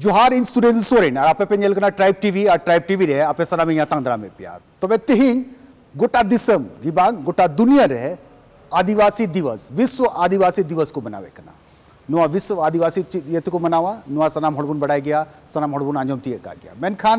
जोहार इन सुरेंद्र सोरेन आपे पे ट्राइब टीवी, और ट्राइब टीवी आपे सनाम यहाँ तांग में पिया तबे तिहिन, गोटा दिसम गिबांग गोटा दुनिया रे आदिवासी दिवस, विश्व आदिवासी दिवस को मनावे कना नुआ विश्व आदिवासी ये को मनावा, नुआ सनाम हड़बुन बढ़ाई गया सनाम हड़बुन आंजम तीय का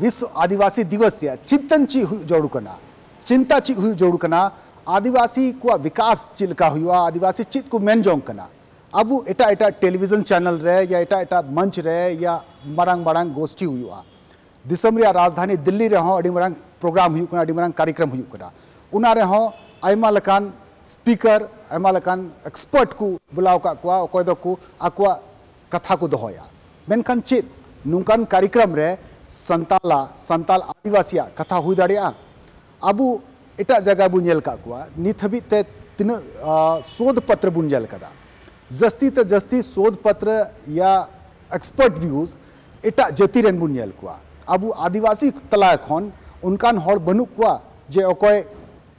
विश्व आदिवासी दिवस चिंतन ची जोड़ू कना चिंता ची जोड़ू कना आदिवासी को विकास चिलका हुआ, आदिवासी चित को मेन जोंग कना अब एटा एटा टेलीविज़न चैनल रे या एटा एटा मंच रे या मारांग मारांग गोष्ठी हुआ। दिसम राजधानी दिल्ली रे हो अडी मारांग प्रोग्राम मारांग कार्यक्रम हो लकान स्पीकर आयमा लकान एक्सपर्ट को बुलाव का को कथा को दोहया। मेनखान चेत नुकान कार्यक्रम रे संताला, संताल आदिवासिया कथा दाड़िया अब एटा जगह बुन जेल का नित हबी ते तीन शोध पत्र बुन जेल कदा। जस्ती तो जस्ती शोध पत्र या एक्सपर्ट व्यूज़ एटा जति रेन बुन कुआ। अब आदिवासी तला खन, उनकान हर बनु कुआ, जे अकय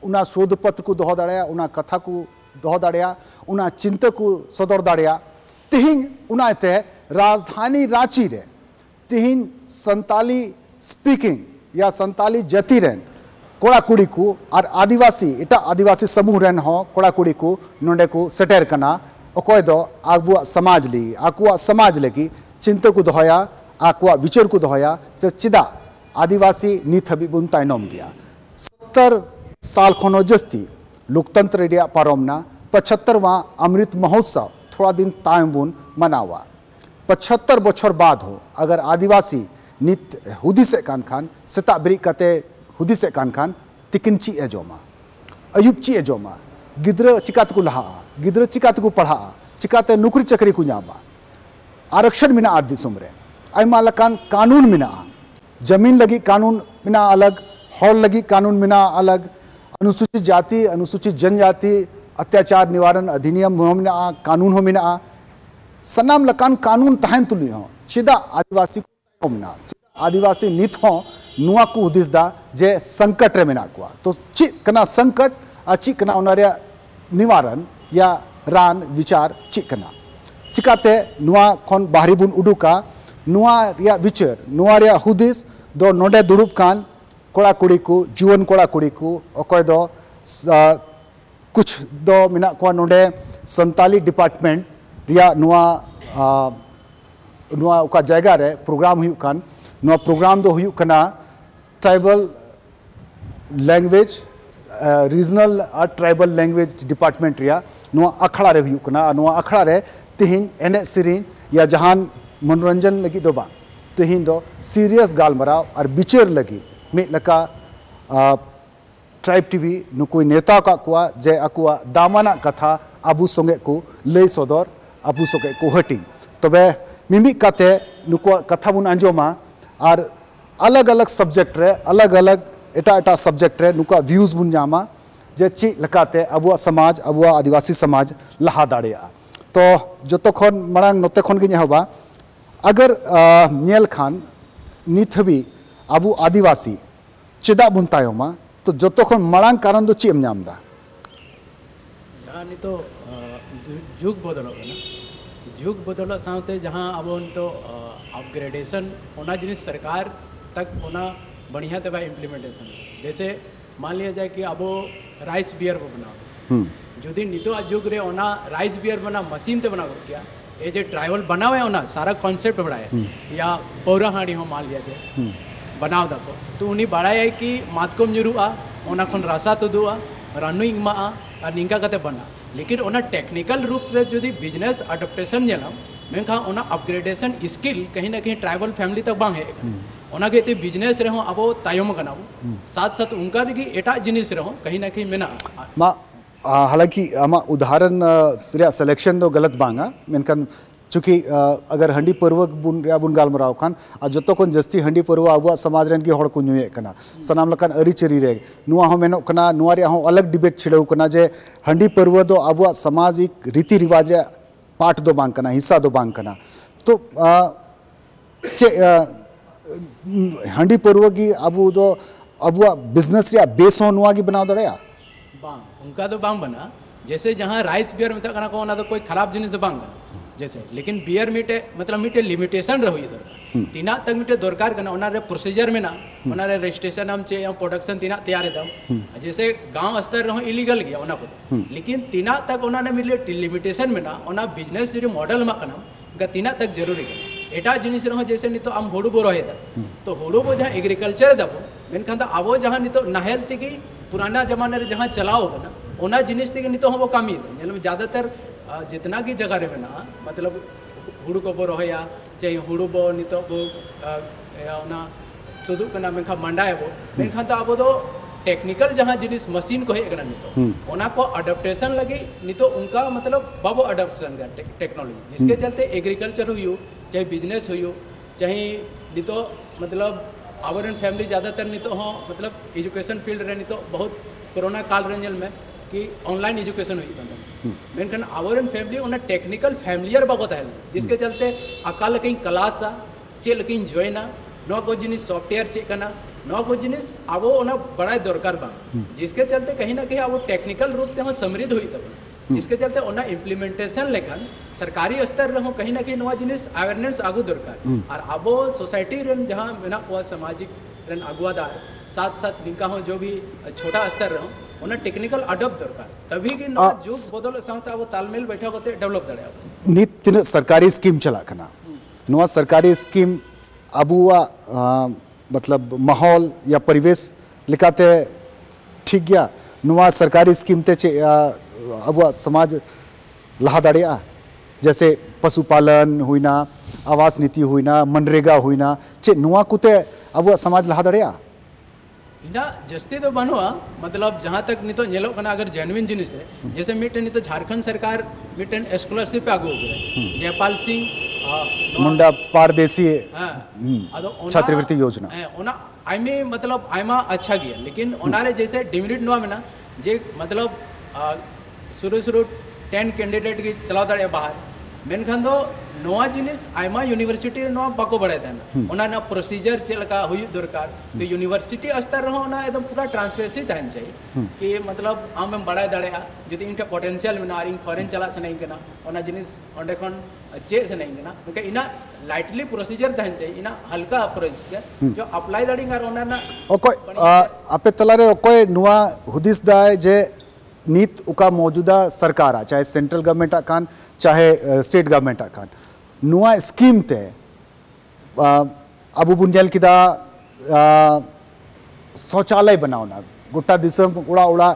उना शोध पत्र को दोह दाड़िया उना कथा को दोह दाड़िया उना चिंता को सदर दाड़िया। तिहिन उना ते राजधानी रांची रे। तिहिन संताली स्पीकिंग या संताली जति रेन कोड़ा कुड़ी को और आदिवासी, एटा आदिवासी समूह रेन हो कोड़ा कुड़ी को, नोडे को, सेटेर कना। अकय दो समाज ली, आकुआ समाज लगी चिंता को दोहया, आकुआ विचार को दोहया, से चिदा, आदिवासी नित हबी बुन ताइनम गया। सत्तर साल खनो जस्ती, लोकतंत्र पारोमना पचहत्तरवा अमृत महोत्सव, थोड़ा दिन तायम बुन मनावा। पचहत्तर बछर बाद हो, अगर आदिवासी नित हुदिस कान खान, सेता बेरी कते हुदिस कान खान, तिकिन ची ए जोमा अयुब ची ए जोमा गिद्र चिकात को लहा गिद्र चिकात को पढ़ा, चिकाते नौकरी चकरी को नामा आरक्षण मिना दिसुम लकान कानून मिना। ज़मीन लगी कानून मिना अलग, हॉल लगी कानून मिना अलग। अनुसूचित जाति, अनुसूचित जनजाति, अत्याचार निवारण अधिनियम हो कानून हो सनाम लकान कानून तहन तुली चिदा आदिवासी को आदिवासी नित हो को हुदिस दा जे संकट रे मिना तो ची कना संकट, आ ची कना निवारण। या रान विचार ची कना चिकाते नुआ खन बाहरी बुन उडुका, नुआ रिया विचार, नुआ रिया हुदिस, दो नोडे दुड़ुब कान, कोड़ा कुड़ी को जुवन कोड़ा कुड़ी को अकय दो कुछ दो मिना को नोडे संताली डिपार्टमेंट, रिया नुआ नुआ उका जायगा रे, प्रोग्राम हुई कान। नुआ प्रोग्राम दो हुई कना, ट्राइबल लैंग्वेज रीजनल और ट्राइबल लैंग्वेज डिपार्टमेंट अखड़ा रे हुई कना नुआ अखड़ा रे तिहिन एने सिरी या जहान मनोरंजन लगी दो बा तिहिन दो सीरियस गालमराव और बिचर लगी लका ट्राइब टीवी नुकुई नेता का कुआ जे अकुआ दामाना कथा आबू संगे को लय सदर आबू संगे को हटिंग तबे मिमी काते कथा बुन अंजोमा और अलग अलग सब्जेक्ट रे अलग अलग एटा एटा सब्जेक्ट रे, नुका व्यूज़ बुन जामा, जे ची लकाते, अबुआ समाज, अबुआ आदिवासी समाज लहा दाड़िया तो जो खन मांग नोते खन गे हबा, अगर नेल खान नित हबी अबु आदिवासी, चेदा बुन तायोमा तो जो खन मांग कारण दो। चेम नामदा जहाँ नितो जुग बदल जुग बदल साथे जहाँ अब नितो अपग्रेडेशन ओना जिनिस सरकार तक बढ़िया ते इम्प्लीमेंटेशन जैसे मान लिया जाए कि अब राइस बियर को बनाओ। जुदी नितो जुग रे ओना राइस बियर बना मशीन ते बना क्या? ए जे ट्राइवल बनावे ओना सारा कॉन्सेप्ट बढ़ाए या पौरा हाड़ी हो मान लिया जाए। बनाव दको तो उन्हीं बढ़ाए कि मातकोम जुरुआ ओना खन रासा तुदुआ रानु इमा और निंका कते बना। लेकिन ओना टेक्निकल रूप से जुदी बिज़नेस अडप्टेशन नेलम मेखा ओना अपग्रेडेशन स्किल कहीं ना कहीं ट्राइबल फैमिली तक बांग। है ओना के बिज़नेस रहो अब तायम कना साथ साथ उनका भी एटा जिनिस रहो कहीं ना कहीं मेना मा हालाँकि आमा उदाहरण रे सिलेक्शन दो गलत बांगा। मेनखान चूँकि अगर हंडी पर्व बुन बुन गालमराव खान आ जतो कोन जस्ती हंडी पर्व अब समाज रेन की हड़ को नुए कना। सनाम लकान अरिचरी रे नुआ हो मेनो कना नुआ रे हो अलग डिबेट छिड़ौ कना जे हंडी पर्व दो अब सामाजिक रीति रिवाज पाठ दो बांग कना हिस्सा दो बांग कना। तो चे पर्व की अब दो अब बिज़नेस रे बेस नुआ की बनाव दड़या बांग उनका तो बांग बना। जैसे जहाँ राइस बियर में तक को ना तो कोई खराब जिनिस तो बांग बना। जैसे लेकिन बियर मिटे मतलब मिटे लिमिटेशन रहो ये दरकार तीना तक मिटे दरकार करना ओना रे प्रोसीजर में ना ओना रे रजिस्ट्रेशन हम चे या प्रोडक्शन तीना तैयार दम जैसे गाँव स्तर रहो इलीगल गया ओना को लेकिन तीना तक ओना ने मिले लिमिटेशन में ना ओना बिज़नेस जो मॉडल मा गा तीना तक ज़रूरी है एटा जिनिस रहो जैसे नितो आम हुड़ू तो हुड़ू बो जहाँ एग्रीकल्चर दबो मेनखान आबो जहाँ नितो नाहेल तेगी पुराना जमाना रे जहाँ चलाओ ओना जिनिस तेगी नितो हम कामी ज़्यादातर जितना की जगह रे मेना मतलब हुड़ू को बो चाहे हुड़ू बो नितो बो तुदुक मेनखा मंडाए बो मेनखान तो टेक्निकल जहाँ जिनिस मशीन को नितो ओना को अडेप्टेशन लगी नितो उनका मतलब बाबो अडेप्टेशन का टेक्नोलॉजी जिसके चलते एग्रीकल्चर हुई चाहे बिज़नेस हुई चाहे नितो मतलब आवर फैमिली ज़्यादातर नितो हो मतलब एजुकेशन फ़ील्ड रे नितो बहुत कोरोना काल रंजल में कि ऑनलाइन एजुकेशन हुई बंद। मेनखान आवर फैमिली उन्हें टेक्निकल फैमिलियर बाबत है। जिसके चलते अकाल कहीं क्लास आ चे लकिन जॉइना नौ को जिनिस सॉफ्टवेयर चेक करना नौ को जिनिस अब ओना बड़ा दरकार बा जिसके चलते कहीं ना कहीं अब टेक्निकल रूप से हम समृद्ध हुई तब जिसके चलते ओना इम्प्लीमेंटेशन लेखन सरकारी स्तर रहो कहीं ना कहीं नवा जिनिस अवेयरनेस आगू दरकार और अब सोसाइटी रेन जहाँ मेना हुआ सामाजिक रेन अगुआदार साथ साथ निका हो जो भी छोटा स्तर रहो ओना टेक्निकल अडप दरकार तभी कि नवा आ, जुग बदल साथ अब तालमेल बैठा होते डेवलप दड़े ᱱᱤᱛ ᱛᱤᱱᱟᱹᱜ ᱥᱚᱨᱠᱟᱨᱤ ᱥᱠᱤᱢ ᱪᱟᱞᱟᱜ ᱠᱟᱱᱟ ᱱᱚᱣᱟ ᱥᱚᱨᱠᱟᱨᱤ ᱥᱠᱤᱢ ᱟᱵᱚᱣᱟᱜ ᱟ, मतलब माहौल या परिवेश गया। नवा सरकारी स्कीम ते चे आ, अबुआ समाज लहा दाड़ेया जैसे पशुपालन हुईना आवास नीति हुईना मनरेगा हुईना चे नवा कुते अबुआ समाज लहा दाड़ेया इना जस्ती तो बनुआ मतलब जहाँ तक नहीं तो नेलो कना अगर जेन्युइन जिनिस है जैसे मिटे नहीं तो झारखंड सरकार मिटे स्कॉलरशिप आगू हो गए जयपाल सिंह मुंडा पारदेशी हाँ, ओना- छात्रवृत्ति योजना। आई ओना आइमे मतलब आइमा अच्छा गया लेकिन ओनारे जैसे डिमेरिट नुआ में ना जे मतलब शुरू शुरू टेन कैंडिडेट की चलाव दाड़े बाहर मेखान दो जिनिस यूनिवर्सिटी बाको बड़ा तहन ना प्रोसीजर चलका हुई दरकार। तो हम्म। यूनिवर्सिटी स्तर रहो पूरा ट्रांसपेरेंसी तहन चाहिए। हम्म। कि मतलब आम एम बड़ा दड़ेया जो इन पोटेंशियल में ना इन फॉरेन चला से नहीं जिनिस चे से इन लाइटली प्रोसीजर तहन चाहिए इन हल्का प्रोसीजर हम्म। जो अप्लाई दाड़ी कर ओना ना हुदिस दाय जे नीत उका मौजूदा सरकार चाहे सेंट्रल गवर्नमेंट आ चाहे स्टेट गवर्नमेंट आखान नुआ स्कीम ते अबू बुनजल किदा शौचालय बनावना गुट्टा दिसम, उड़ा उड़ा,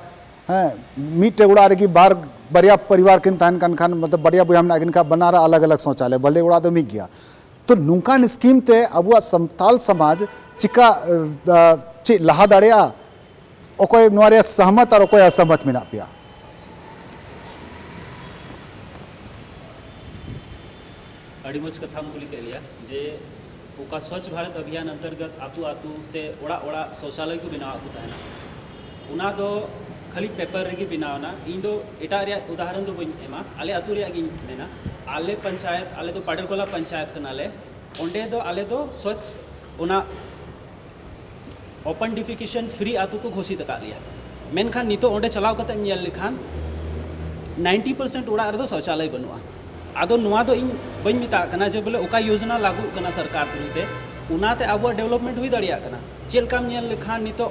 है, मीटे उड़ा रही बार, बढ़िया परिवार किन तहन कान खान मतलब बढ़िया बुझा किन का बना रहा अलग अलग शौचालय, भले उड़ा तो मिक गया। तो नुकान स्कीम ते, अब समताल समाज, चिका चे, लहा दड़े ओकोय नुआ सहमत और ओकोय असहमत मिना पिया कथा कुली के लिया, जे ओका स्वच्छ भारत अभियान अंतर्गत आतु आतु से ओड़ा ओड़ा शौचालय को को तहना उना दो खाली पेपर रेगी बनावना इन दो एटा उदाहरण दो बन एमा, आले गिन मेना। आले पंचायत, आले तो पाडरकोला पंचायत कनाले, ओंडे दो आले दो स्वच्छ उना ओपन डिफिकेशन फ्री आतु को घोषित कर लिया। मेनखान नितो ओंडे चलाव कते ñel लेखान 90 परसेंट ओड़ा रे शौचालय बनुआ आदो नुआ दो बोले ओका योजना लागू कना सरकार तुलते अब डेवलपमेंट हुई दाड़िया कना। चेल काम नितो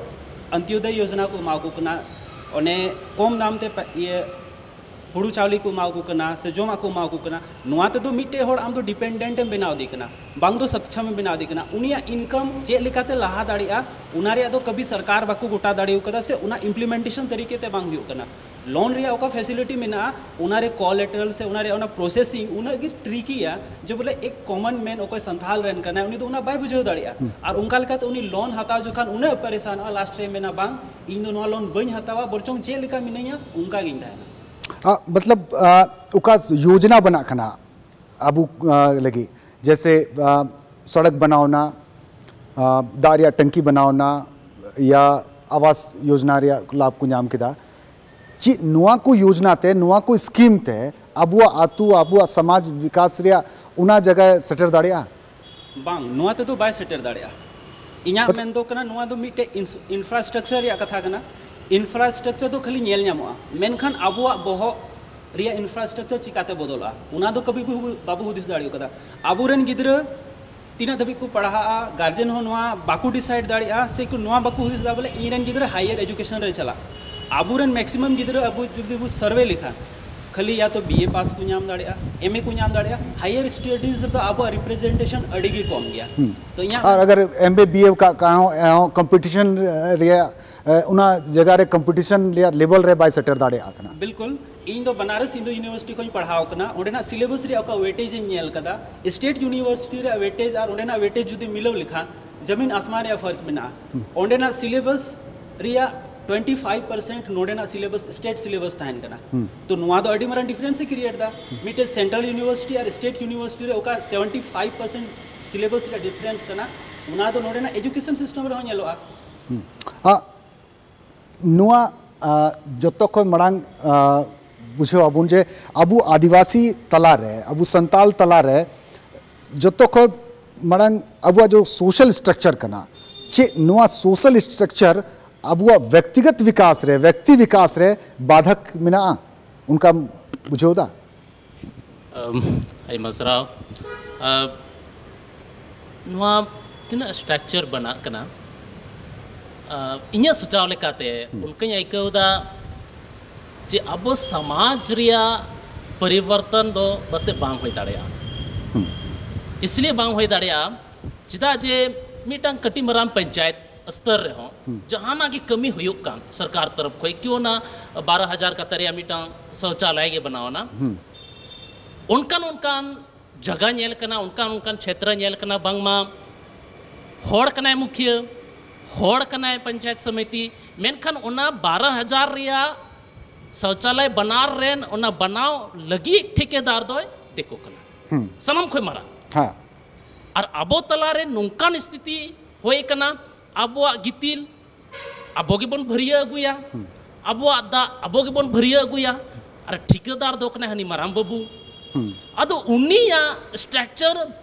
अंत्योदय योजना को मागू कम दाम ते हुड़ू चावली को मागू कना से जोमा को मागू कना नुआ ते दो मिटे होड़ आम दो डिपेंडेंट एम बनाव दी कना बांग सक्षम बनाव दी कना उनिया इनकम चे लेकाते लहा दाड़िया उना रे दो कभी सरकार बाको गोटा कदा से उना इम्प्लीमेंटेशन तरीके ते बांग लोन रे ओका फैसिलिटी मेना उना रे कोलेटरल से उना रे उना प्रोसेसिंग उना गी ट्रिकी या जो बोले एक कॉमन मैन ओको संथाल रेन कना उनी तो उना बाय बुझाव दाड़िया और उनका उनी लोन हताव जो खान उना परेशान आ लास्ट रे मेना बांग इन दो लोन बइन हतावा बरचोंग चे लेका मिनैया उनका गिन थाना आ, मतलब उका योजना बना खना अब लगी। जैसे आ, सड़क बनाना दार या टंकी बनाना या आवास योजना या लाभ को नाम किदा। ची नुआ को योजना ते नुआ को स्कीम ते अब वो आतु अब वो समाज विकास रिया उना जगह सेटर दाड़िया? बांग नुआ ते तो बाय सेटर दाड़िया। इन्या मेन दो कना नुआ तो मिटे इंफ्रास्ट्रक्चर या कथा कना। इनफ्रास्ट्रक्चर तो खाली नेल नामा अब बहग इनफ्रास्ट्रक्चर चिकाते बदला। उना दो कभी बाबू हुदिस दाड़ी कदा। आबुरेन तीना धाबी को पढ़ा गार्जन हो नवा डिसाइड दाड़ा से को नवा बोले इन गिद्र हायर एजुकेशन रे चला। अब मैक्सीम बु सर्वे लेखा। खाली या तो बी ए पास को नाम दाड़े एम ए को नाम दाड़े हायर स्टडीज़ अब रिप्रेजेंटेशन अड़ी कम गया। तो अगर एम ए बी ए का कंपटीशन रिया रे उना जगह रे कंपटीशन रे लेवल रे बाय सेटर दाड़े बिल्कुल। इन दो बनारस हिंदू यूनिवर्सिटी को पढ़ाव कना। ओंडेना सिलेबस रे ओका वेटेज स्टेट यूनिवर्सिटी रे वेटेज और ओंडेना वेटेज जुदी मिलो लिखा। ज़मीन आसमान या फ़र्क में ना। ओंडेना सिलेबस रिया 25 परसेंट नोडेना सिलेबस स्टेट सिलेबस ताहन तो नुआ तो अडी डिफरेंस क्रिएट दा। मिटे सेंट्रल यूनिवर्सिटी और स्टेट यूनिवर्सिटी रे ओका 75 परसेंट सिलेबस डिफरेंस कना। उना तो नोडेना एजुकेशन सिस्टम रे हो नेलोआ नुआ जत खो मरांग बुझे अबुन जे अबु आदिवासी तला रे अबु संताल तला रे जत खो मरांग अबुआ जो सोशल स्ट्रक्चर कना चे नुआ सोशल स्ट्रक्चर अबुआ व्यक्तिगत विकास रे व्यक्ति विकास रे बाधक मिना उनका बुझो दा ay masraw uh, nua tina structure unkanya ikau da जे अब समाज परिवर्तन दो बसे बांग होई दाड़िया इसलिए बांग होई दाड़िया चिदा जे मिटंग कटी मराम पंचायत स्तर रहे हो जहाँ की कमी कान सरकार तरफ़ कोई क्यों ना बारह हज़ार का तरिया मिटंग शौचालय के बनाओ ना उनकान उनकान जगह नेल कना उनकान उनकान क्षेत्र नेल कना बांगमा होड़ कना मुखिया होड़ कना पंचायत समिति मेनखान उना बारह हज़ार रिया शौचालय बना रेन उना बनाव लगी ठेकेदार दो देखो कना सनम खोय मारा। हाँ। और अबो तलारे नौकान स्थिति होए कना अबोआ गितिल अबो गिबन भरिया अगुया अबोआ दा अबो गिबन भरिया अगुया। और ठेकेदार दो कना हनी माराम बाबू। अब उन्या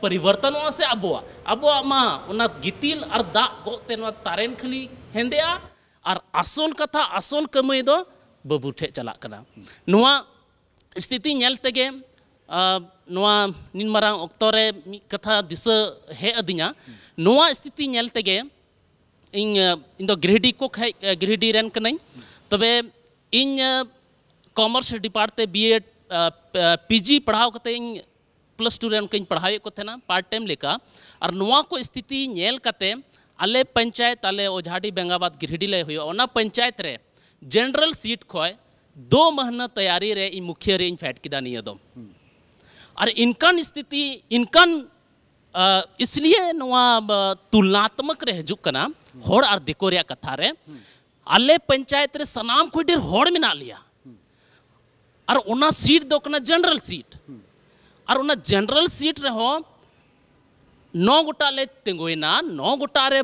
परिवर्तन से अब अब गितिल और दाग गोते तारेन खाली हेंदे और आसल कथा आसल कमी दो बाबू ठे चलना स्थिति नलते मारा अक्तरे कथा दिशा हेदिंग ना स्थिति नलते ग्रेहडी को खज ग्रेहडी रन इन commerce department B Ed PG पढ़ाव कते ᱤᱧ प्लस टू रेन कहीं पढ़ाए को थे पार्ट टाइम लेका। और नुआ को स्थिति नेल कते अले पंचायत अले ओझाडी बेंगाबाद गिरहिडी ले हुई। ओना पंचायत रे जनरल सीट खोय दो महीना तैयारी रे इन मुखिया रे इन फैट किदा नियो दो। और इनकन स्थिति इनकन इसलिए नुआ तुलनात्मक रे हजुक कना होड़ और दिको रे कथा रे अले पंचायत रे सनाम कोई डेर होड़ में ना लिया। और उना सीट दो जनरल सीट और उना जनरल सीट रे हो नौ गोटा ले तिंगोइना नौ गोटा रे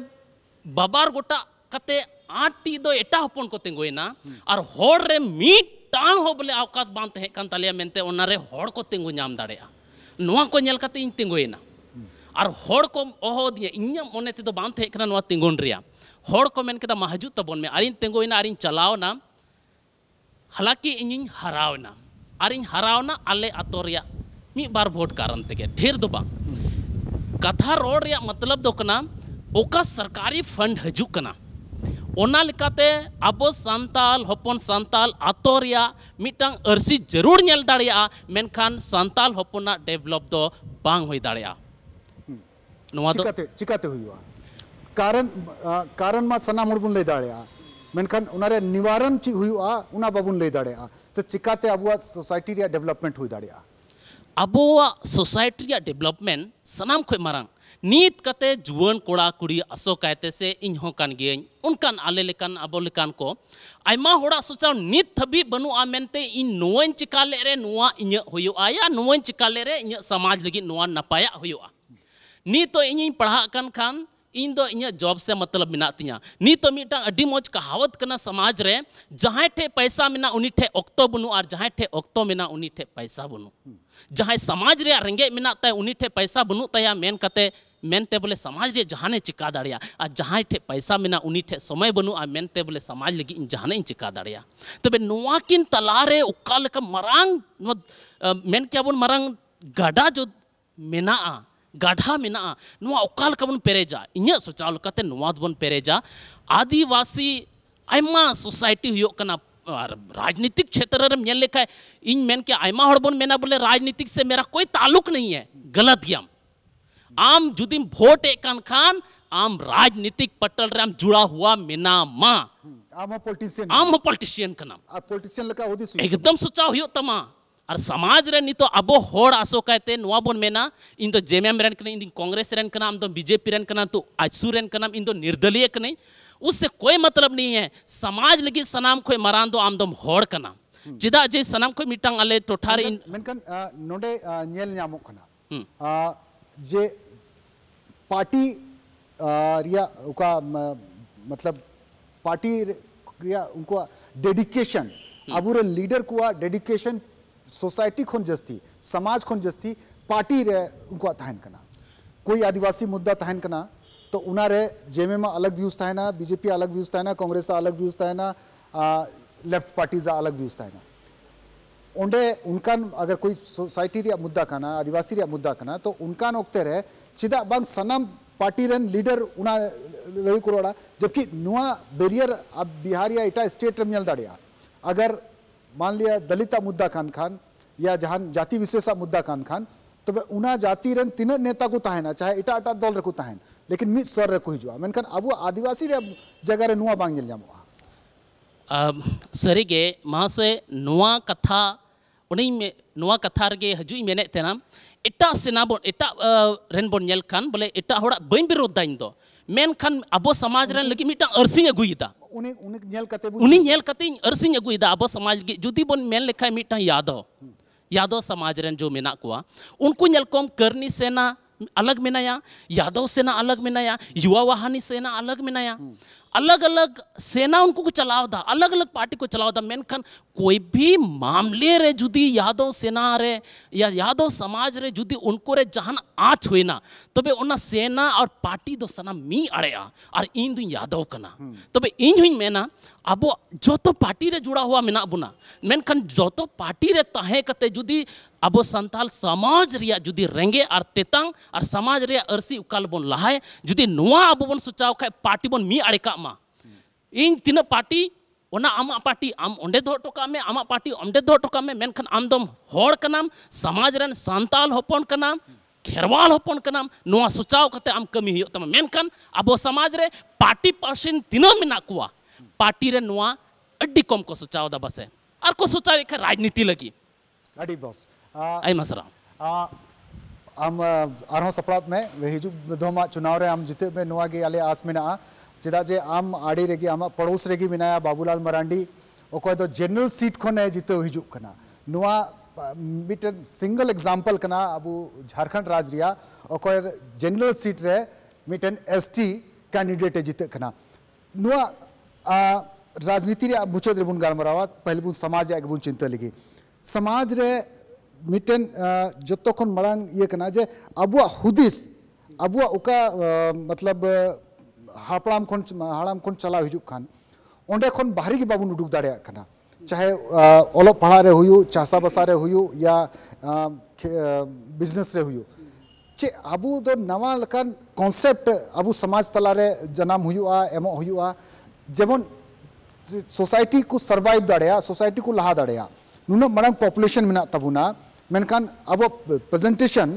बाबार गोटा कते आठ टी दो एटा हपन को तिंगोइना और होड़ रे मीट टांग हो बोले अवकाश बाँध हे कान तालिया मेनते ओना रे होड़ को तिंगु नाम दाड़ेया। नोआ को नेल कते इन तिंगोइना और होड़ को ओहो दिया इन्या मोने ते दो बाँध हे कना नोआ तिंगोन रिया होड़ को मेन केदा महजू तबन में आरिन तिंगोइना आरिन चलाओ ना हालाँकि इन हरावना और इन हरावना आले अतो बार भोट कारण तक ढेर तो कथा रोड मतलब तो ओका सरकारी फंड हजुकना अब सानल हपन सानाल अतो मिट्टा ज़रूर नल दिन सानाल हपना डेवलप दो बांग हुई दा चिकाते, चिकाते कारण कारण मा सना मुड़ बन लै दाड़ा मेखान उनारे निवारण ची हुई उना बाबन लै दा चिकाते अब सोसाइटी डेवलपमेंट हो दा डेवलपमेंट सामम खो मांग नित कते जुवन कोड़ा कुड़ी असो कायते से इन गए उनकान आले लेकान लेकान को। आइमा सोचा नित थबी बनु आमेंते इन नोएँ चिका ले रे नोआ इन होयो आया चिका ले रे इन समाज लगी नोआ नपाया तो इन पढ़ा कन खान इन दो इन जॉब से मतलब मेना तीन नित मिट्टी मज कहावत समाज रे, जहाँ ठे पैसा मेना उन ठे अक्तो बनू और जहाँ ठे अक्तो मेना उन ठे पैसा बनू। जहाँ समाज रे रेंगे मेना ताय उन ठे पैसा बनू, ताया मेन कते मेनते बोले समाज रे जहाँ चिका दाड़िया आ जहाँ ठे पैसा मेना उन ठे समय बनू, आ मेनते बोले समाज लगी इन चिका दाड़िया तबे नाकिन किन तलारे उकाल का मरांग क्या बन मरांग गडा जो मेना गाढ़ा मेना अकालबन पेरेजा इन सोचाव लेते नवादबन पेरेजा आदिवासी आयमा सोसाइटी होना राजनीतिक क्षेत्र लेखा इन मेना बोले राजनीतिक से मेरा कोई तालुक नहीं है गलत गया आम जुदीम भोट एकान खान आम राजनीतिक पटल रे जुड़ा हुआ मेना मा आम पॉलिटिशियन आम पॉलिटिशियन एकदम सोचा हुयो तमा और समाज रे नितो अबो होड़ आसो मेना इन तो जेएमएम कांग्रेस रेन बीजेपी तो आसू रेन इन तो निर्दलीय कने उससे कोई मतलब नहीं है। समाज लगी सनाम कोई मरान दो आम दम होड़ कना। हम्म। जिदा जे सनाम कोई मिटांग अले टोठा रे मेनकन नोडे नेल न्यामो खना हम्म। जे पार्टी रिया उका मतलब पार्टी रिया उनको डेडिकेशन हम्म। अबुर लीडर कुआ डेडिकेशन सोसाइटी खन जस्ती समाज खन जस्ती पार्टी रे उनको कना कोई आदिवासी मुद्दा तहन कना तो उनारे जेमे में अलग व्यूज़ तहना बीजेपी अलग व्यूज़ तहना कांग्रेस अलग व्यूज़ तहना लेफ़्ट पार्टी अलग व्यूज़ तहना ओंडे उनकान अगर कोई सोसाइटी रिया मुद्दा काना आदिवासी रिया मुद्दा काना तो उनकान ओक्ते रे चिदा बांग सनम पार्टी रेन लीडर उना लई करोड़ा जबकि नुआ बैरियर अब बिहार या इटा स्टेट रे मिल दाड़िया। अगर मान लिया दलिता मुद्दा कान खान या जहाँ जाति विशेषा मुद्दा कान खान तो उना जाति रेन तीन नेता को तहना चाहे इटा इटा दल रे को तहन, लेकिन मिद स्वर रे को हिजुआ मेनखान अब आदिवासी रे जगह रे नुआ बांग अब सरीगे मासे नुआ कथा, उन्हीं में नुआ कथा रगे हजुई मेने तेना इटा सेना बोन, इटा रेन बोन नेल खान, बोले इटा होड़ा बइन विरोध दाइन दो। मेन खान अबो समाज रेन लगी मिटा अर्सिंग अगुईदा उन्हें अब समाज के जुदी बन मेन लेखा यादव। यादव समाज रेन जो मेना को उनको करनी सेना अलग मेनाया यादव सेना अलग मेनाया युवा वाहनी सेना अलग मेनाया अलग अलग सेना उनको को चलाव दा अलग अलग पार्टी को चलाव दा मेनखान कोई भी मामले रे जुदी यादव सेना रे या यादव समाज रे जुदी उनको रे जहान आँच हुई ना, तबे उना सेना और पार्टी दो सना मी अड़ेया और इन दो यादव कना। तबे इन हुई मेना अब जो तो पार्टी रे जुड़ा हुआ मेना बुना मेनखान जो तो पार्टी रे तहे कते जुदी, अब संताल समाज रिया जुदी रेंगे और तेतंग, और समाज रिया अरसी उकाल बोन लहाय जुदी नुआ अब बोन सुचाव खाय पार्टी बोन मी अड़े का मा इन तीन पार्टी ओना आमा पार्टी आम ओंडे दो टोका में आमा पार्टी ओंडे दो टोका में मेनखान आम दम होड़ कनाम समाज रन सांताल होपन कनाम खेरवाल होपन कनाम नुआ सुचाव कते आम कमी हुयो तमा मेनखान अबो समाज रे पार्टी पर्सन तीनो पार्टी रे नुआ अड्डी कम को सुचाव दा बसे और को सुचाव एक राजनीति अड़ी बॉस में धोमा चुनाव रे आम जिते में नुआ गे आले चेदा जे आम आड़ी रेगी आम पड़ोस मेनाया बाबूलाल मरांडी ओको दो जनरल सीट खने जिते नुआ मिटन सिंगल एग्जांपल कना अबु झारखंड राज रिया ओको जनरल सीट रे मिटन एसटी कैंडिडेट जिते कना। नुआ आ, राजनीति मुचद रे बुन गालमरावा पहले बुन समाज या बुन चिंता लगी। समाज रे मिटन जे हुदिस अबुआ उका अ, मतलब हापड़ाम हाड़ाम खन चलाव हिजुग खान। ओंडे खन बाहरी के बाबुन उडुक दाड़े चाहे अ, ओलो पढ़ा रे हुयु चासा बसा रे हुयु या बिज़नेस रे हुयु। चे अबु दो नवा लकान कॉन्सेप्ट अबु समाज तलारे जनाम हुयुआ एमो सोसाइटी को सर्वाइव दाड़ेया सोसाइटी को लहा दाड़ेया नुना मरंग पॉपुलेशन मेना तबुना मेनखान अब प्रेजेंटेशन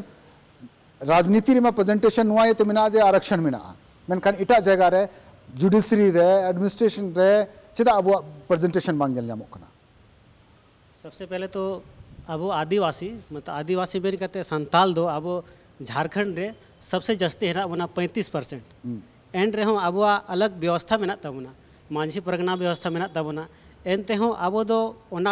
राजनीति में प्रेजेंटेशन नुआ तो मेना जे आरक्षण मेना मेनखान इटा जगह रे जुडिशरी रे एडमिनिस्ट्रेशन रे चेदा अब प्रेजेंटेशन बांग जल जामो कना सबसे पहले तो अब आदिवासी मतलब आदिवासी बेर कहते संताल दो अब झारखंड रे सबसे जस्ती है बना पैंतीस परसेंट। एंड रे अब अलग व्यवस्था में तबना मांझी परगना व्यवस्था में तबना एनते हूँ अब दो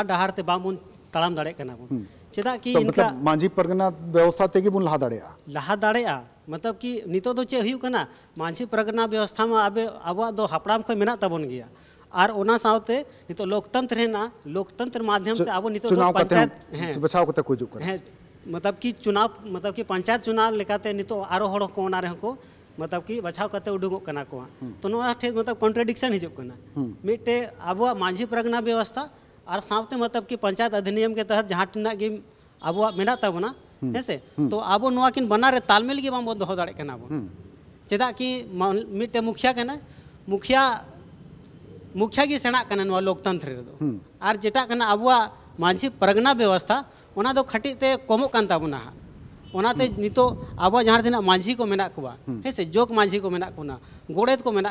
डहार ते बामुन ताड़ाम दाड़े बुन चेदा कि तो मतलब मांझी परगना व्यवस्था तेगी बुन लहा दाड़ेया लहा दाड़ेया मतलब कि नितो दो चे हुई कना मांझी परगना व्यवस्था में अब अब दो हपड़ाम खो मेना तबन गया और ओना साउते नितो लोकतंत्र है ना लोकतंत्र माध्यम से अब नितो दो पंचायत हैं बचाव को जुक हैं मतलब कि चुनाव मतलब कि पंचायत चुनाव लेकाते नितो आरो हड़ को ओना रहे को मतलब कि बचाव करते उडुगोग कना को तो नोआ ठे मतलब कॉन्ट्रडिक्शन हिजुग कना मिटे आबो मांझी परगना व्यवस्था और साथ मतलब कि पंचायत अधिनियम के तहत जहाँ टिना गे आबो मेना तबना हेसे तो आबो नोआ किन बना रे तालमेल गे बाम दोहो दाड़े कना बो चेदा कि मान- मिटे मुखिया कना मुखिया मुखिया गी सेना कना लोकतंत्र दो। और जेटा कना आबुआ मांझी परगना व्यवस्था ओना दो खटी ते कमो कान ताबुना हा। ओनाते नितो आबुआ जहाँ तिना मांझी को मेना कुआ हेसे जोग मांझी को मेना कुना गोड़ेत को मेना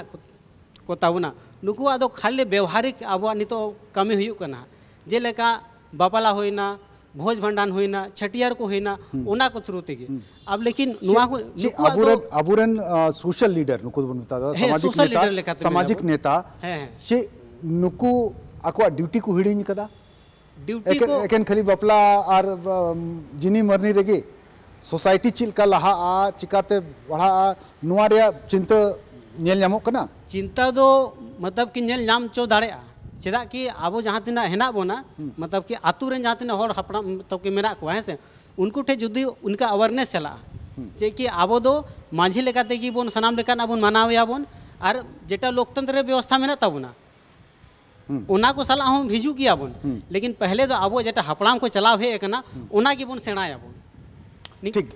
कु- ताबुना नुकुआ दो खाली व्यवहारिक आबुआ नितो कमी कना जेलेका बापला होइना भोज भंडान होइना छटियार को होइना ओना को थ्रू तेगे अब लेकिन नुआ को ची नुकुआ अबुरन अबुरन सोशल लीडर नुकु बन बता सामाजिक नेता सामाजिक नेता हे, हे। नुकु akwa ड्यूटी को हिडिन कदा ड्यूटी को एकेन खाली बपला और जिनी मरनी रेगे सोसाइटी चिलका लहा आ चिकाते बढ़ा आ नुआ रे चिंता नेल ᱧᱟᱢᱚᱜ कना चिंता दो मतलब कि नेल नाम चो दाड़ेगा चेदा कि आबो जहाँ तिना हेना बोना मतलब कि आतु रेन जहाँ तिना होड़ हपड़ा मतलब कि मेना को है से उनको ठे जुदी उनका अवेयरनेस चला जे कि आबो दो मांझी लेकाते कि बोन सनाम लेकान आबोन मानावया बोन और जेटा लोकतंत्र रे व्यवस्था मेना ताबोना ओना को सलाह हम भिजू किया बोन लेकिन पहले तो आबो जेटा हपड़ाम को चलाव हे एकना ओना की बोन सेणाया बोन ठीक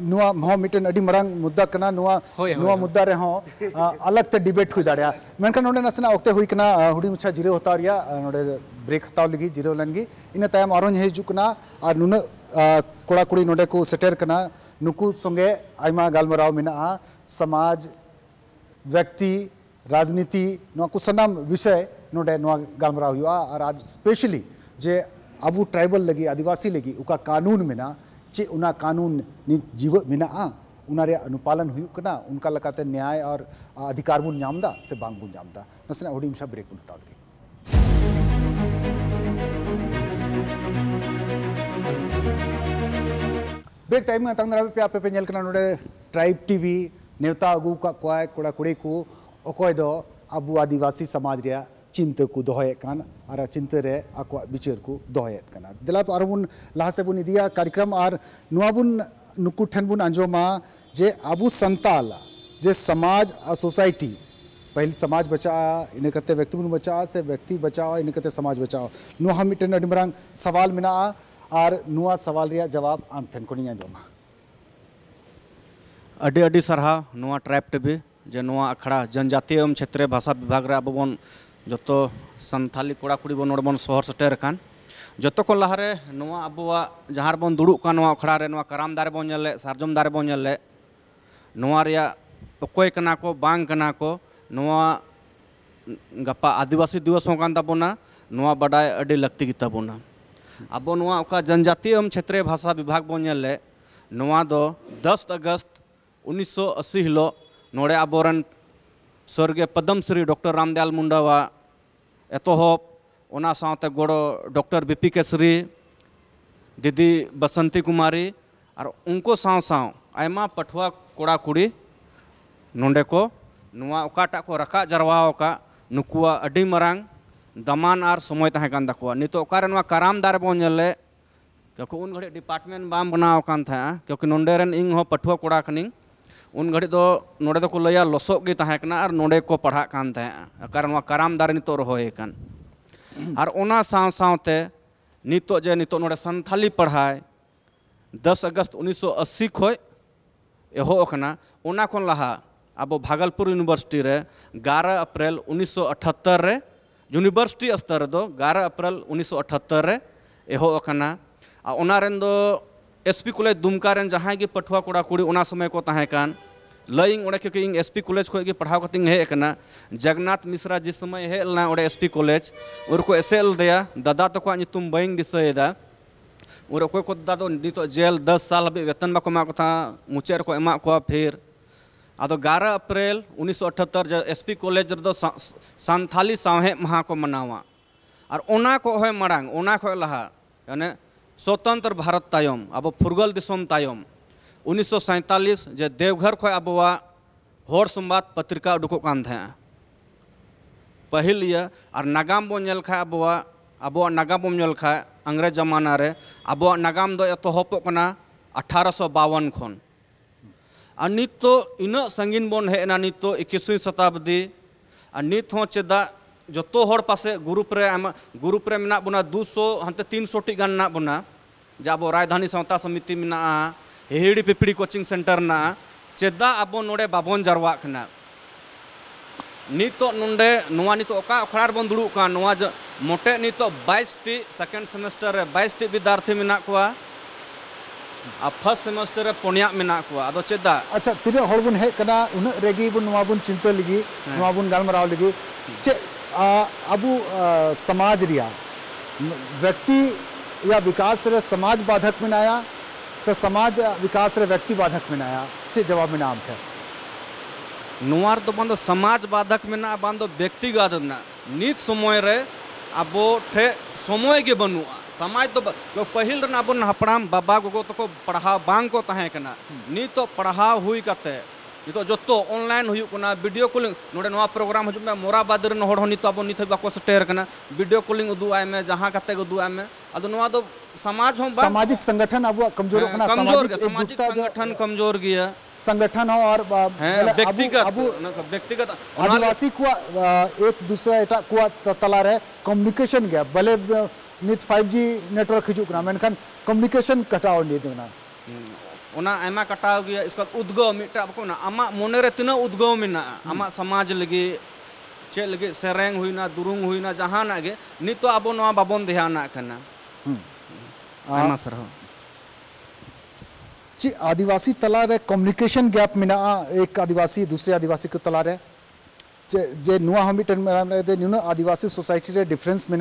नुआ हो मिटन अडी मरांग मुद्दा कना नुआ होय, नुआ मुद्दा रे हो। अलग ते डिबेट हुई दाड़िया मेनखान नोडे नसना ओक्ते हुई कना हुडी मुछा जिरे होता रिया नोडे ब्रेक हताव लगी जिरे लनगी। इन तायम आरोन हेजु कना और नुन कोड़ा कुड़ी नोडे को सेटेर कना नुकु संगे आइमा गालमराव मेना समाज व्यक्ति राजनीति नुआ को सनाम विषय नोडे नुआ गालमराव हुआ और आज स्पेशली जे अबू ट्राइबल लगी आदिवासी लगी उका कानून में ना चे उना कानून जीव में आ उना रे अनुपालन हुई कना, उनका लगाते न्याय और अधिकार बुन नामदा से बांग बुन नामदा नसना हुडी मिशा ब्रेक बुन हताव ब्रेक टाइम में तंग पे आपे पे ट्राइब टीवी, नेवता अगु का कोड़ा कुड़ी को अबु आदिवासी समाज रे चिंता को दोहयेद और चिंता आपको विचार को दोहयेद कान। दिलाप और बुन लहा बन बुन इदिया कार्यक्रम और नुआ बुन नुकु ठन बुन अंजोमा, जे अब संताल, जे समाज और सोसाइटी, पहले समाज बचा इन व्यक्ति बन बचा, से व्यक्ति बचा इन समाज बचा। नुआ हम मिटन सवाल मिना और नुआ सवाल जवाब आम ठन को नहीं सारा ट्राइब अड़ी टीवी जे नुआ अखड़ा जनजातीय क्षेत्र भाषा विभाग अब बन जो सानी कड़ा कुड़ी बन बन शहर सेटेर कान जो को लारे अब जहाँ बन दुड़ूकान अखड़ारे कराम दारे बन सार्जम दारे बन अकोय को, बांग को गपा आदिवासी दिवस होना बड़ा लगती अब अब जनजातीय क्षेत्रीय भाषा विभाग बन दस अगस्त उन्नीस सौ अस्सी हिलो नोड़े अब स्वर्गीय पद्म श्री डॉक्टर रामदयाल मुंडावा एतोहब गड़ो डॉक्टर बीपी केसरी, दीदी बसंती कुमारी और उनको आयमा पठुआ कोड़ा कुड़ी नोंडे को ओकाटा को रखा जरवाओ का, नुकुआ दमान आर समय तहे कान तकुआ नितो कराम दारे बोन ñele क्योंकि उन घड़ी डिपार्टमेंट था, क्योंकि नोंडे रेन इंग हो पठुआ कोड़ा कनिंग उन घड़ी दो नोड़े दो को लया लसोग तहे कना और नोड़े को पढ़ा कान था कारण कराम दारे नितो कान। और ओना साव सावते नितो जे नितो नोड़े संथाली पढ़ाई 10 अगस्त 1980 खोय एहो ओकना ओना खन लहा। अब भागलपुर यूनिवर्सिटी रे 11 अप्रैल 1978 रे यूनिवर्सिटी स्तर दो 11 अप्रैल 1978 रे एहो ओना रेन दो एसपी कॉलेज दुमका रेन जहाँ गे पठुआ कोड़ा कुड़ी ओना समय को तहे कान। लइंग ओड़े क्योंकि इंग एसपी कॉलेज खोय गे पढ़ाव कतिंग हे एकना जगन्नाथ मिश्रा जिस समय हे लना ओड़े एसपी कॉलेज। और को एसएल दिया दादा तो को तुम बइंग दिसयदा और अकोय को दादा नित जेल दस साल हाबी वेतन बाको एमा को था को एमा को फिर। आदो 11 अप्रैल 1978 जो एसपी कॉलेज रे सा, सांथाली सावहे महा को मनावा। और ओना को मरांग ओना को लहा यानी स्वतंत्र भारत तायम, अब फुरगल दिसम तायम। उन्नीस सौ सैंतालीस, जे देवघर खो अब हर संवाद पत्रिका उडुक पहल ये और नागाम बोल खा अब अब नागाम बोल खा अंग्रेज़ जमाना रे, अब नागाम दो एतहपना तो अठारह सौ बावन खन। और नित तो इन संगीन बन हेना नित तो इक्कीसवीं शताब्दी। और नित हों चेदा, जो तो हर पासे ग्रुप ग्रुप रे मेना बोना 200 हनते 300 टी गना बोना। जब राजधानी संता समिति में हेड़ी पिपड़ी कोचिंग सेंटर ना चेदा अब नोड़े बाबन जारवा नित नोड़े नित अखड़ा बन दुड़का मोटे नित बैसटी सेकेंड सेमेस्टर बैसटी विद्यार्थी मेना को फ़र्स्ट सेमेस्टर रे में मेना को अदो चेदा। अच्छा तिना होड़ बन हेक कना उन रेगी बन नवा बन चिंता लगी हाँ। नवा बन गलमराव लगी। चे आ, समाज रिया व्यक्ति या विकास रे समाज बाधक में नाया से समाज विकास रे व्यक्ति बाधक में नाया चे जवाब में नाम है। नुआर तो बंदो समाज बाधक में ना बंदो व्यक्ति व्यक्तिगत ना। नीत समय रे अब वो ठे समय के बनुआ समाज तो जो पहिल ना अपन हपड़ाम बाबा को तो को पढ़ा बांग को तहें कना हम्म। नीत तो पढ़ा हुई कते। नित जो ऑनलाइन वीडियो कलिंग ना प्रोग्राम हजू में मोराबाद नित अब नित बाको सेटेर वीडियो कलिंग उदूआय में जहाँ कते उदूआय में। अब तो समाज हम सामाजिक संगठन अब कमज़ोर हाँ, कमज़ोर सामाजिक संगठन कमज़ोर गया। संगठन हो और हाँ, व्यक्तिगत व्यक्तिगत। आदिवासी को एक दूसरा एटा को तला है कम्युनिकेशन गया। भले नित 5G नेटवर्क हजूँ मेनखान कम्युनिकेशन कटाव नहीं ᱚᱱᱟ ᱟᱭᱢᱟ ᱠᱟᱴᱟᱣ ᱜᱮᱭᱟ ᱤᱥᱠᱟᱨ ᱩᱫᱽᱜᱟᱹᱣ ᱢᱤᱫᱴᱟᱝ ᱵᱟᱠᱚ ᱢᱮᱱᱟ ᱟᱢᱟᱜ ᱢᱚᱱᱮᱨᱮ ᱛᱤᱱᱟᱹᱜ ᱩᱫᱽᱜᱟᱹᱣ ᱢᱮᱱᱟᱜᱼᱟ ᱟᱢᱟᱜ ᱥᱚᱢᱟᱡᱽ ᱞᱟᱹᱜᱤᱫ ᱪᱮᱫ ᱞᱟᱹᱜᱤᱫ ᱥᱮᱨᱮᱧ ᱦᱩᱭᱱᱟ ᱫᱩᱨᱩᱝ ᱦᱩᱭᱱᱟ ᱡᱟᱦᱟᱱᱟᱜ ᱜᱮ ᱱᱤᱛᱚᱜ ᱟᱵᱚ ᱱᱚᱣᱟ ᱵᱟᱵᱚᱱ ᱫᱷᱮᱭᱟᱱᱟᱜ ᱠᱟᱱᱟ ᱟᱭᱢᱟ ᱥᱟᱨᱦᱟᱣ ची आदिवासी तला रे कम्युनिकेशन गैप में एक आदिवासी दूसरे आदिवासी को तला रे जे जे नुआ हम मिटन में दे नुना आदिवासी सोसाइटी रे डिफरेंस में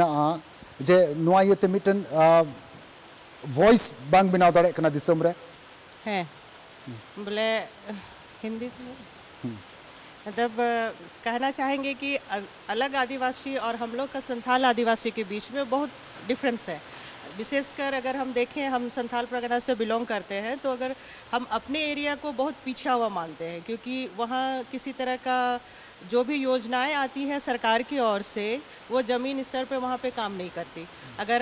जे नुआ ये ते मिटन वॉइस बांग बनाव दाड़े कना दिसम रे है। बोले हिंदी तो मतलब कहना चाहेंगे कि अलग आदिवासी और हम लोग का संथाल आदिवासी के बीच में बहुत डिफरेंस है। विशेषकर अगर हम देखें हम संथाल परगना से बिलोंग करते हैं तो अगर हम अपने एरिया को बहुत पीछा हुआ मानते हैं क्योंकि वहाँ किसी तरह का जो भी योजनाएँ आती हैं सरकार की ओर से वो ज़मीन स्तर पे वहाँ पे काम नहीं करती। अगर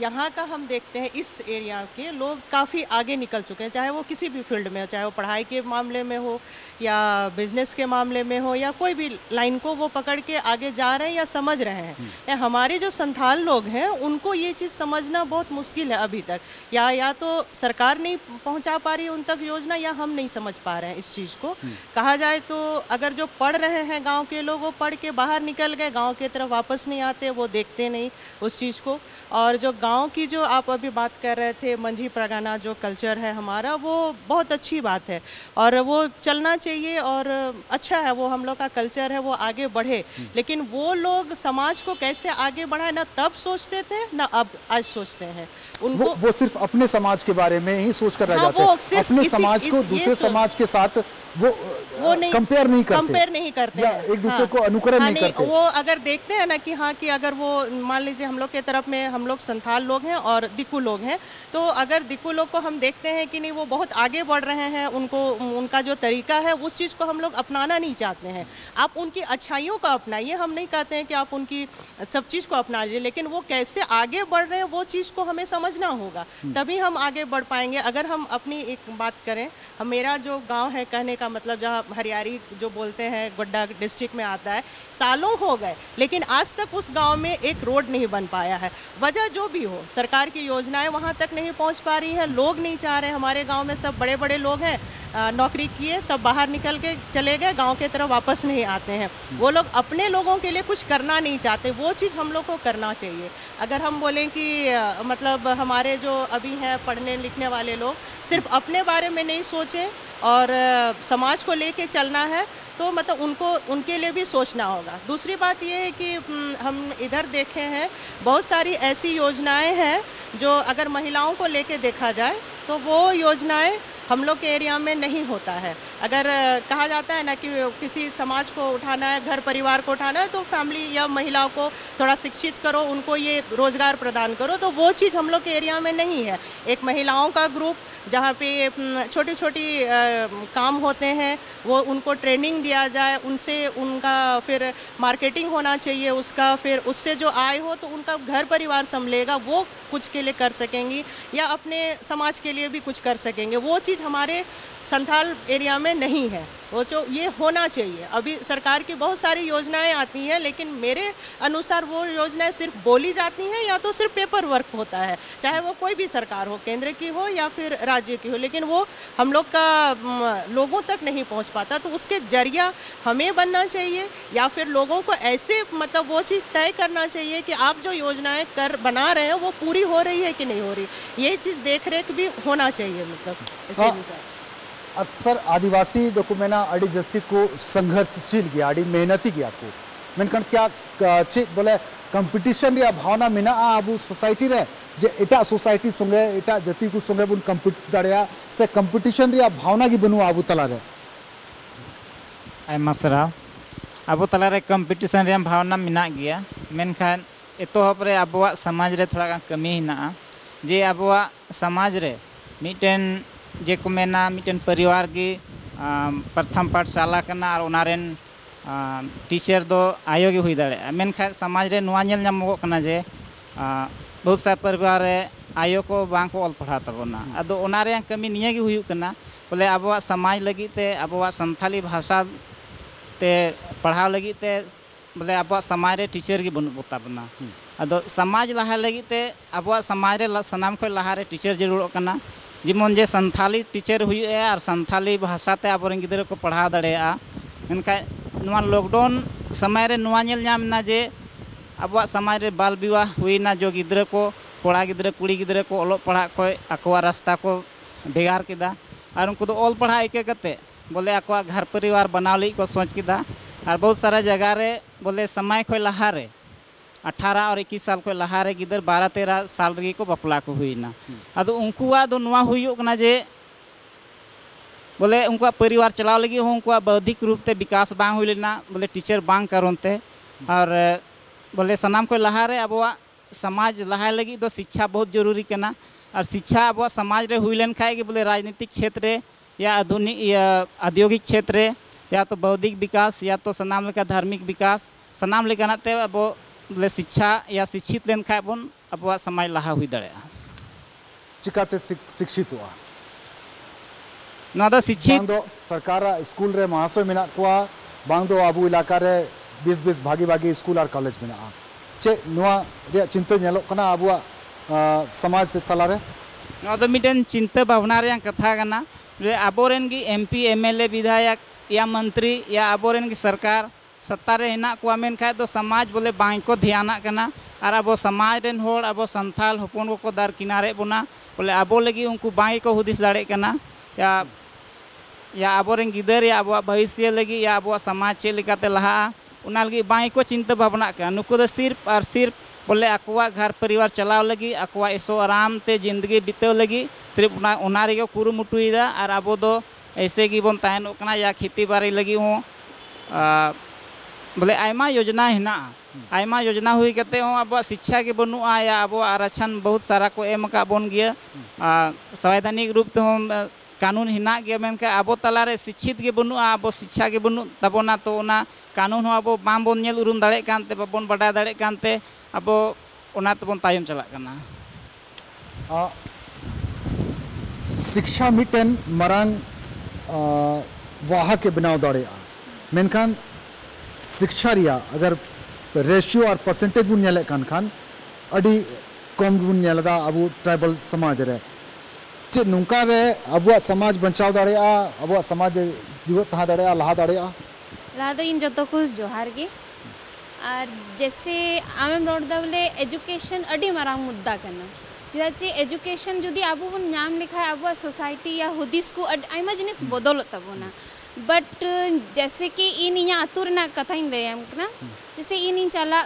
यहाँ का हम देखते हैं इस एरिया के लोग काफ़ी आगे निकल चुके हैं चाहे वो किसी भी फ़ील्ड में हो चाहे वो पढ़ाई के मामले में हो या बिज़नेस के मामले में हो या कोई भी लाइन को वो पकड़ के आगे जा रहे हैं या समझ रहे हैं। या हमारे जो संथाल लोग हैं उनको ये चीज़ समझना बहुत मुश्किल है अभी तक। या या तो सरकार नहीं पहुँचा पा रही उन तक योजना या हम नहीं समझ पा रहे हैं इस चीज़ को। कहा जाए तो अगर जो पढ़ रहे हैं गाँव के लोग वो पढ़ के बाहर निकल गए गाँव के तरफ़ वापस नहीं आते वो देखते नहीं उस चीज़ को। और जो गाँव की जो आप अभी बात कर रहे थे मंझी प्रगाना जो कल्चर है हमारा वो बहुत अच्छी बात है। और वो चलना चाहिए और अच्छा है वो हम लोग का कल्चर है वो आगे बढ़े। लेकिन वो लोग समाज को कैसे आगे बढ़ाए ना तब सोचते थे ना अब आज सोचते हैं। उनको वो वो सिर्फ़ अपने समाज के बारे में ही सोच कर रह हाँ, जाते हैं। अपने इसी- समाज को इस- दूसरे समाज के साथ वो वो नहीं कंपेयर नहीं करते। कंपेयर नहीं करते। या एक दूसरे हाँ। को अनुकरण हाँ, नहीं करते? वो अगर देखते हैं ना कि हाँ कि अगर वो मान लीजिए हम लोग के तरफ़ में हम लोग संथाल लोग हैं और दिक्कू लोग हैं तो अगर दिक्कू लोग को हम देखते हैं कि नहीं वो बहुत आगे बढ़ रहे हैं उनको उनका जो तरीका है उस चीज़ को हम लोग अपनाना नहीं चाहते हैं। आप उनकी अच्छाइयों को अपनाइए हम नहीं कहते हैं कि आप उनकी सब चीज़ को अपना लीजिए लेकिन वो कैसे आगे बढ़ रहे हैं वो चीज़ को हमें समझना होगा तभी हम आगे बढ़ पाएँगे। अगर हम अपनी एक बात करें मेरा जो गाँव है कहने का मतलब जहाँ हरियारी जो बोलते हैं गोड्डा डिस्ट्रिक्ट में आता है। सालों हो गए, लेकिन आज तक उस गाँव में एक रोड नहीं बन पाया है। वजह जो भी हो, सरकार की योजनाएँ वहाँ तक नहीं पहुँच पा रही हैं। लोग नहीं चाह रहे, हमारे गाँव में सब बड़े बड़े लोग हैं। नौकरी किए, सब बाहर निकल के चले गए, गाँव के तरफ़ वापस नहीं आते हैं। वो लोग अपने लोगों के लिए कुछ करना नहीं चाहते, वो चीज़ हम लोग को करना चाहिए। अगर हम बोलें कि मतलब हमारे जो अभी हैं पढ़ने लिखने वाले लोग, सिर्फ़ अपने बारे में नहीं सोचें और समाज को लेके चलना है तो मतलब उनको उनके लिए भी सोचना होगा। दूसरी बात ये है कि हम्म, हम इधर देखे हैं बहुत सारी ऐसी योजनाएँ हैं जो अगर महिलाओं को लेके देखा जाए तो वो योजनाएँ हम लोग के एरिया में नहीं होता है। अगर कहा जाता है ना कि किसी समाज को उठाना है, घर परिवार को उठाना है तो फैमिली या महिलाओं को थोड़ा शिक्षित करो, उनको ये रोज़गार प्रदान करो तो वो चीज़ हम लोग के एरिया में नहीं है। एक महिलाओं का ग्रुप जहाँ पे छोटी छोटी काम होते हैं, वो उनको ट्रेनिंग दिया जाए, उनसे उनका फिर मार्केटिंग होना चाहिए उसका, फिर उससे जो आय हो तो उनका घर परिवार संभलेगा, वो कुछ के लिए कर सकेंगी या अपने समाज के लिए भी कुछ कर सकेंगे। वो चीज़ हमारे संथाल एरिया में नहीं है। वो जो ये होना चाहिए। अभी सरकार की बहुत सारी योजनाएँ आती हैं लेकिन मेरे अनुसार वो योजनाएँ सिर्फ़ बोली जाती हैं या तो सिर्फ़ पेपर वर्क होता है। चाहे वो कोई भी सरकार हो केंद्र की हो या फिर राज्य की हो लेकिन वो हम लोग का लोगों तक नहीं पहुँच पाता। तो उसके ज़रिया हमें बनना चाहिए या फिर लोगों को ऐसे मतलब वो चीज़ तय करना चाहिए कि आप जो योजनाएँ कर बना रहे हो वो पूरी हो रही है कि नहीं हो रही। ये चीज़ देख भी होना चाहिए मतलब। था अक्सर आदिवासी देखो मैं अड़ी जस्ती को संघर्षशील गया अड़ी मेहनती गया को। मेनखान क्या चे बोले कंपिटिशन या भावना मेना अब सोसाइटी रे जे एटा सोसाइटी संगे, एटा जति को संगे बुन कंपीट दड़या, से कंपिटिशन या भावना की बनू अब तला रे आयमा सराव अब तला रे कंपिटिशन रे भावना मेना गया। मेनखान एतोहब रे अब समाज रे थोड़ा कमी हिना जे अब समाज रे, मिटन जे को मेना मिटन परिवार की प्रथम पाठशाला कना और उनारेन टीचर दो आयो की हुई दाड़े मेनखा समाज रे नुआ नेल नामो कना जे बहुत सा परिवार रे आयो को बांग को ऑल पढ़ा तबना अदो उनारे कमी निया की हुई कना बोले अब समाज लगी ते अब संथाली भाषा ते पढ़ाव लगी ते बोले अब समाज रे टीचर की बनू बताबना अदो समाज लहा लगी ते अब समाज रे सनाम को लहा टीचर ज़रूर कना जेमन जे संथाली टीचर हुई है और संथाली भाषा ते अब गिदर को इनका नुआ लॉकडाउन समय रे जे अब समाज रे बाल विवाह हुईना जो गिदर को, कोड़ा गिदर, कुड़ी गिदर को ओलो पढ़ा को अकवा रास्ता को भेगार किदा। और उनको तो ऑल पढ़ा इके बोले अकवा घर परिवार बनाव को सोच किदा। और बहुत सारा जगह रे बोले समय खो लहा रे अठारह और इक्कीस साल खो लहारे गिदर बारह तेरह साल को बपला को हुईना। अदो उनकुआ जे, बोले उनका परिवार चलाव लगी उनका बौद्धिक रूप से विकास बांग हुई बोले टीचर बांग करोन ते। और, बोले सनाम को लहारे अब समाज लहा लगी तो शिक्षा बहुत ज़रूरी करना और शिक्षा अब समाज रे हुई लेन खाए कि बोले राजनीतिक क्षेत्र या आधुनिक या औद्योगिक क्षेत्र या तो बौद्धिक विकास, या तो सनाम लेका धार्मिक विकास। सनाम लेकाना ते अब बोले शिक्षा या शिक्षित लेन खाए बन अब समाज लहा हुई दड़ेया चिकाते शिक्षित हुआ दो शिक्षित सरकार स्कूल रे महाशय मेना कुआ बांग दो आबू इलाका रे बीस बीस भागी भागी स्कूल और कॉलेज मेना चे नुआ रे चिंता नेलो कना आबुआ समाज से तला रे नवा दो मिटन चिंता भावना रे कथा कना जे आबोरेन की एमपी एमएलए विधायक या मंत्री या आबोरेन की सरकार सत्ता रे हेना तो समाज बोले बाई को ध्याना और अब समाज रेन अब संथाल हपन को को दार किनारे बोना बोले आबो लगी उनको बाई को हुदिस दाड़े कना या या आबोरेन गिदर या आबो भविष्य लगी या अब समाज चेक लेकाते लहा उना लगी को चिंता भावना का नुको सिर्फ़ और सिर्फ़ बोले अकवा घर परिवार चलाव लगी अकवा ऐसो आराम ते ज़िंदगी बिताव लगी सिर्फ़ उना और अब ऐसे गी बोन ताहन या खेती बाड़ी लगी बोले, आयमा योजना हिना आयमा योजना हुई कते हो, अब शिक्षा के बनुआ या अब आरक्षण बहुत सारा को एम का बन गया। संवैधानिक रूप ते हम कानून हिना गया मेनका अब तलारे शिक्षित के बनुआ अब शिक्षा के बनु तबोना तो ओना कानून हो, अब बाम बोन नेल उरुम दाड़े कानते बाबोन बड़ा दाड़े कानते अब ओना तबोन तायम चला करना। शिक्षा मिटन मरांग वाह के बनाव दाड़े मेनखान शिक्षा रिया, अगर रेशियो और पर्सेंटेज बुन खान अभी कम बुन अब ट्राइबल समाज रे चे नुका रे अब समाज बचाव दाड़े अब समाज जीवत तहा दाड़े लहा दाड़े लहा दो तो इन जतो कुछ जोहार गे। और जैसे आम रोडदा बोले एजुकेशन, अड़ी मारा मुद्दा करना। चेदा चे एजुकेशन जुदी अब बन नाम लेखा अब सोसाइटी या हुदिस को जिन जिनिस बदलत तबना बट जैसे कि इन इया कथा लैम हम्म। जैसे इन चला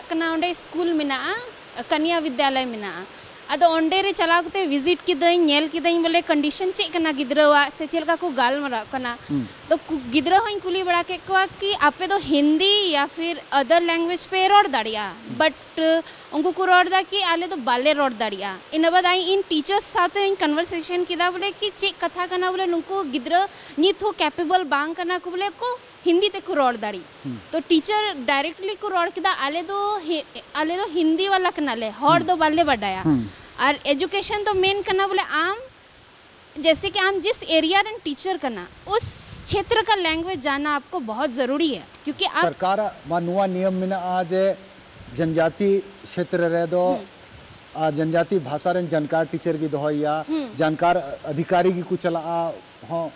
स्कूल मेना कन्या विद्यालय मेना अदो ओंडे रे चलाव कते विज़िट किदई नेल किदई बोले कंडीशन चेक कना गिद्रवा से चेलका को कना तो गिदरा हों कुली बड़ा के को कि आपे तो हिंदी या फिर अदर लैंग्वेज पे रोड दाड़िया बट उनको को रोड दा कि आले तो बाले रोड दाड़िया इन बाद आई इन टीचर्स साथ इन कन्वर्सेशन किदा बोले कि चे कथा करना बोले नुको गिदरा हो कैपेबल बांग करना को बोले को हिंदी ते को रोड दाड़ी तो टीचर डायरेक्टली को रोड आले हि- आले तो हिंदी वाला कनाले हॉर दो बाले बडाया और एजुकेशन तो मेन करना बोले आम जैसे कि हम जिस एरिया में टीचर करना उस क्षेत्र का लैंग्वेज जानना आपको बहुत ज़रूरी है क्योंकि आप सरकार मा नुआ नियम में आज जनजाति क्षेत्र रे दो जनजाति भाषा रे जानकार टीचर की दोहैया जानकार अधिकारी की कुछ चला हाँ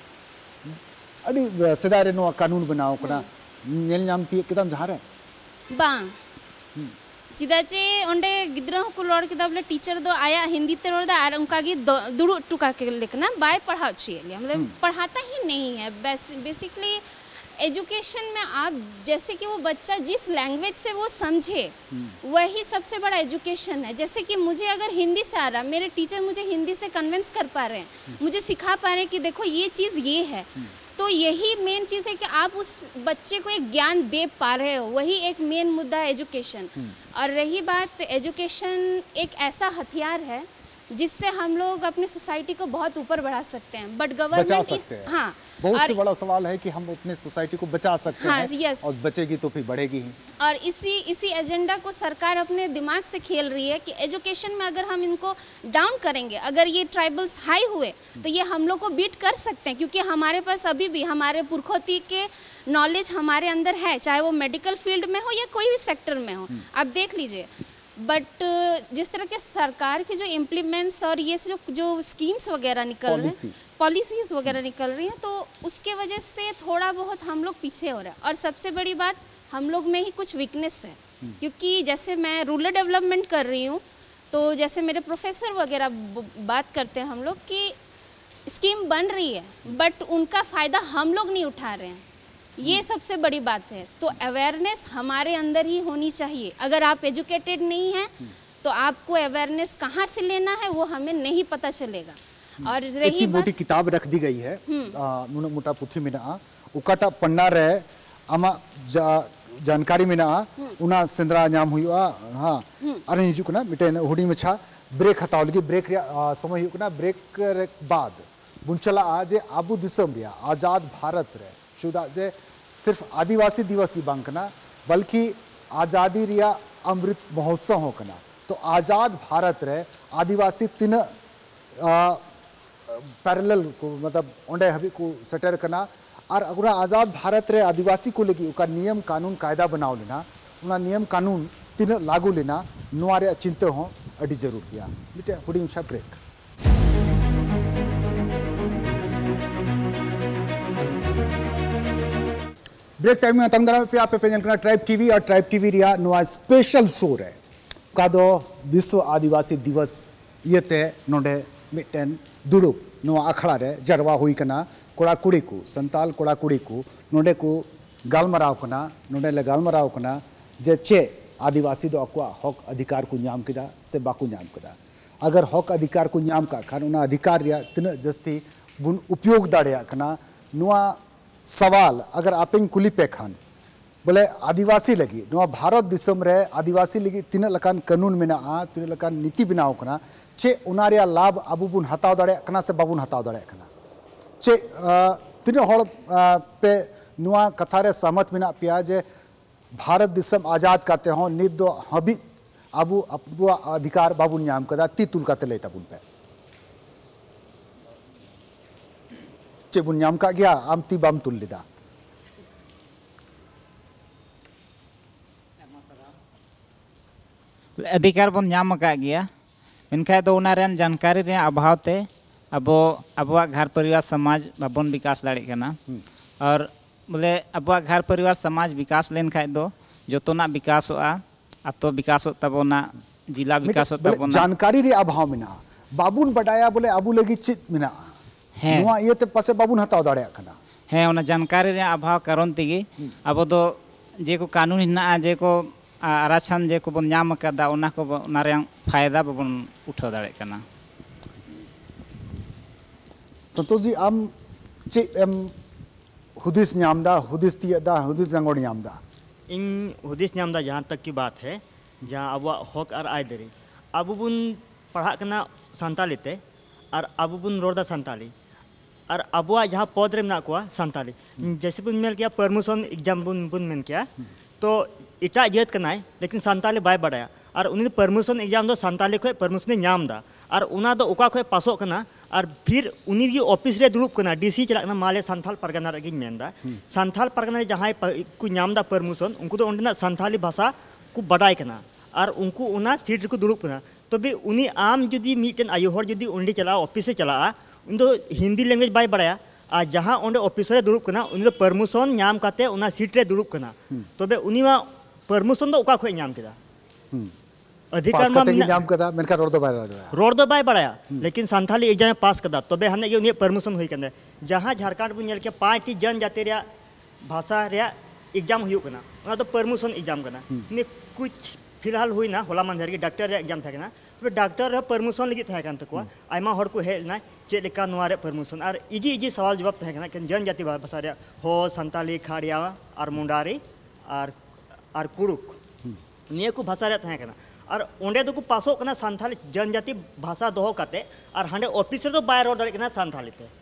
सेदाय रे नुआ कानून बनाओ कना नेल नाम ती एकदम जहाँ रे बांग चिदा चे ओंडे गिद्रा को लड़ के बोले टीचर दो आया हिंदी ते रोड और उनका की दुड़ू टुका के लिखना बाय पढ़ा चाहिए मतलब पढ़ाता ही नहीं है। बेसिकली एजुकेशन में आप जैसे कि वो बच्चा जिस लैंग्वेज से वो समझे वही सबसे बड़ा एजुकेशन है। जैसे कि मुझे अगर हिंदी से आ रहा मेरे टीचर मुझे हिंदी से कन्विंस कर पा रहे हैं मुझे सिखा पा रहे हैं कि देखो ये चीज़ ये है। तो यही मेन चीज़ है कि आप उस बच्चे को एक ज्ञान दे पा रहे हो। वही एक मेन मुद्दा है एजुकेशन और रही बात एजुकेशन एक ऐसा हथियार है जिससे हम लोग अपनी सोसाइटी को बहुत ऊपर बढ़ा सकते हैं बट गवर्नमेंट हाँ। बहुत से बड़ा सवाल है कि हम अपने सोसाइटी को बचा सकते हाँ, हैं yes. और बचेगी तो फिर बढ़ेगी ही। और इसी इसी एजेंडा को सरकार अपने दिमाग से खेल रही है कि एजुकेशन में अगर हम इनको डाउन करेंगे अगर ये ट्राइबल्स हाई हुए तो ये हम लोग को बीट कर सकते हैं क्योंकि हमारे पास अभी भी हमारे पुरखौती के नॉलेज हमारे अंदर है चाहे वो मेडिकल फ़ील्ड में हो या कोई भी सेक्टर में हो। आप देख लीजिए बट जिस तरह के सरकार की जो इम्प्लीमेंट्स और ये जो जो स्कीम्स वगैरह निकल रहे हैं पॉलिसीज़ वगैरह निकल रही हैं तो उसके वजह से थोड़ा बहुत हम लोग पीछे हो रहे हैं। और सबसे बड़ी बात हम लोग में ही कुछ वीकनेस है। क्योंकि जैसे मैं रूरल डेवलपमेंट कर रही हूँ तो जैसे मेरे प्रोफेसर वगैरह बात करते हैं हम लोग कि स्कीम बन रही है बट उनका फ़ायदा हम लोग नहीं उठा रहे हैं। ये सबसे बड़ी बात है। तो अवेयरनेस हमारे अंदर ही होनी चाहिए। अगर आप एजुकेटेड नहीं हैं तो आपको अवेयरनेस कहाँ से लेना है वो हमें नहीं पता चलेगा। और रही मोटी किताब रख दी गई है। आ, मोटा पुथी मेना उकाटा पन्ना रे आमा जा, जानकारी मेना उना सेंद्रा नाम हुआ हाँ। अरे हिजू कना मिटेन हुडी मछा ब्रेक हताव लगी ब्रेक समय ब्रेक बाद। बुनचला आ जे आबू दिसम आज़ाद भारत रे शुदा जे सिर्फ़ आदिवासी दिवस की बांग कना, बल्कि आज़ादी रिया अमृत महोत्सव हो कना। तो आज़ाद भारत रे आदिवासी तीन पैरेलल को मतलब ओंडे हबी को सेटर करना और अगर आज़ाद भारत रे आदिवासी को लेगी उका नियम कानून कायदा बनाव लेना, उना नियम कानून तीन लागू लेना नुआ चिंता हो ज़रूर किया। मिटे, हुडिंग ब्रेक। ब्रेक टाइम में तंगदरा पे आप पे जनकना ट्राइब टीवी और ट्राइब टीवी रिया नुआ स्पेशल शो रे का दो विश्व आदिवासी दिवस इयते नोडे मिटेन दुड़ुब नुआ अखड़ा रे जरवा हुई कना कोड़ा कुड़ी को संताल कोड़ा कुड़ी को नोडे को गालमराव कना नोडे ले गालमराव कना जे चे आदिवासी दो अक्वा हक अधिकार को ᱧᱟᱢ केदा से बाकू ᱧᱟᱢ केदा अगर हक अधिकार को ᱧᱟᱢ का खान उना अधिकार रिया तिना जस्ती बुन उपयोग दाड़िया कना नुआ सवाल, अगर आप कुली पे खान, बोले, आदिवासी लगी। तो भारत दिसम रे आदिवासी लगी, तीन लकान कानून में ना तीन लकान नीति बनाव करना चे उना रे लाभ अबू बुन हताव दाड़े करना से बाबुन हताव दाड़े करना चे तीन होल पे नुआ कथारे सहमत में ना पिया जे, भारत दिसम आज़ाद करते हों, नित दो, हबी, अबू अब अधिकार बाबुन नाम कदा ती तुल काते ले तबुन पे। चेबुन नाम का गया आम ती बाम तुल लेदा। अधिकार बन नाम का गया। इनका तो उनारेन जानकारी रे अभाव ते अब अब घर परिवार समाज बाबन विकास दाड़े करना। हम्म। और बोले अब घर परिवार समाज विकास लेन खाए दो जो तो ना विकास हो आ अब तो विकास हो तब ना जिला विकास जानकारी अभाव में बाबून बोले अबू लगी चित ᱱᱚᱣᱟ ᱤᱭᱟᱹᱛᱮ ᱯᱟᱥᱮ ᱵᱟᱵᱚᱱ ᱦᱟᱛᱟᱣ ᱫᱟᱲᱮᱭᱟᱜ ᱠᱟᱱᱟ ᱦᱮᱸ ᱚᱱᱟ ᱡᱟᱱᱠᱟᱨᱤ ᱨᱮᱭᱟᱜ ᱚᱵᱷᱟᱵᱽ ᱠᱟᱨᱚᱱ ᱛᱮᱜᱮ ᱟᱵᱚ ᱫᱚ जे कोबन नाम को फ़ायदा बाबन उठा दाड़े सतोष जी आम चे हुदिस हुदिस तियदा हुदिस नामदा इन हुदिस नामदा जहाँ तक की बात है जहाँ अब हक और आय दरी अब पढ़ा सानी संताली और अब रोड़ा सानी और अब जहाँ पद रे कोआ, संताली। जैसे बुन किया परमिशन एग्ज़ाम बुन किया तो इटा जेत कनाय लेकिन संताली बाय बड़ाया और उन्हीं परमिशन एग्ज़ाम दो संताली खो परमिशन नाम और उना दो ओका और फिर उन्हीं की ऑफ़िस रे दुरुब कना डीसी चला माले संथाल परगना रे मेनदा संथाल परगना रे जहाँ को नाम दा परमिशन उनको तो उन्हें संथाली भाषा को बड़ाई कना और उनको उना सीट को दुरुब कना तबे उन्हीं आम जुदी मीटन आयु जुदी उन्डी चला, ऑफ़िस चला उन हिंदी लैंग्वेज बै बड़ा और जहाँ उन्हें ऑफ़िस रे करना उन्हें परमिशन नाम सीट रे दुड़ुब करना। तबे उन परमिशन दो ओका खोय नाम रोड दो बाय लेकिन सानी एग्ज़ाम पास कदा तबे हने उन उन्हें परमिशन होई जहाँ झारखंड बोल के पाँचटी जनजाति भाषा एग्ज़ाम हुयो तो परमिशन एग्ज़ाम कुछ फ़िलहाल हुई ना, होला मंदिर के डॉक्टर एग्ज़ाम था कना तो डॉक्टर परमिशन लगी कन हर को हेल ना, चेक परमिशन और इजी इजी सवाल जवाब था जनजाति भाषा हो सानी खाड़िया और मुंडारी और और कुड़ुक। को भाषा रे और ओंडे दो को पासो कना जनजाति भाषा दोहो काते। और हांडे ऑफ़िस बाय रोड दाड़े ते।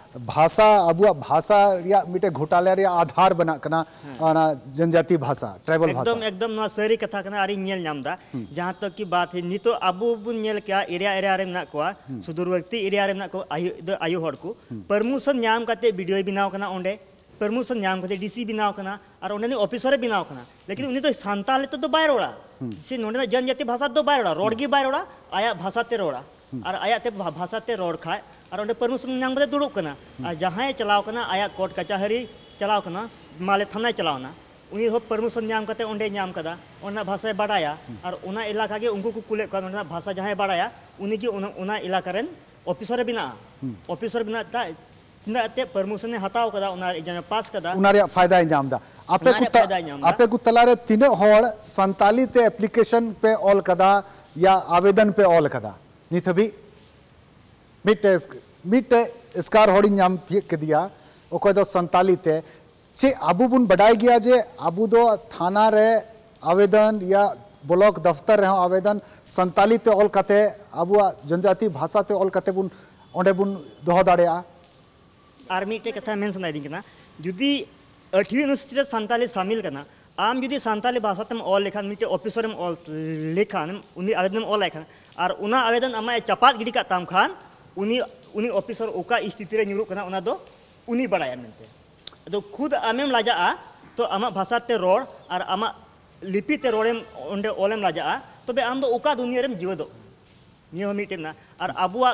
भाषा अब भाषा या मिटे घोटाले या आधार बना कना हाँ। आना जनजाति भाषा ट्राइबल भाषा। एकदम एकदम ना सारी कथा कना आरी नेल नामदा हम्म। जहाँ तक की बात है नीतो अब बु नेल क्या एरिया एरिया रे मना कोआ हम्म। सुदूरवर्ती एरिया रे मना को हम्म। आयो आयो हड़ को। परमिशन नाम काते वीडियो बनाओ कना ओंडे परमिशन नाम काते डीसी बनाओ कना और ओंडे ऑफिसर बनाओ कना। लेकिन उनी तो संताल तो बाय रोड़ा। से नोंडे जनजाति भाषा तो बाय रोड़ा रोड की बाय रोड़ा आया भाषा ते रोड़ा। और आया ते भाषा ते रोड खाए। और उन्हें परमिशन नाम दुड़ब करना। जहाँ चलाव करना आया कोर्ट कचहरी चलाव करना माले थाना चलावना उन हो परमिशन करते भाषा बड़ाया और उन्हें इलाका के उनको कुले भाषा जहाँ बड़ाया उन्हीं की उन्हें इलाका रेन ऑफिसर बिना ऑफिसर बिना चिंदाते परमिशन पास कदा उन्हें फ़ायदा दा। आपे तलारे तीनों होड़ संताली ते एप्लीकेशन पे ऑल कदा या आवेदन पे ऑल कदा नहीं तो थबी मीट स्कार होड़ी नाम के दिया संताली ते चे आबू बुन बढ़ाई गया जे आबू दो थाना रे आवेदन या ब्लॉक दफ्तर रे आवेदन संताली ते ऑल कते आबू जनजाति भाषा ते ऑल कते बुन ओंडे बुन दोह दाड़ेया आर मिट्टे कथा मेन सुनाई दिन दिना जुदी अठवी अनुसूची रे संताली शामिल करना आम जुदी संताली भाषा तम ऑल लेखन मिट्टे ऑफिसर में ऑल लेखान उनी आवेदन ऑल लेखन आर उना आवेदन अमा चपात गिडी का ताम खान ऑफिसर ओका स्थिति रे nyuruh कना उना दो उनी बड़ाया मेनते तो खुद आमेम लाजा तो आमा भाषा ते रोड और आमा लिपि ते रोड़ेम ओंडे ऑलेम लाजा तबे आम दुनिया जीवदो मिट्टे और अबुआ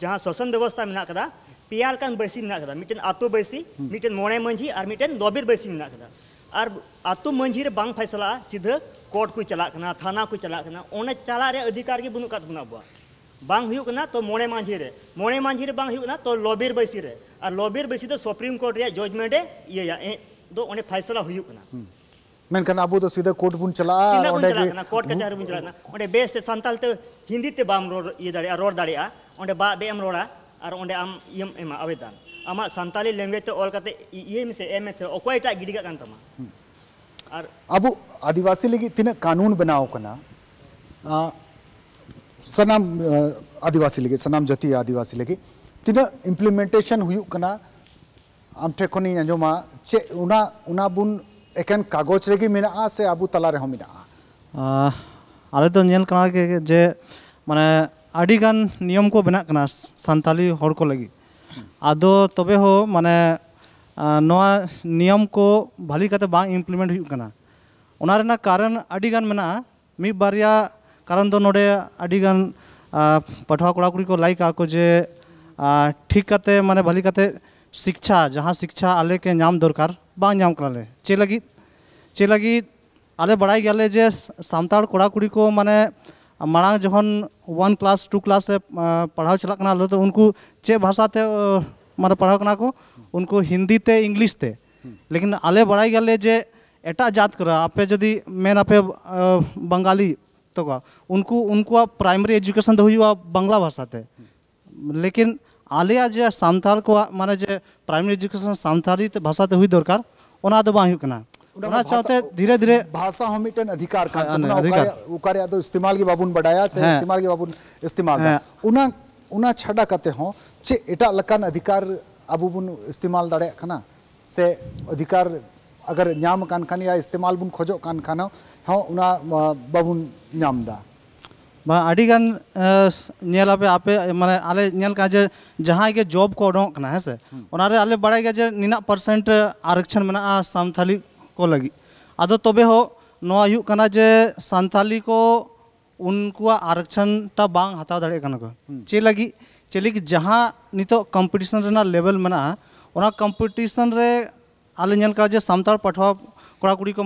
जहाँ शासन व्यवस्था में कदा पेया लकान बैसी में कदा मिटन आतो बैसी मिटन मोणे मंझी और मिटन लॉबिर बैसी में आतो मंझी बांग फैसला सीधे कोर्ट को चला कना थाना को चला कना ओने चला रे अधिकार के बुनु कात बुना बांग हुयु कना तो मोड़े मांझी रे। मोणे मांझी रे बांग हुयु कना तो लॉबिर बैसी रे। और लॉबिर बैसी तो सुप्रीम कोर्ट रे जजमेंट रे ये या ए दो ओने फैसला कना मेनखान अबो तो सीधे कोर्ट बुन चला गे कोर्ट कचहरी बुन चला कना बेस ते संताल ते हिंदी ते बाम रोड ये दाड़े रोड दाड़े ओंडे बा बे एम रोड़ा और ओंडे आम यम एमा आवेदन। आमा संताली लैंग्वेज ते ऑल कते ये में से एम थे ओकोयटा गिडिगा कान तमा और अबो आदिवासी लगी तीन कानून बनाव कना। सनाम आदिवासी लगे सनाम जति आदिवासी लगे तना इम्प्लीमेंटेशन होना आम ठे आजमा चे, उना उना कागज़ रेगे मे से अब तला रहे आलो तो जे, माने अगर नियम को बनाकर सानी को लगी। अद तब हो, माने नियम को भाली बांग इम्प्लीमेंट होना कारण अभी मेना, मी बारिया कारण तो नोडे अडीगन पठवा कड़ा कुड़ी को लाइक को जे ठीक कते माने भली कते शिक्षा जहाँ शिक्षा आले के नाम दरकार बाम नाम चे लगी चे लगी आले बड़ा गया जे सामता कड़ा कुड़ी को माने मांग जो वन क्लास टू क्लास से पढ़ाव चलना तो उनको चे भाषा ते माने पढ़ा को उनको हिंदी ते इंग्लिश ते लेकिन आले बड़ा गया जे एटा जात करा आपे जदि मेन आपे बंगाली पुस्तक उनको उनको आप प्राइमरी एजुकेशन तो हुई बांग्ला भाषा थे। लेकिन आलिया जे सामथाल को माने जे प्राइमरी एजुकेशन सामथाली भाषा तो हुई दरकार ओना दो बाहु कना। ओना चाहते धीरे धीरे भाषा हम इटन अधिकार का हाँ, तो अधिकार। उकारे तो इस्तेमाल के बाबुन बढ़ाया से हाँ। इस्तेमाल के बाबुन इस्तेमाल ओना ओना हाँ। छड़ा कते हो चे एटा लकान अधिकार अबुबुन इस्तेमाल दड़े कना से अधिकार अगर नाम कान खान या इस्तेमाल बुन खोजो कान खाना हो उना अ, बाबुन ᱧᱟᱢ दा बा आडिगान नेल आपे आपे माने आले नेल का जे जहां के जॉब को ओडोक कना है से ओनारे आले बड़ाई के जे निना परसेंट आरक्षण मना सामथाली को लगी आदो तबे हो नोआ यु कना जे सानथाली को उनको आरक्षण ता बांग हताव दाड़े कना को चे लगी चली कि जहां नितो कंपटीशन रेना लेवल मना ओना कंपटीशन रे आले नेल का जे सामताल पठवा कोड़ा कुड़ी को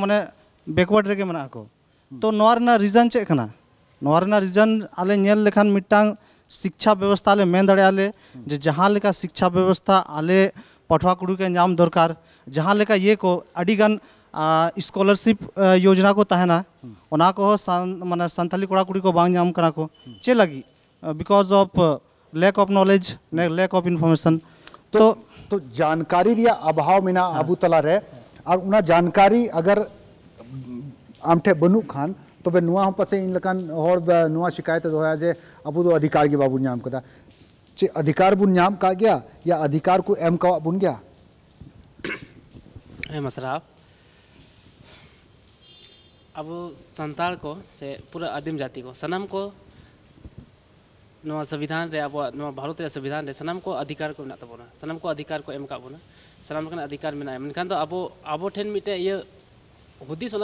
बैकवर्ड रेगे मना को तो नोआ रेना रीजन आले नेल लेखान मिटांग शिक्षा व्यवस्था आले मेन दाड़े आले जे जहाँ लेका शिक्षा व्यवस्था आले पठवा कुड़ी के नाम दरकार जहाँ लेका ये को अडिगान स्कॉलरशिप योजना को तहना ओना को सान माने संथाली कोड़ा कुड़ी को बांग नाम करा को चे लगी because of lack of knowledge lack of information तो तो जानकारी रिया अभाव मेना अबु तला रे और उना जानकारी अगर आमठे बनू खान तब ᱛᱚᱵᱮ ᱱᱚᱣᱟ ᱦᱚᱸ ᱯᱟᱥᱮ ᱤᱧ ᱞᱮᱠᱟᱱ ᱦᱚᱲ ᱱᱚᱣᱟ ᱥᱤᱠᱟᱭᱛᱮ ᱫᱚᱦᱚᱭᱟ ᱡᱮ ᱟᱵᱚ ᱫᱚ ᱚᱫᱷᱤᱠᱟᱨ ᱜᱮ ᱵᱟᱵᱚᱱ ᱧᱟᱢ अधिकार बुन नाम का गया या अधिकार को एम का बुन गया? एम असराफ अब संताल को से पूरा आदिम जाति को, सनम को नवा संविधान रे, अब नवा भारत रे संविधान रे, सनम को अधिकार को मेना तबोना तो सनम को अधिकार को एम का बोना, सनम का अधिकार मेना मेनखान तो अब अब ठेन मिटे ये हुदीस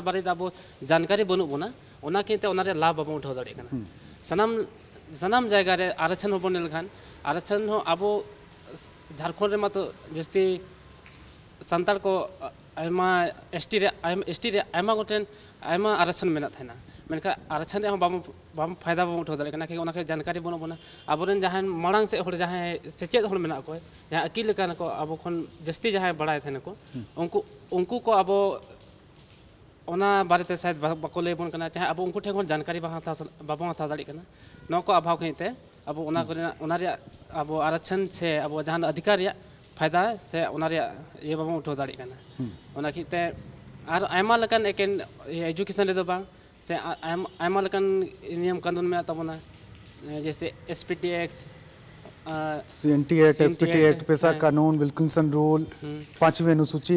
बारे जानकारी बनूबना लाभ बाबो उठा दाना सनाम सनाम जगह आरक्षण होबो नेलखान आरक्षण हो आबो झारखंड में तो जस्ती सानतार को एसटी एसटी गोटेन आरक्षण मेना थाना आरक्षण बाम फ़ायदा बाम उठा दाना कि जानकारी बनूबना आबोरेन जहाँ मांग से सेचेद होड़ मेना को जहाँ जस्ती जहाँ बड़ाय थाना को हम्म। उनको उनको को आबो ओना बारे ते शायद बको लेब चाहे। अब उनको ठेक जानकारी बाबो हथा दिन नौको अभाव खेते अब अब आरक्षण से अब जहाँ अधिकार फ़ायदा से ये बाबो उठा दाखिलते लकान एक एजुकेशन से लकान नियम कानून मेबना जैसे S P T act C N T act S P T act पेशा हाँ। कानून विल्किसन रूल हम्म। पाँचवें अनुसूची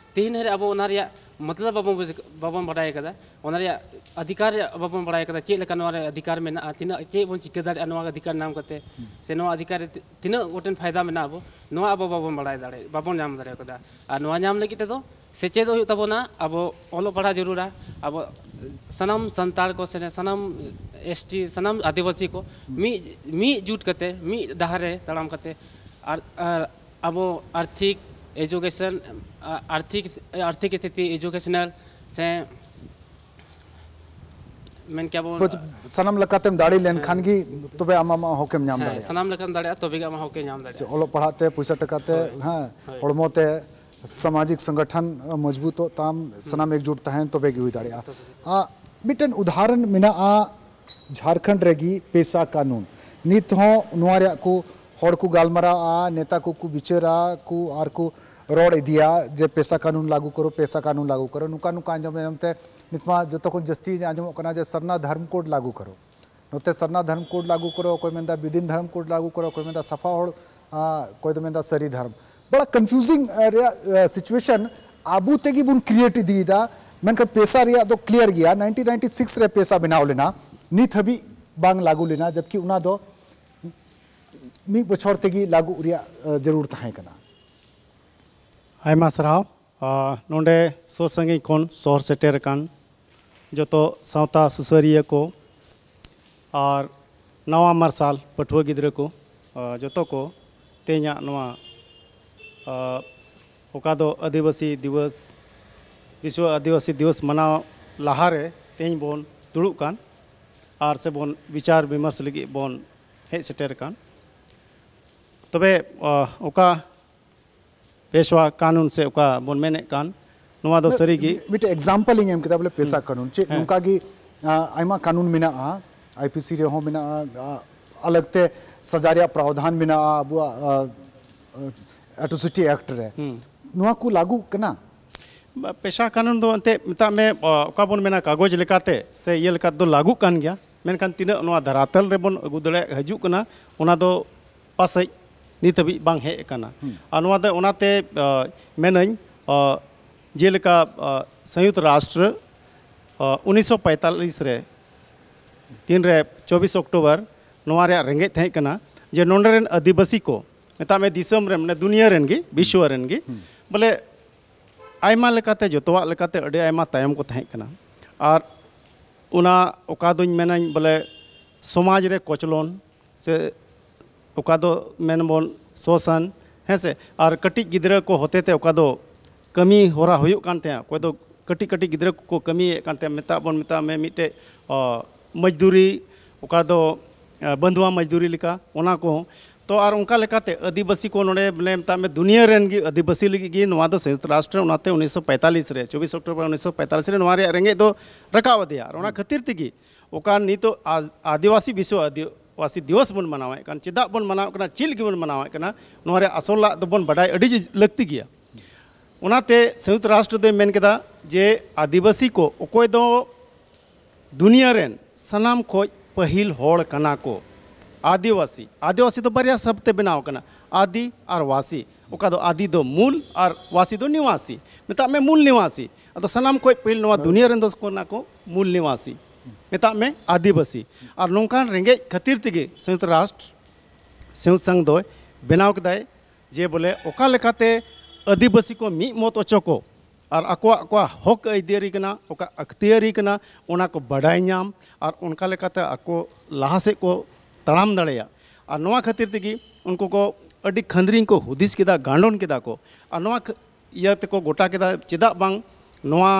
तेन अब मतलब अब बाबन बड़ाई अधिकार अब बड़ाई चेक अधिकार में तीन चेबन चिका दाड़ा अधिकार नाम करते, से अधिकार तीन गोटे फ़ायदा में अब अब बाबन बड़ाई दाड़े नाम दाड़ा और नाम लगे तो, सेचेद होना तो अब ऑलो पढ़ा ज़रूर अब सनम संताल को सनम एस टी सनम आदिवासी को, मी जुट करते, मी दहारे करते अब आर्थिक एजुकेशन आर्थिक आर्थिक स्थिति एजुकेशनल से मैं क्या बोल सनम लकातेम दाड़ी लेन खान की तो तबे आमा मा होके नाम दाड़ी सनम लकातेम दाड़ी तबे आमा होके नाम दाड़ी ओलो पढ़ाते पैसा टकाते हाँ हड़मोते सामाजिक संगठन मज़बूत हो ताम सनम एकजुट तहन तबे गी हुई दाड़ी आ मिटन उदाहरण मिना आ झारखंड रेगी पैसा कानून नित हो नुआ को हड़ को गालमारा नेता को बिचारा को आर को रोड इदिया जे पेशा कानून लागू करो पेशा कानून लागू करो। नुका नुका आंजम आंजमते नितमा जतो को जस्ती आंजम जे सरना धर्म कोड लागू करो। नोते सरना धर्म कोड लागू करो, कोई मेंदा विदिन धर्म कोड लागू करो, कोई मेंदा सफ़ा हड़ कोई तो मेंदा सरी धर्म। बड़ा कंफ्यूजिंग सिचुएशन आबू तेगी बुन क्रिएट इदीदा मेनका पेशा रिया तो क्लियर गया। 1996 रे पेशा बनाव लेना। नित हबी बांग लागू लेना, जबकि उना दो मी बछर तेगी लागू ज़रूर तहें कना आयमा सराव नोंडे सो संगे कोन सोर सेटेर जो तो सावता सुसरिया को और नवा मरसाल पठुआ गिद्र को जो तो को तेजा आदिवासी दिवस विश्व आदिवासी दिवस मना लहारे तेज बोन दुड़ब और से बोन विचार विमर्श लगे बोन हे सेटेर कान तबे पेशवा कानून से बन बोन सारी कान। नुवा बोले पेशा हम्म। कानून। चे हाँ। नुका की आइमा कानून मिना आ आईपीसी रे हो अलग ते सजा प्रावधान मिना अब एट्रोसिटी एक्ट रे। हम्म। को लागू करना पेशा कानून दो अंते मिता में ओका बोन मेना कागज़ लेकाते से ये लेका दो तो लागू कान गया। मेनखान तीन धरातल रे बोन अगु दड़े हजू कना ओना दो पासई नित ᱦᱟᱹᱵᱤᱡ ᱵᱟᱝ ᱦᱮᱡ ᱟᱠᱟᱱᱟ ᱟᱨ संयुक्त राष्ट्र उन्नीस सौ पैंतालीस तीन रे चौबीस अक्टूबर नवा रे रेंगे थे जे नोंडे रेन आदिवासी को नेता में दिसम रे मने दुनिया रेन गे विश्व रेन गे बोले आयमा लेकाते जोतवा लेकाते अडे आयमा तायम को उना ओका दुन मेना बोले समाज रे कोचलोन से मेनबोन शोषण हैं से? और कटिज गिद्रा को होते कमी होरा कोई दो कटिज कटिज गिद्रा को कमी मेता बोन में मिटे मजदूरी बंधुआ मजदूरी लिका ओना को तो और उनका आदिवासी को नोडे बोले, मेता में दुनिया रेन गी आदिवासी लगी नवा दो संयुक्त राष्ट्र उनाते 1945 रे 24 अक्टूबर 1945 रे, नवा रेंगे दो रकाव दिया और ओना खातिर तिगी ओका नितो आज- आदिवासी विश्व आदिवासी दिवस बन मनावे चेदा बन मनावे चेक बन मनावे असल दबन बड़ी लगती गया। उनाते संयुक्त राष्ट्र दे मेन केदा, जे आदिवासी को ओकोय दो दुनिया रेन, सनाम खो पहिल होड़ कना को, आदिवासी। आदिवासी तो बारिया शब्द बनाव कना, आदि और वासी। ओका दो आदि दो मूल और वासी दो निवासी। मतलब में मूल निवासी तो सनाम खो पहिल दुनिया रेन दो को, मूल निवासी। मेता में आदिवासी और नोंकान रेंगे खातिर तेगे संयुक्त राष्ट्र संयुक्त संघ दो बनाव कदाय जे बोले लेकाते आदिवासी को मी मत ओचो को और अकवा अकवा हक अइदियारी कना ओका अख्तियारी को बड़ाई नाम और उनका लेकाते को तड़ाम दड़ेया और नवा खातिर तेगी उनको को अडी खंदरिंग को हुदिस केदा गांडोन केदा को गोटा केदा चेदा बांग नवा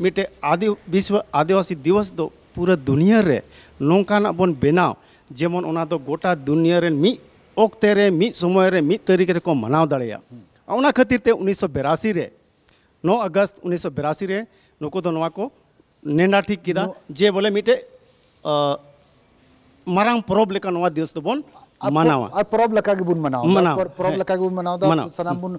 मिटे आदि विश्व आदिवासी दिवस दो पूरा दुनिया रे नोंकाना बोन बेनाव। जेमन ओना दो गोटा दुनिया रे मी ओक्ते रे मी समय रे मी तरीके रे को मनाव दड़ेया। ओना खातिर ते 1982 रे 9 अगस्त 1982 रे नुको दो नवा को नेंडा ठीक किदा। जे बोले मिटे अ, परब लेका नवा दिवस दो बोन मनावा। और परब लका के बुन मनाओ, परब। लका के बुन मनाओ दा सनाम बुन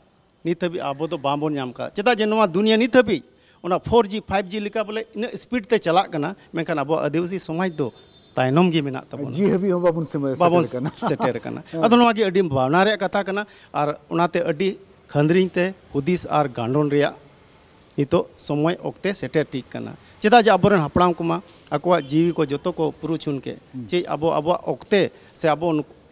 नित हबी अब तो बाबन नाम का। चेदा जे दुनिया नित फोर उना 4G 5G लेका बोले इन स्पीड ते चला मेखान अब आदिवासी समाज तो तायनम जी हबी हम बाबन समय सेटर कना। हाँ। अडी भावना रे कथा कना और उनाते अडी ते और गांडोन रिया। तो समय ओक्ते सेटर ठीक कना। चेदा जे अब हपड़ाम कुमा जीवी को जो को पुरुचुन के हम्म। जे अब अब ओक्ते से अब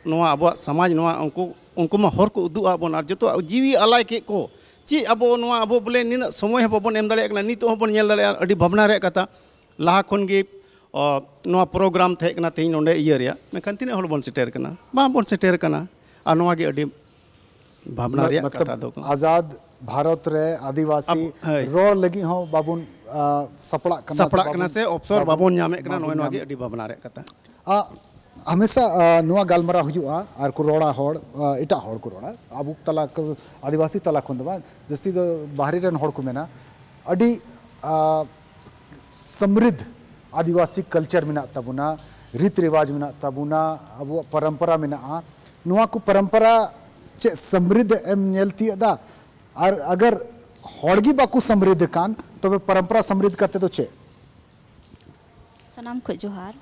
अब समाज उनको उनको मा हर को उदू आबन और जो जीवी आलाय के को चे अब अब बोले निना समय बाबन एम दाड़े नित बन भावना कथा लहा खन गे प्रोग्राम तहना तेज नोडे इया मेखान तीन हर बन सेटेर बन सेटेर और भावना मतलब आज़ाद भारत रे आदिवासी रही बाबन सपड़ा सपड़ा से अवसर बाबन नामे भावना कथा हमेशा नुआ गलमारा हुआ और को रोड़ा होड़ एटा को रोड़ा। अब तला आदिवासी तला खन जस्ती दो बाहरी को मेना। अभी समृद्ध आदिवासी कल्चर में तबना, रीत रिवाज में तबना अब परम्परा में नुआ को परंपरा चे समृद्ध एम नलती और अगर हड़गी बाको समृद्ध कान तो परम्परा समृद्ध करते तो चे। सनाम खुद जोहार।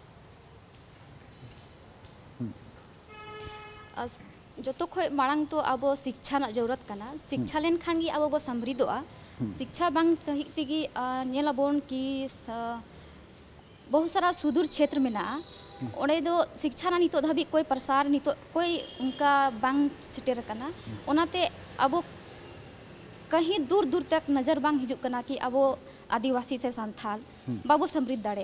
जो खो मांग तो अब शिक्षा ज़रूरत करना शिक्षा लेन लेखान अब समृद्ध शिक्षा बांग तेगे नबन कि बहुत सारा सुदूर क्षेत्र में शिक्षा नित धाबी कोई प्रसार नित कोई उनका बांग सेटर करना अब कहीं दूर दूर तक नज़र बांग हिजुक कि अब आदिवासी से सानथाल बाबो समृद्ध दाड़ा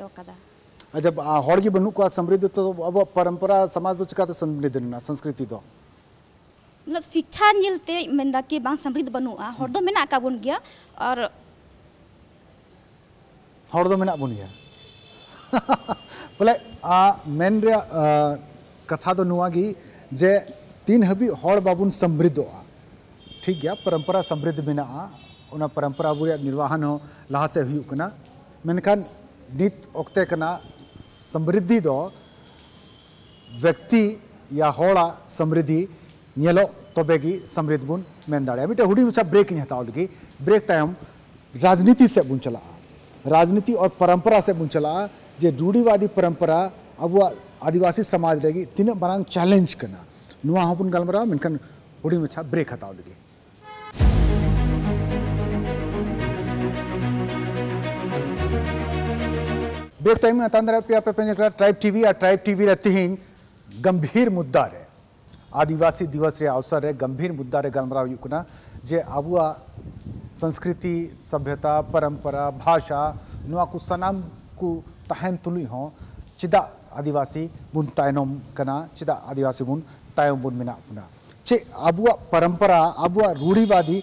जब हड़गी बनू को समृद्ध तो अब परंपरा समाज तो चिकाते समृद्ध ना संस्कृति तो। मतलब शिक्षा निलते मेंदा कि बांग समृद्ध बनुआ हर दो मेना का बुन गया और हड़ दो मेना बुन गया। बोले आ मेन रे कथा दो नुआ गी जे तीन हबी हड़ बाबुन समृद्धोआ ठीक गया परंपरा समृद्ध मेनाआ उना परंपरा बुरे निर्वाहन हो लहा से हुयुक कना मेनखान नित ओक्ते कना समृद्धि दो, व्यक्ति या हड़ा समृद्धि नेलो तबेगी समृद्ध बुन मेन दाड़े मिटे हुडी मुचा ब्रेक इन हताव लगी ब्रेक तायम राजनीति से बुन चला। राजनीति और परंपरा से बुन चला। जे रूढ़िवादी परंपरा अब आदिवासी समाज रहेगी। तीन मांग चैलेंज करना। नुआ हपुन गलमरा मेनखान हुडी मुचा ब्रेक हताव लगी ब्रेक टाइम में तांदरा पे पे पे ट्राइब टीवी और ट्राइब टीवी रे तिहिन गंभीर मुद्दा रे आदिवासी दिवस रे अवसर रे गंभीर मुद्दा रे गलमराव युकना जे आबुआ संस्कृति, सभ्यता, परंपरा, भाषा, नुआ को सनाम को तहन तुलुई हो, चिदा आदिवासी बुन तायनम कना, चिदा आदिवासी बुन तायम बुन मिना पुना चे आबुआ परंपरा, आबुआ रूढ़िवादी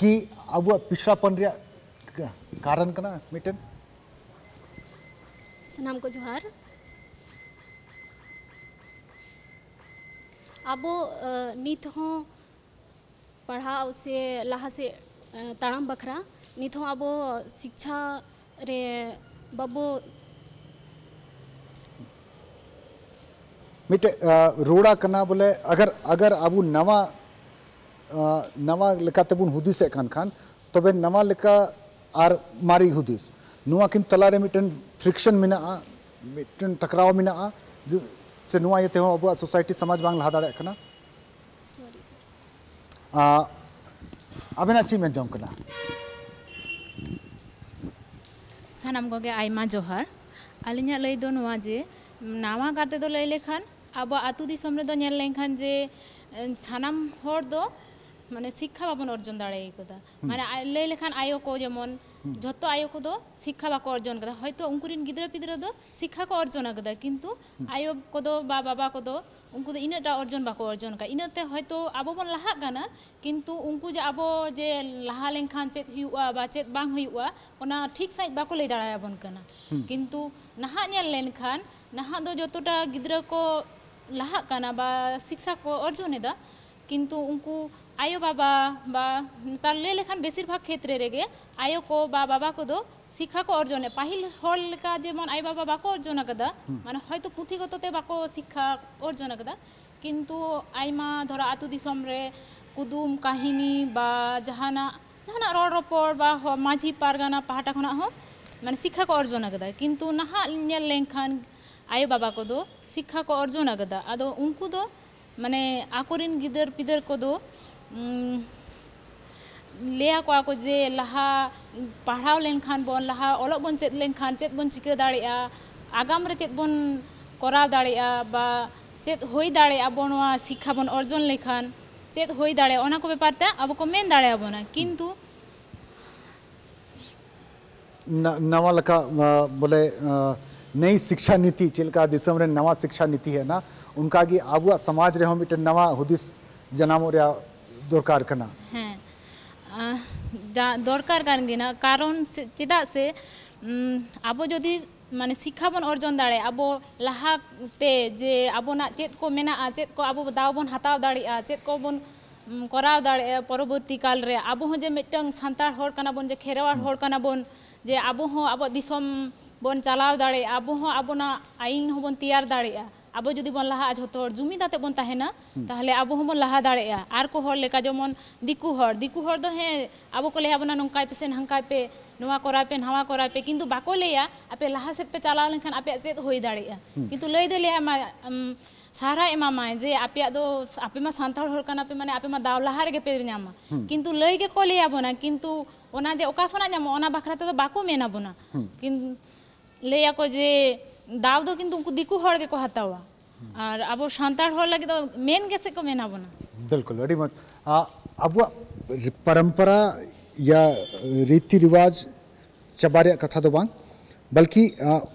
की आबुआ पिछड़ापन रे कारण कना, मिटन? ᱥᱟᱱᱟᱢ ᱠᱚ ᱡᱚᱦᱟᱨ ᱟᱵᱚ ᱟᱹ, ᱱᱤᱛ ᱦᱚᱸ ᱯᱟᱲᱦᱟᱣ ᱥᱮ ᱞᱟᱦᱟ ᱥᱮᱫ ᱟᱹ, ᱛᱟᱲᱟᱢ ᱵᱟᱠᱷᱨᱟ ᱱᱤᱛ ᱦᱚᱸ ᱟᱵᱚ ᱥᱤᱠᱪᱷᱟ ᱨᱮ ᱵᱟᱵᱚ मिटे रोड़ा कना बोले अगर अगर अबु नवा अ, नवा लेका तेबुन हुदिस खान खान तबे नवा लेका आर मारी हुदिस ᱱᱚᱣᱟ ᱠᱤᱱ ᱛᱟᱞᱟᱨᱮ ᱢᱤᱫᱴᱮᱱ ᱯᱷᱨᱤᱠᱥᱚᱱ ᱢᱮᱱᱟᱜᱼᱟ ᱢᱤᱫᱴᱮᱱ ᱴᱟᱠᱨᱟᱣ ᱢᱮᱱᱟᱜᱼᱟ ᱥᱮ ᱱᱚᱣᱟ ᱤᱭᱟᱹ ᱛᱮᱦᱚᱸ ᱟᱵᱚᱣᱟᱜ ᱥᱳᱥᱟᱭᱴᱤ ᱥᱚᱢᱟᱡᱽ ᱵᱟᱝ ᱞᱟᱦᱟ ᱫᱟᱲᱮᱭᱟᱜ ᱠᱟᱱᱟ ᱟᱵᱮᱱᱟᱜ ᱪᱮᱫ ᱢᱮᱱ ᱡᱚᱝ ᱠᱟᱱᱟ ᱥᱟᱱᱟᱢ ᱠᱚᱜᱮ ᱟᱭᱢᱟ ᱡᱚᱦᱟᱨ ᱟᱹᱞᱤᱧᱟᱜ ᱞᱟᱹᱭ ᱫᱚ ᱱᱚᱣᱟ ᱡᱮ ᱱᱟᱣᱟ ᱠᱟᱛᱮ ᱫᱚ ᱞᱟᱹᱭ ᱞᱮᱠᱷᱟᱱ ᱟᱵᱚᱣᱟᱜ ᱟᱛᱳ ᱫᱤᱥᱚᱢ ᱨᱮᱫᱚ ᱧᱮᱞ ᱞᱮᱱᱠᱷᱟᱱ ᱡᱮ ᱥᱟᱱᱟᱢ ᱦᱚᱲ ᱫᱚ মানে শিক্ষা বাবন অর্জন দাঁড়িয়ে কথা মানে লই লেখান আয়ো কো যেমন ᱡᱮᱢᱚᱱ ᱡᱷᱚᱛᱚ ᱟᱭᱳ ᱠᱚᱫᱚ ᱥᱤᱠᱠᱷᱟ ᱵᱟᱠᱚ ᱚᱨᱡᱚᱱ ᱠᱟᱫᱟ ᱦᱚᱭᱛᱳ ᱩᱱᱠᱩ ᱨᱮᱱ ᱜᱤᱫᱽᱨᱟᱹ ᱯᱤᱫᱽᱨᱟᱹ ᱫᱚ ᱥᱤᱠᱠᱷᱟ ᱠᱚ ᱚᱨᱡᱚᱱ ᱟᱠᱟᱫᱟ ᱠᱤᱱᱛᱩ ᱟᱭᱳ ᱠᱚᱫᱚ ᱵᱟ ᱵᱟᱵᱟ ᱠᱚᱫᱚ ᱩᱱᱠᱩ ᱫᱚ ᱤᱱᱟᱹᱜ ᱴᱟ ᱚᱨᱡᱚᱱ ᱵᱟᱠᱚ ᱚᱨᱡᱚᱱ ᱠᱟᱜᱼᱟ ᱤᱱᱟᱹᱜ ᱛᱮ ᱦᱚᱭᱛᱳ ᱟᱵᱚ ᱵᱚᱱ ᱞᱟᱦᱟᱜ ᱠᱟᱱᱟ ᱠᱤᱱᱛᱩ ᱩᱱᱠᱩ ᱡᱮ ᱟᱵᱚ ᱡᱮ ᱞᱟᱦᱟ ᱞᱮᱱᱠᱷᱟᱱ ᱪᱮᱫ ᱦᱩᱭᱩᱜᱼᱟ ᱵᱟ ᱪᱮᱫ ᱵᱟᱝ ᱦᱩᱭᱩᱜᱼᱟ ᱚᱱᱟ ᱴᱷᱤᱠ ᱥᱟᱺᱦᱤᱡ ᱵᱟᱠᱚ ᱞᱟᱹᱭ ᱫᱟᱲᱮᱭᱟᱵᱚᱱ ᱠᱟᱱᱟ ᱠᱤᱱᱛᱩ ᱱᱟᱦᱟᱜ ᱧᱮᱞ ᱞᱮᱱᱠᱷᱟᱱ ᱱᱟᱦᱟᱜ ᱫᱚ ᱡᱚᱛᱚᱴᱟ ᱜᱤᱫᱽᱨᱟᱹ ᱠᱚ ᱞᱟᱦᱟᱜ ᱠᱟᱱᱟ ᱵᱟ ᱥᱤᱠᱥᱟ ᱠᱚ ᱚᱨᱡᱚᱱ ᱮᱫᱟ ᱠᱤᱱᱛᱩ ᱩᱱᱠᱩ ᱟᱭᱳ ᱵᱟᱵᱟ বা তার ᱞᱟᱹᱭ ᱞᱮᱠᱷᱟᱱ ᱵᱮᱥᱤᱨ ᱵᱷᱟᱜᱽ ᱠᱷᱮᱛᱨᱮ ᱨᱮᱜᱮ ᱟᱭᱳ ᱠᱚ ᱵᱟ ᱵᱟᱵᱟ ᱠᱚᱫᱚ শিক্ষা কো অর্জনে পাহিল হল লেকা যেমন আই বাবা বাকো অর্জন আকাদা মানে হয়তো পুঁথিগততে বাকো শিক্ষা অর্জন আকাদা কিন্তু আইমা ধরো আতু দিসম রে কুদুম কাহিনী বা জাহানা জাহানা রড় রপড় বা হ- মাঝি পারগানা পাহাটা খনা হো মানে শিক্ষা কো অর্জন আকাদা কিন্তু নাহা ñel লেনখান আয়ো বাবা কোদো শিক্ষা কো অর্জন আকাদা আদো উনকু দো মানে আকরিন গিদর পিদর কোদো लेया जे लहा पढ़ाव लेखान बन लहा ओलोग बन चेत लेखान चेत बन चिका दाड़ेया आगाम चेत बन कराव दाड़ेया बा चेत हो दाड़ेया बनवा शिक्षा बन अर्जन लेखान चेत हो दाड़ेया ओना को बेपार अब को मेन दाड़ेया बना कि नवा लका बोले नई शिक्षा नीति चलका दिसम नवा शिक्षा नीति है ना उनका अब समाज रहे हम नवा हुदिस जनामो दरकार दरकार कारण चेदा से अब जो मान शिक्षा बन अर्जन दाड़े अब लहाते जे अब चेक को मे चेक को अब दाव बन हताव दाड़ा चेक को बन कराव दाड़े परवर्ती काल रे अब जे मिटन सानतार होर कना बन जे खेरवार होर कना बन जे अब हो अब दिसम बन चलाव दाड़े अब हो अब ना आइन हो बन तैयार दाड़े ᱟᱵᱚ ᱡᱩᱫᱤ ᱵᱚᱱ ᱞᱟᱦᱟᱜᱼᱟ ᱡᱷᱚᱛᱚ ᱦᱚᱲ ᱡᱩᱢᱤᱫ ᱟᱛᱮ ᱵᱚᱱ ᱛᱟᱦᱮᱱᱟ ᱛᱟᱦᱚᱞᱮ ᱟᱵᱚ ᱦᱚᱸᱵᱚᱱ ᱞᱟᱦᱟ ᱫᱟᱲᱮᱭᱟᱜᱼᱟ ᱟᱨ ᱠᱚ ᱦᱚᱲ ᱞᱮᱠᱟ ᱡᱮᱢᱚᱱ ᱫᱤᱠᱩ ᱦᱚᱲ ᱫᱤᱠᱩ ᱦᱚᱲ ᱫᱚ ᱦᱮᱸ ᱟᱵᱚ ᱠᱚ ᱞᱟᱹᱭᱟ ᱵᱚᱱᱟ ᱱᱚᱝᱠᱟᱭ ᱯᱮ ᱥᱮ ᱦᱟᱝᱠᱟᱭ ᱯᱮ ᱱᱚᱣᱟ ᱠᱚᱨᱟᱣ ᱯᱮ ᱱᱟᱣᱟ ᱠᱚᱨᱟᱣ ᱯᱮ ᱠᱤᱱᱛᱩ ᱵᱟᱠᱚ ᱞᱟᱹᱭᱟ ᱟᱯᱮ ᱞᱟᱦᱟ ᱥᱮᱫ ᱯᱮ ᱪᱟᱞᱟᱣ ᱞᱮᱱᱠᱷᱟᱱ ᱟᱯᱮᱭᱟᱜ ᱪᱮᱫ ᱦᱩᱭ ᱫᱟᱲᱮᱭᱟᱜᱼᱟ ᱠᱤᱱᱛᱩ ᱞᱟᱹᱭ ᱫᱚ ᱞᱟᱹᱭᱟ সারা এমামায় যে আপেয়া দো আপেমা সান্তাল হর কান আপে মানে আপেমা দাও লাহারে গে পে নামা কিন্তু লই গে কলে যাব না কিন্তু ওনা যে ওকা খোনা নামো ওনা বাখরাতে তো বাকো মেনাবো না কিন্তু লই আকো যে दाव दो किंतु उनको हर के को हता हुआ और अब शानदार हो लगे तो मेन कैसे को मेना बना बिल्कुल अड़ी मत। अब परंपरा या रीति रिवाज चबारे कथा तो बांग बल्कि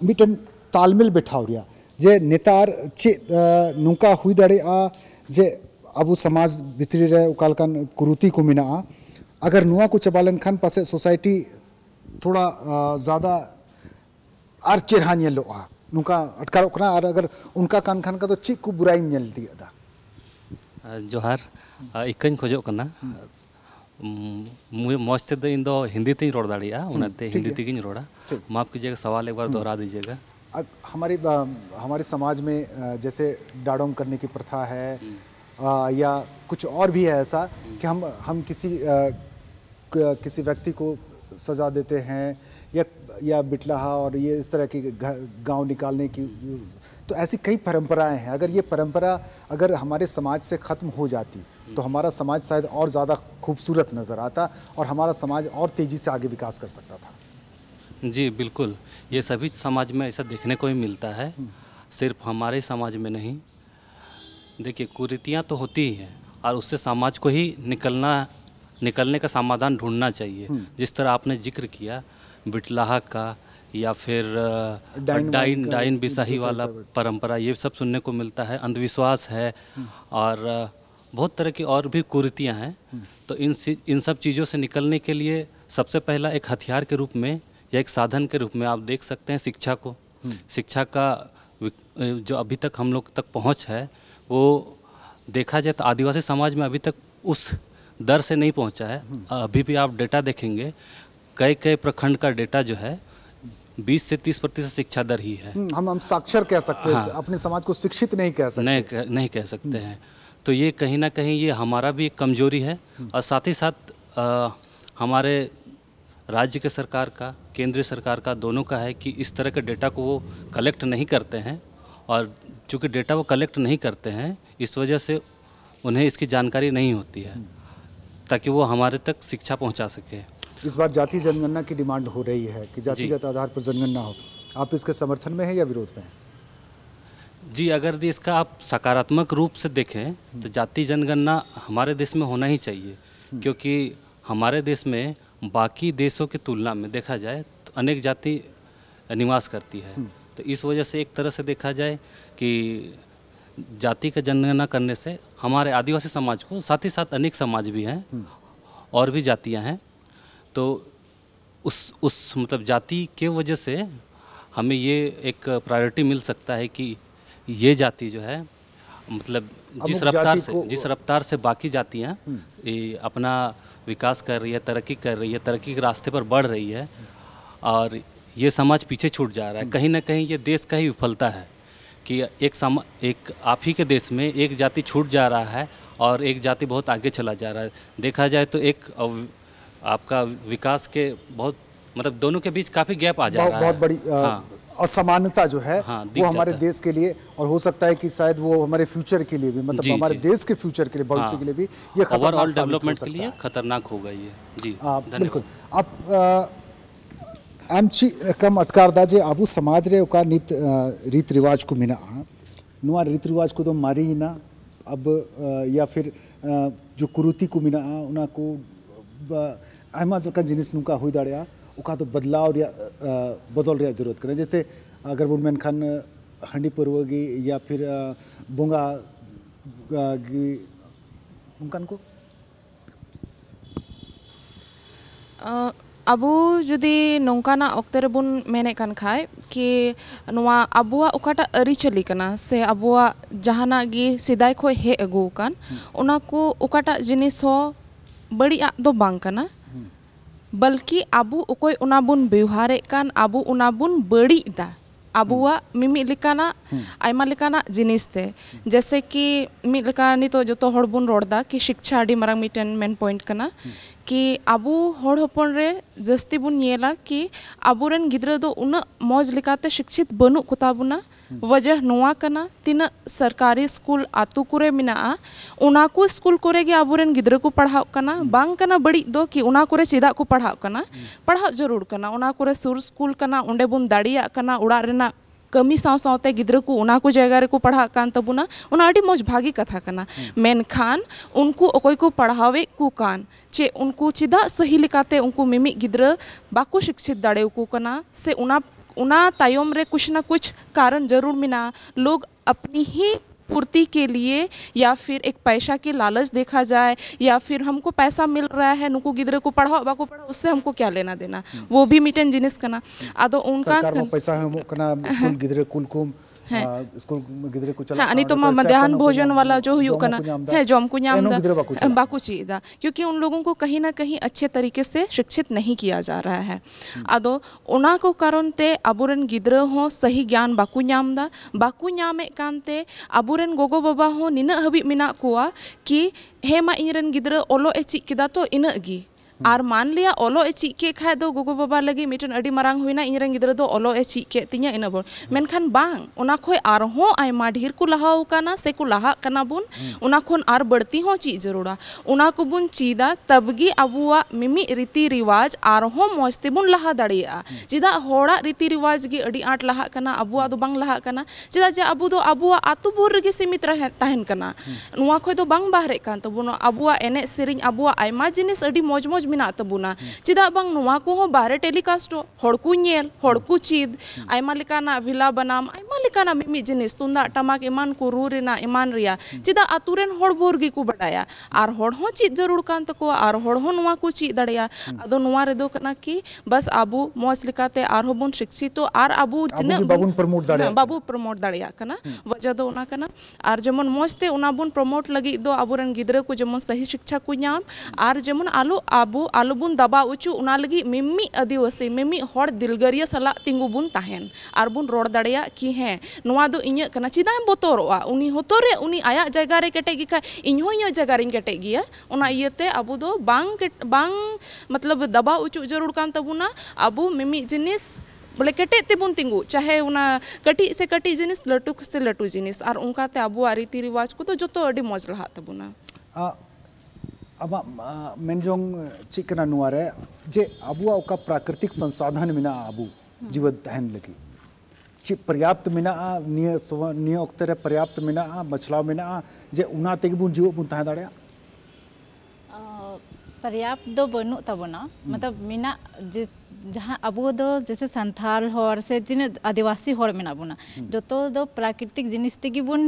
मिटन तालमेल बिठाव रिया। जे नेतार चे नुका हुई दड़े आ जे अब समाज भितरी रे उकालकान कुरुति को मिना आ, अगर नुआ को चबालन खान पासे सोसाइटी थोड़ा ज़्यादा आर चेहरा आ। और अगर उनका कान खान का तो चेक को बुराई नेल दिया जोहार इकन खोजो कना मौज ते इन दो हिंदी ते रोड उनते हिंदी ते गिन रोड़ा। माफ़ कीजिएगा सवाल एक बार दोहरा दीजिएगा। हमारे हमारे समाज में जैसे डाडोम करने की प्रथा है या कुछ और भी है ऐसा कि हम हम किसी किसी व्यक्ति को सजा देते हैं या बिटलाहा और ये इस तरह की गाँव निकालने की तो ऐसी कई परंपराएँ हैं। अगर ये परंपरा अगर हमारे समाज से ख़त्म हो जाती तो हमारा समाज शायद और ज़्यादा खूबसूरत नज़र आता और हमारा समाज और तेज़ी से आगे विकास कर सकता था। जी बिल्कुल। ये सभी समाज में ऐसा देखने को ही मिलता है। सिर्फ़ हमारे समाज में नहीं देखिए कुरीतियाँ तो होती ही हैं और उससे समाज को ही निकलना निकलने का समाधान ढूंढना चाहिए। जिस तरह आपने ज़िक्र किया बिटलाहा का या फिर डाइन डाइन, डाइन बिसाही वाला परंपरा ये सब सुनने को मिलता है अंधविश्वास है और बहुत तरह की और भी कुरीतियाँ हैं। तो इन इन सब चीज़ों से निकलने के लिए सबसे पहला एक हथियार के रूप में या एक साधन के रूप में आप देख सकते हैं शिक्षा को। शिक्षा का जो अभी तक हम लोग तक पहुँच है वो देखा जाए तो आदिवासी समाज में अभी तक उस दर से नहीं पहुँचा है। अभी भी आप डेटा देखेंगे कई कई प्रखंड का डेटा जो है 20 से 30 प्रतिशत शिक्षा दर ही है। हम हम साक्षर कह सकते हैं हाँ, अपने समाज को शिक्षित नहीं कह सकते। नहीं कह, नहीं कह सकते हैं। तो ये कहीं ना कहीं ये हमारा भी एक कमज़ोरी है और साथ ही साथ आ, हमारे राज्य के सरकार का केंद्रीय सरकार का दोनों का है कि इस तरह के डेटा को वो कलेक्ट नहीं करते हैं और चूँकि डेटा वो कलेक्ट नहीं करते हैं इस वजह से उन्हें इसकी जानकारी नहीं होती है ताकि वो हमारे तक शिक्षा पहुँचा सके। इस बार जाति जनगणना की डिमांड हो रही है कि जातिगत आधार पर जनगणना हो। आप इसके समर्थन में हैं या विरोध में हैं? जी अगर इसका आप सकारात्मक रूप से देखें तो जाति जनगणना हमारे देश में होना ही चाहिए क्योंकि हमारे देश में बाकी देशों की तुलना में देखा जाए तो अनेक जाति निवास करती है। तो इस वजह से एक तरह से देखा जाए कि जाति का जनगणना करने से हमारे आदिवासी समाज को साथ ही साथ अनेक समाज भी हैं और भी जातियाँ हैं। तो उस उस मतलब जाति के वजह से हमें ये एक प्रायोरिटी मिल सकता है कि ये जाति जो है मतलब जिस रफ्तार से जिस रफ्तार से बाकी जातियाँ अपना विकास कर रही है तरक्की कर रही है तरक्की के रास्ते पर बढ़ रही है और ये समाज पीछे छूट जा रहा है। कहीं ना कहीं ये देश का ही विफलता है कि एक समा एक आप ही के देश में एक जाति छूट जा रहा है और एक जाति बहुत आगे चला जा रहा है। देखा जाए तो एक आपका विकास के बहुत मतलब दोनों के बीच काफ़ी गैप आ जा रहा है। बहुत बड़ी हाँ, असमानता जो है हाँ, वो हमारे देश के लिए और हो सकता है कि शायद वो हमारे फ्यूचर के लिए भी मतलब जी, हमारे जी. देश के फ्यूचर के लिए भविष्य हाँ, के लिए भी ये ओवरऑल डेवलपमेंट के लिए खतरनाक होगा ये। जी बिल्कुल। आप आमची कम अटकार दा जे आबू समाज रे ओका नित रीत रिवाज को मिना नुआ रीत रिवाज को तो मारी ही ना। अब या फिर जो कुरुति को मिना उना को आयमा जका जिनिस नुका हुई दाड़िया उका तो बदलाव रिया बदल रिया जरूरत करे जैसे अगर वो मेन खान हंडी पर्वगी या फिर बोंगा उनकान को ᱟᱵᱚ ᱡᱩᱫᱤ ᱱᱚᱝᱠᱟᱱᱟᱜ ᱚᱠᱛᱮ ᱨᱮᱵᱚᱱ ᱢᱮᱱᱮᱫ ᱠᱟᱱ ᱠᱷᱟᱡ ᱠᱤ ᱱᱚᱣᱟ ᱟᱵᱚᱣᱟᱜ ᱚᱠᱟᱴᱟᱜ ᱟᱹᱨᱤᱪᱟᱹᱞᱤ ᱠᱟᱱᱟ ᱥᱮ ᱟᱵᱚᱣᱟᱜ ᱡᱟᱦᱟᱱᱟᱜ ᱜᱮ ᱥᱮᱫᱟᱭ ᱠᱷᱚᱡ ᱦᱮᱡ ᱟᱹᱜᱩ ᱟᱠᱟᱱ ᱚᱱᱟ ᱠᱚ ᱚᱠᱟᱴᱟᱜ ᱡᱤᱱᱤᱥ ᱦᱚᱸ ᱵᱟᱹᱲᱤᱡᱟᱜ ᱫᱚ ᱵᱟᱝ ᱠᱟᱱᱟ बल्कि आबू ओकोय व्यवहार कान आबू उना बुन बड़ी दा आबुआ जैसे कि मिद लेका नितो जतो हड़ कि शिक्षा मेन पॉइंट कना कि हड़ हपन जस्ती बुन कि आबुरेन गिद्रा दो उन मौज लेकाते शिक्षित बनु कुताबुना, वजह नुआ कना, तीन सरकारी स्कूल आतु कुरे मिना को स्कूल कुरे गे गिद्रा को पढ़ाव कना बड़ी दो कि उना को पढ़ाव कना पढ़ाव ज़रूर सुर स्कूल कना, उंडे बुन उड़ा कमी साव सावते गिद्रा को उना को जगह को पढ़ा कान तबुना उना अडी मौज भागी कथा कना मेनखान उनको अकोय को पढ़ावे को कान चे उनको चिदा सही लिकाते उनको मिमी गिद्रा बाको शिक्षित दाड़े को कना से उना उना तायम रे कुछ ना कुछ कारण ज़रूर मिना। लोग अपनी ही पूर्ति के लिए या फिर एक पैसा के लालच देखा जाए या फिर हमको पैसा मिल रहा है नुकू गिद्रे को पढ़ाओ बाको पढ़ाओ उससे हमको क्या लेना देना? वो भी मिटन जिनिस करना आदो उनका पैसा है गिदरे कुल कुम हैं। चला हाँ नहीं तो मध्याह्न भोजन वाला जो कना है जॉम को एनो बाकू चीदा क्योंकि उन लोगों को कहीं ना कहीं अच्छे तरीके से शिक्षित नहीं किया जा रहा है। आदो उना को कारण ते अबुरन गिद्र हो सही ज्ञान बाकू न्याम दा बाकू न्यामे कानते अबुरन गोगो बाबा हो निना हबी मिना कुआ कि हे मा इरन गिद्र ओलो ए चिक किदा तो इना गी? ᱟᱨ ᱢᱟᱱᱞᱤᱭᱟ ᱚᱞᱚᱜ ᱮ ᱪᱮᱫ ᱠᱮᱫ ᱠᱷᱟᱡ ᱫᱚ ᱜᱚᱜᱚ ᱵᱟᱵᱟ ᱞᱟᱹᱜᱤᱫ ᱢᱤᱫᱴᱮᱱ ᱟᱹᱰᱤ ᱢᱟᱨᱟᱝ ᱦᱩᱭᱱᱟ ᱤᱧᱨᱮᱱ ᱜᱤᱫᱽᱨᱟᱹ ᱫᱚ ᱚᱞᱚᱜ ᱮ ᱪᱮᱫ ᱠᱮᱫ ᱛᱤᱧᱟ ᱤᱱᱟᱹ ᱵᱚᱱ ᱢᱮᱱᱠᱷᱟᱱ ᱵᱟᱝ ᱚᱱᱟ ᱠᱷᱚᱡ ᱟᱨᱦᱚᱸ ᱟᱭᱢᱟ ᱰᱷᱮᱨ ᱠᱚ ᱞᱟᱦᱟᱣ ᱠᱟᱱᱟ ᱥᱮ ᱠᱚ ᱞᱟᱦᱟᱜ ᱠᱟᱱᱟ ᱵᱚᱱ ᱚᱱᱟ ᱠᱷᱚᱱ ᱟᱨ ᱵᱟᱹᱲᱛᱤ ᱦᱚᱸ ᱪᱮᱫ ᱡᱟᱹᱨᱩᱲᱟ ᱚᱱᱟ ᱠᱚᱵᱚᱱ ᱪᱮᱫᱟ ᱛᱚᱵᱜᱮ ᱟᱵᱚᱣᱟᱜ ᱢᱤᱢᱤᱫ ᱨᱤᱛᱤ ᱨᱤᱣᱟᱡ ᱟᱨᱦᱚᱸ ᱢᱚᱡᱽ ᱛᱮᱵᱚᱱ ᱞᱟᱦᱟ ᱫᱟᱲᱮᱭᱟᱜᱼᱟ ᱪᱮᱫᱟᱜ ᱦᱚᱲᱟᱜ ᱨᱤᱛᱤ ᱨᱤᱣᱟᱡ ᱜᱮ ᱟᱹᱰᱤ ᱟᱸᱴ ᱞᱟᱦᱟᱜ ᱠᱟᱱᱟ ᱟᱵᱚᱣᱟᱜ ᱫᱚ ᱵᱟᱝ ᱞᱟᱦᱟᱜ ᱠᱟᱱᱟ ᱪᱮᱫᱟᱜ ᱡᱮ ᱟᱵᱚ ᱫᱚ ᱟᱵᱚᱣᱟᱜ ᱟᱛᱳ ᱵᱷᱳᱨ ᱨᱮᱜᱮ ᱥᱤᱢᱤᱛ ᱛᱟᱦᱮᱱ ᱠᱟᱱᱟ ᱱᱚᱣᱟ ᱠᱷᱚᱡ ᱫᱚ ᱵᱟᱝ ᱵᱟᱦᱨᱮᱜ ᱠᱟᱱ ᱛᱟᱵᱚᱱᱟ ᱟᱵᱚᱣᱟᱜ ᱮᱱᱮᱡ ᱥᱮᱨᱮᱧ ᱟᱵᱚᱣᱟᱜ ᱟᱭᱢᱟ ᱡᱤᱱᱤᱥ ᱟᱹᱰᱤ ᱢᱚᱡᱽ ᱢᱚᱡᱽ मेना तबना चेदा बंग को टेलीकास्ट हड़ चीद भिला बनाम आयमा जिन जिनिस तुंदा टमाक को रू रहा इमान चेदा आतुरेन भोर गे को बड़ा और हड़ ज़रूर तक और आर को कि बस अब मौज लेकाते बन शिक्षित और अब बाबू प्रमोट दड़या प्रमोट दड़या कना वजह दो प्रमोट लगे अब आबुरन को जमन सही शिक्षा को नाम और जेमन आलो अब ᱟᱵᱚ ᱟᱞᱚᱵᱚᱱ ᱫᱟᱵᱟ ᱩᱪᱩ ᱚᱱᱟ ᱞᱟᱹᱜᱤᱫ ᱢᱤᱢᱤᱫ ᱟᱹᱫᱤᱵᱟᱹᱥᱤ ᱢᱤᱢᱤᱫ ᱦᱚᱲ ᱫᱤᱞᱜᱟᱹᱨᱤᱭᱟᱹ ᱥᱟᱞᱟᱜ ᱛᱤᱸᱜᱩ ᱵᱚᱱ ᱛᱟᱦᱮᱱ ᱟᱨᱵᱚᱱ ᱨᱚᱲ ᱫᱟᱲᱮᱭᱟᱜ ᱠᱤ ᱦᱮᱸ ᱱᱚᱣᱟ ᱫᱚ ᱤᱧᱟᱹᱜ ᱠᱟᱱᱟ ᱪᱮᱫᱟᱜ ᱮᱢ ᱵᱚᱛᱚᱨᱚᱜᱼᱟ ᱩᱱᱤ ᱦᱚᱛᱚᱨᱮ ᱩᱱᱤ ᱟᱭᱟᱜ ᱡᱟᱭᱜᱟ ᱨᱮ ᱠᱮᱴᱮᱡ ᱜᱮ ᱠᱷᱟᱡ ᱤᱧᱦᱚᱸ ᱤᱧᱟᱹᱜ ᱡᱟᱭᱜᱟ ᱨᱤᱧ ᱠᱮᱴᱮᱡ ᱜᱮᱭᱟ ᱚᱱᱟ ᱤᱭᱟᱹᱛᱮ ᱟᱵᱚ ᱫᱚ ᱵᱟᱝ ᱵᱟᱝ ᱢᱚᱛᱞᱚᱵ ᱫᱟᱵᱟ ᱩᱪᱩ ᱡᱟᱹᱨᱩᱲ ᱠᱟᱱ ᱛᱟᱵᱚᱱᱟ ᱟᱵᱚ ᱢᱤᱢᱤᱫ ᱡᱤᱱᱤᱥ बोले कटेट तेबन तिंगू चाहे कटी से कटी जिनिस लटू से लटू जिनिस और उनका आबो रीति रिवाज को तो जो मज लहा तबना अब मेनजोंग चिकना नुआरे, जे अबुआ का प्राकृतिक संसाधन मिना अबू जीवन तहन लगी। ची पर्याप्त मिना, निय सव निय उक्तरे पर्याप्त मिना मछला मिना, जे उना की बुन जीव बुन तहन दाड़े? पर्याप्त दो बनु तबो ना। मतलब मिना जिस जहाँ अब दो जैसे संथाल हर से तीन आदिवासी हर मेना बुना। जतो दो प्राकृतिक जिनिस तेगी बुन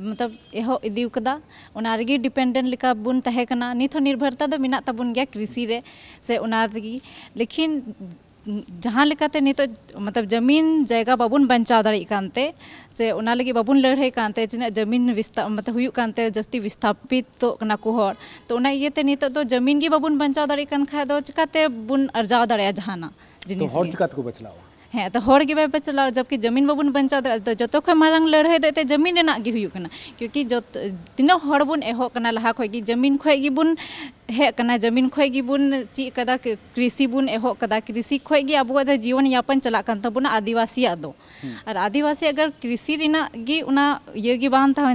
मतलब एहो इदीकदा कदा ओना डिपेंडेंट लेका बुन तहे कना नित निर्भरता दो मिना तबुन गया कृषि रे से रेगी लेकिन जहाँ लेकाते नितो मतलब ज़मीन जैगा बाबन बचा दाड़ी से बाबन लगी बाबुन लड़ाई कानते ज़मीन विस्ता मतलब कानते जस्ती विस्थापित तो को तो इयते नितो तो ज़मीन गी बाबुन बंचाव दाड़ी कान चिकाते बुन अर्जाव दाड़िया जहाना तो चिका बचलावा हैं तो हर के चला जबकि ज़मीन बाबू बचा तो जो खन मांग लड़ाई तो ज़मीन होना क्योंकि जो तीना बन एहबना लहा खी ज़मीन खबन हेकना ज़मीन खबन चीदा कृषि बन एहबा कृषि खी अब जीवन यापन चलाबना तो आदिवासी हम्म। और आदिवासी अगर कृषि इतना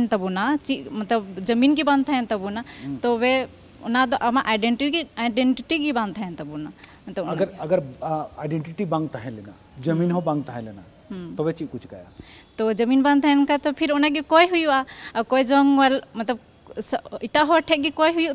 तो ची मतलब ज़मीन के तब तो, हम्म। तो वे आइडेंटिटी आइडेंटिटी तब अगर अगर आइडेंटिटी बांग लेना ज़मीन हो हम्म। बांग लेना हम्म। तो वे कुछ गया तो ज़मीन बांग का तो फिर उन्हें कोई हुआ और कोई जोंग वाल मतलब इटा हो ठेक की कोई हुई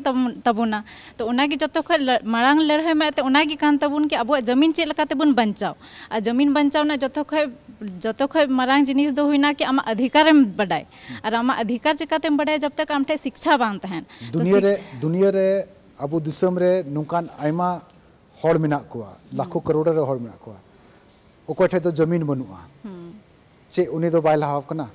तबुना तो उनागी खोल ख लड़ है मैं तो की कान तबुन कि अब ज़मीन चेद का तबुन बचाओ। आ ज़मीन बचाओ ना जतो ख जतो खोल मांग जिनिस दो हुई ना कि आम अधिकार बड़ाय हम्म। और आम अधिकार जिका चेकाते बढ़ाए जब तक आम ठे शिक्षा बांधते हैं। तो दुनिया रे दुनिया रे अब दिसम रे नुकान आयमा मेना कोआ लाखों करोड़ रे ओको ठे तो ज़मीन बनू हम्म। चे उनी दो बाय लहाव कना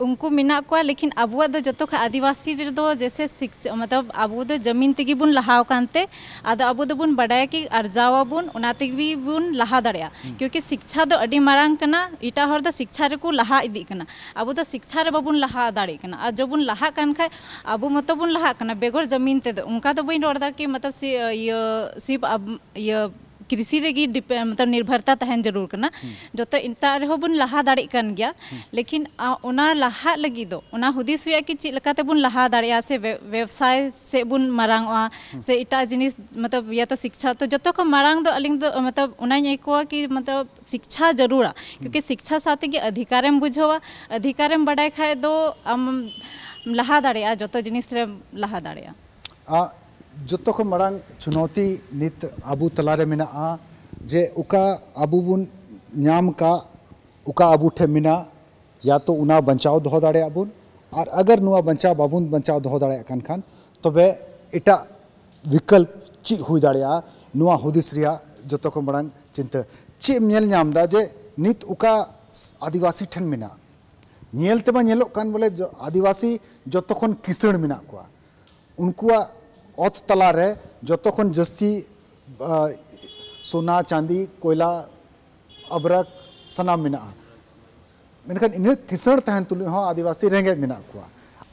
उनको मेना को लेकिन अब जो जतो खा आदिवासी दो जैसे शिक्षा मतलब अब ज़मीन तेगी बुन आदो अबो बुन बडाय कि अर्जावा बुन उना तेगी बुन लहा दड़या। क्योंकि शिक्षा दो अडी मारांग इटा हर शिक्षा रे लहा इदी अब शिक्षा रे बाबुन लहा दाड़ी और जो बुन लहा अबो मतो लहा कना बेगोर ज़मीन ते दो। उनका तो बइन रोड़ा कि मतलब सिर्फ़ अब कृषि रेगी मतलब निर्भरता तहन ज़रूर कना जतो इंता रेहो बुन लहा दाड़ी कन गया। लेकिन आ, ओना लहा लगी दो। ओना हुदिस हुआ कि चेक लकाते बुन लहा दाड़िया से व्य- व्यवसाय से बुन मारांगवा से इटा जिनिस मतलब या तो शिक्षा तो जतो को मारांग दो अलिंग दो मतलब ओना को कि मतलब शिक्षा जरूरा क्योंकि शिक्षा साथे के अधिकारम बुझवा अधिकारम बड़ाई खाए दो अम लहा दाड़िया जतो जिनिस रे लहा दाड़िया आ, जोतो को मरांग चुनौती नित आबू तलारे मेनाआ जे उका आबू बुन ᱧᱟᱢ का उका आबू ठे मेना या तो उना बंचाव दोहो दाड़े आबुन और अगर नुआ बंचाव बाबुन बंचाव दोहो दाड़े कान खान तबे इटा विकल्प ची हुई दाड़ेया नुआ हुदिस रिया जोतो को मरांग चिंता ची नेल ᱧᱟᱢ दा जे नित उका आदिवासी ठन मेना ᱧᱮᱞ ᱛᱮᱢᱟ ᱧᱮᱞᱚᱜ ᱠᱟᱱ ᱵᱚᱞᱮ ᱡᱚ- ᱟᱹᱫᱤᱵᱟᱹᱥᱤ ᱡᱚᱛᱚ ᱠᱷᱚᱱ ᱠᱤᱥᱟᱹᱬ ᱢᱮᱱᱟᱜ ᱠᱚᱣᱟ ᱩᱱᱠᱩᱣᱟᱜ अत तला जो जोतोखन जस्ती सोना, चांदी, कोयला, अबरक सनाम मिना। मेनखान इन किसान तहन तुल हाँ, आदिवासी रेगे मिना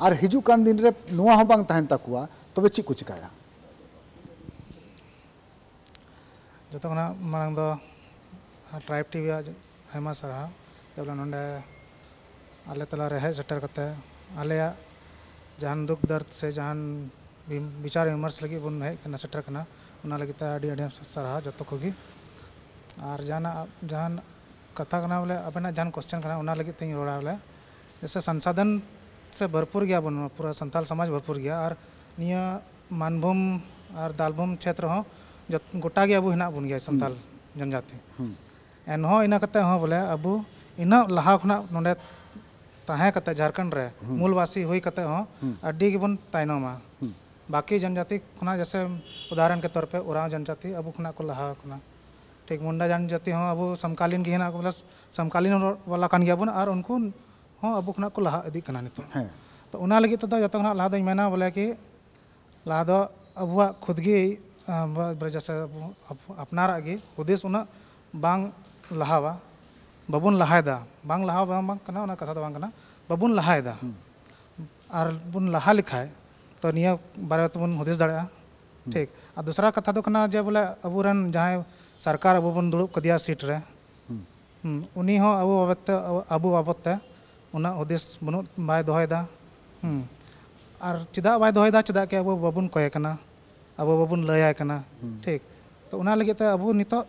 और हिजुकान दिन में नुआ हो बांग तहन तकुआ तबे ची कुछ मांग ट्राइब टीवी आज हेमा सरहा जब ना आले तला रहे सेटर करते आले जहान दुख दर्द से जहान विचार विमर्श लगे बन हज सेटरना सारा जो को जहाँ कथा करना बोले अपे जहाँ कोश्चन करना लगे रोड़ा बोले जैसे संसाधन से भरपूर गया बन पूरा संताल समाज भरपूर गया। और निया मानभूम और दालभूम क्षेत्र हो जो गोटा गया अब हेना बन गया संताल हम्म। जनजाति। हम्म। एनहो इना बोले अब इना लहा खुना नोंडे ताहे झारखंड रे हम्म। मूलवासी होई कते हो अड्डी के बन ताइनोमा बाकी जनजाति खुना जैसे उदाहरण के तौर पे उराव जनजाति अब खुना को लहा खुना। ठीक मुंडा जनजाति हों अब समकालीन के हेना बोला समकालीन वाला कान गया और उनको हों अब खुना को लहा इदी कना नितो तो। उना लगी तो जत खुना लहा मेना बोले कि लहा दो अबुआ खुद गी जैसे अपनारा गी उना बांग लहावा बाबुन लहायदा बांग लहा बांग बांग कना उना कथा दो बांग कना बाबुन लहायदा और बुन लहा लिखाए तो निया बारे तो बुन हुदिस दाड़ा। ठीक। और दूसरा कथा दो कना जे बोले अबुरन जहाँ सरकार अब बन दुड़ब कदिया सीट रे हम्म, उनी हो अबु बाबत अबु बाबत ते उना हुदिस बनु बाय दोहयदा हम्म, और चिदा बाय दोहयदा चिदा के अबु बाबुन कय कना अबु बाबुन लयाय कना। ठीक। तो उना लगे ते अबु नितो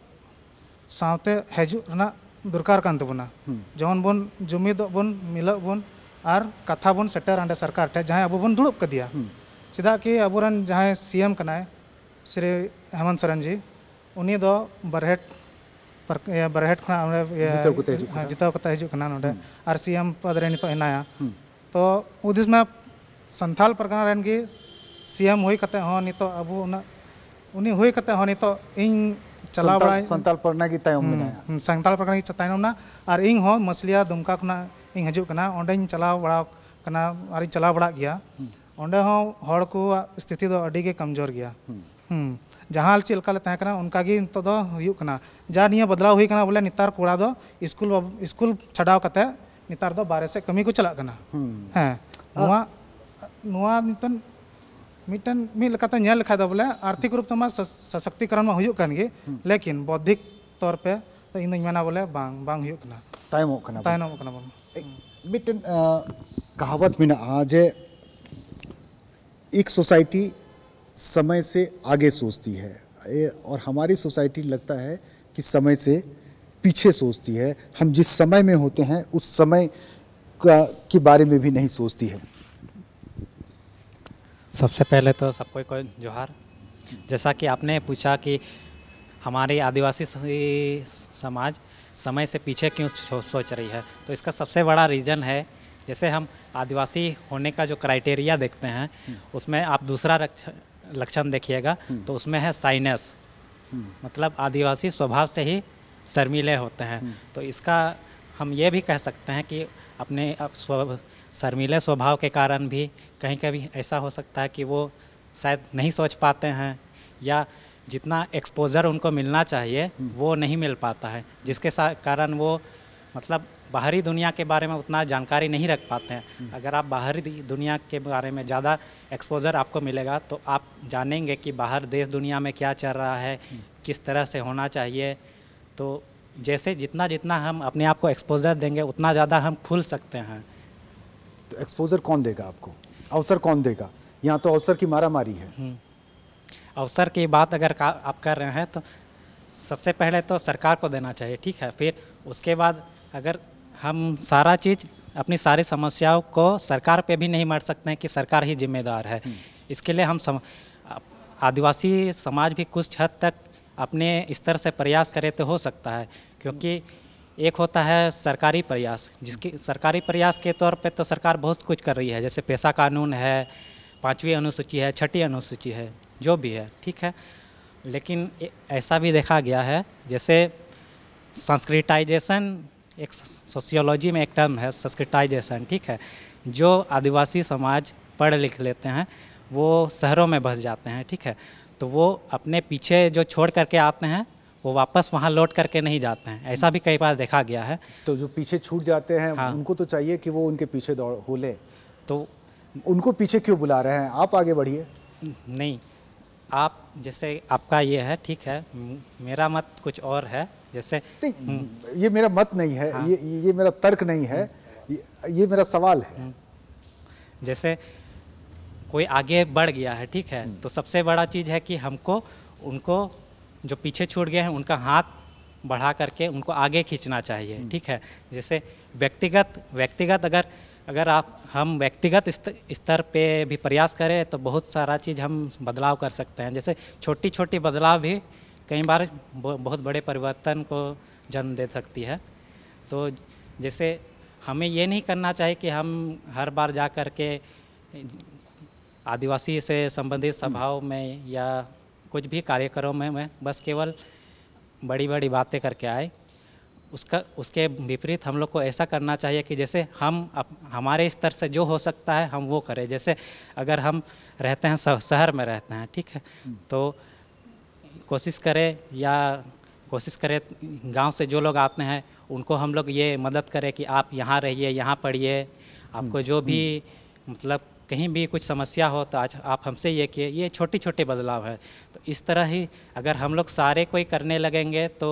सावते हेजु रना दरकार कान तबना जौन बन जुमिद बन मिलक बन और कथा बन सेटर आंडे सरकार टे जहाँ अब बन दुड़ब कदिया। चिदा कि अबुरन जहाँ सीएम कनाय श्री हेमंत सोरेन जी उनी दो बरहेट बरहेट खना हमरे जिताव कते हिजुग हाँ, जिताव कते हिजुग कना नोडे आर सीएम पद रे नितो हिनाया तो उदिस में संथाल परगना रेन गी सीएम हुई नितो अबु उना उनी हुई कते हो नितो इन चलाव संताल- परना की तायम मेनाया हम्म, संताल परगना की तायनम ना और इन हो मसलिया दुमका खुना इन हजू कना ओंडेñ चलाव बड़ा कना और इन चलाव बड़ा गया को स्थिति तो कमज़ोर गया हम्म, जहाँ चलकर उनका नितना तो जहाँ बदलाव हुई बोले नितार कोड़ा स्कूल स्कूल छाड़ा कत नितार बारे से कमी को चलना मिट्टन मिलकर बोले आर्थिक रूप तो में सशक्तिकरण में लेकिन बौद्धिक तौर पे तो इन मेना बोले बांग बांग तयम कहावत मेना जे एक सोसाइटी समय से आगे सोचती है। और हमारी सोसाइटी लगता है कि समय से पीछे सोचती है। हम जिस समय में होते हैं, उस समय का, के बारे में भी नहीं सोचती है। सबसे पहले तो सबको को जोहार। जैसा कि आपने पूछा कि हमारे आदिवासी समाज समय से पीछे क्यों सोच रही है? तो इसका सबसे बड़ा रीज़न है जैसे हम आदिवासी होने का जो क्राइटेरिया देखते हैं, उसमें आप दूसरा लक्षण देखिएगा तो उसमें है साइनस मतलब आदिवासी स्वभाव से ही शर्मीले होते हैं। तो इसका हम ये भी कह सकते हैं कि अपने अप- स्व, शर्मीले स्वभाव के कारण भी कहीं कभी ऐसा हो सकता है कि वो शायद नहीं सोच पाते हैं, या जितना एक्सपोज़र उनको मिलना चाहिए, वो नहीं मिल पाता है। जिसके कारण वो मतलब बाहरी दुनिया के बारे में उतना जानकारी नहीं रख पाते हैं। अगर आप बाहरी दुनिया के बारे में ज़्यादा एक्सपोज़र आपको मिलेगा तो आप जानेंगे कि बाहर देश दुनिया में क्या चल रहा है किस तरह से होना चाहिए। तो जैसे जितना जितना हम अपने आप को एक्सपोज़र देंगे उतना ज़्यादा हम खुल सकते हैं। तो एक्सपोजर कौन देगा आपको? अवसर कौन देगा? यहाँ तो अवसर की मारामारी है। हम्म। अवसर की बात अगर आप कर रहे हैं तो सबसे पहले तो सरकार को देना चाहिए ठीक है? फिर उसके बाद अगर हम सारा चीज़ अपनी सारी समस्याओं को सरकार पे भी नहीं मर सकते हैं कि सरकार ही जिम्मेदार है। इसके लिए हम सम, आदिवासी समाज भी कुछ हद तक अपने स्तर से प्रयास करे तो हो सकता है क्योंकि एक होता है सरकारी प्रयास जिसकी सरकारी प्रयास के तौर पे तो सरकार बहुत कुछ कर रही है जैसे पेशा कानून है पाँचवीं अनुसूची है छठी अनुसूची है जो भी है ठीक है? लेकिन ऐसा भी देखा गया है जैसे संस्कृताइजेशन एक सोशियोलॉजी में एक टर्म है संस्कृताइजेशन ठीक है? जो आदिवासी समाज पढ़ लिख लेते हैं वो शहरों में बस जाते हैं ठीक है? तो वो अपने पीछे जो छोड़ करके आते हैं वो वापस वहाँ लौट करके नहीं जाते हैं। ऐसा भी कई बार देखा गया है। तो जो पीछे छूट जाते हैं हाँ। उनको तो चाहिए कि वो उनके पीछे दौड़ हो ले तो उनको पीछे क्यों बुला रहे हैं? आप आगे बढ़िए। नहीं आप जैसे आपका ये है ठीक है? मेरा मत कुछ और है। जैसे ये मेरा मत नहीं है हाँ। ये ये मेरा तर्क नहीं है ये, ये मेरा सवाल है। जैसे कोई आगे बढ़ गया है ठीक है तो सबसे बड़ा चीज़ है कि हमको उनको जो पीछे छूट गए हैं उनका हाथ बढ़ा करके उनको आगे खींचना चाहिए ठीक है। जैसे व्यक्तिगत व्यक्तिगत अगर अगर आप हम व्यक्तिगत स्तर स्तर पे भी प्रयास करें तो बहुत सारा चीज़ हम बदलाव कर सकते हैं। जैसे छोटी छोटी बदलाव भी कई बार बहुत बड़े परिवर्तन को जन्म दे सकती है। तो जैसे हमें ये नहीं करना चाहिए कि हम हर बार जा कर के आदिवासी से संबंधित सभाओं में या कुछ भी कार्यक्रम में में बस केवल बड़ी बड़ी बातें करके आए। उसका उसके विपरीत हम लोग को ऐसा करना चाहिए कि जैसे हम अप, हमारे स्तर से जो हो सकता है हम वो करें। जैसे अगर हम रहते हैं शहर में रहते हैं ठीक है? तो कोशिश करें या कोशिश करें गाँव से जो लोग आते हैं उनको हम लोग ये मदद करें कि आप यहाँ रहिए यहाँ पढ़िए। आपको जो भी मतलब कहीं भी कुछ समस्या हो तो आज आप हमसे ये किए। ये छोटे छोटे बदलाव है। तो इस तरह ही अगर हम लोग सारे कोई करने लगेंगे तो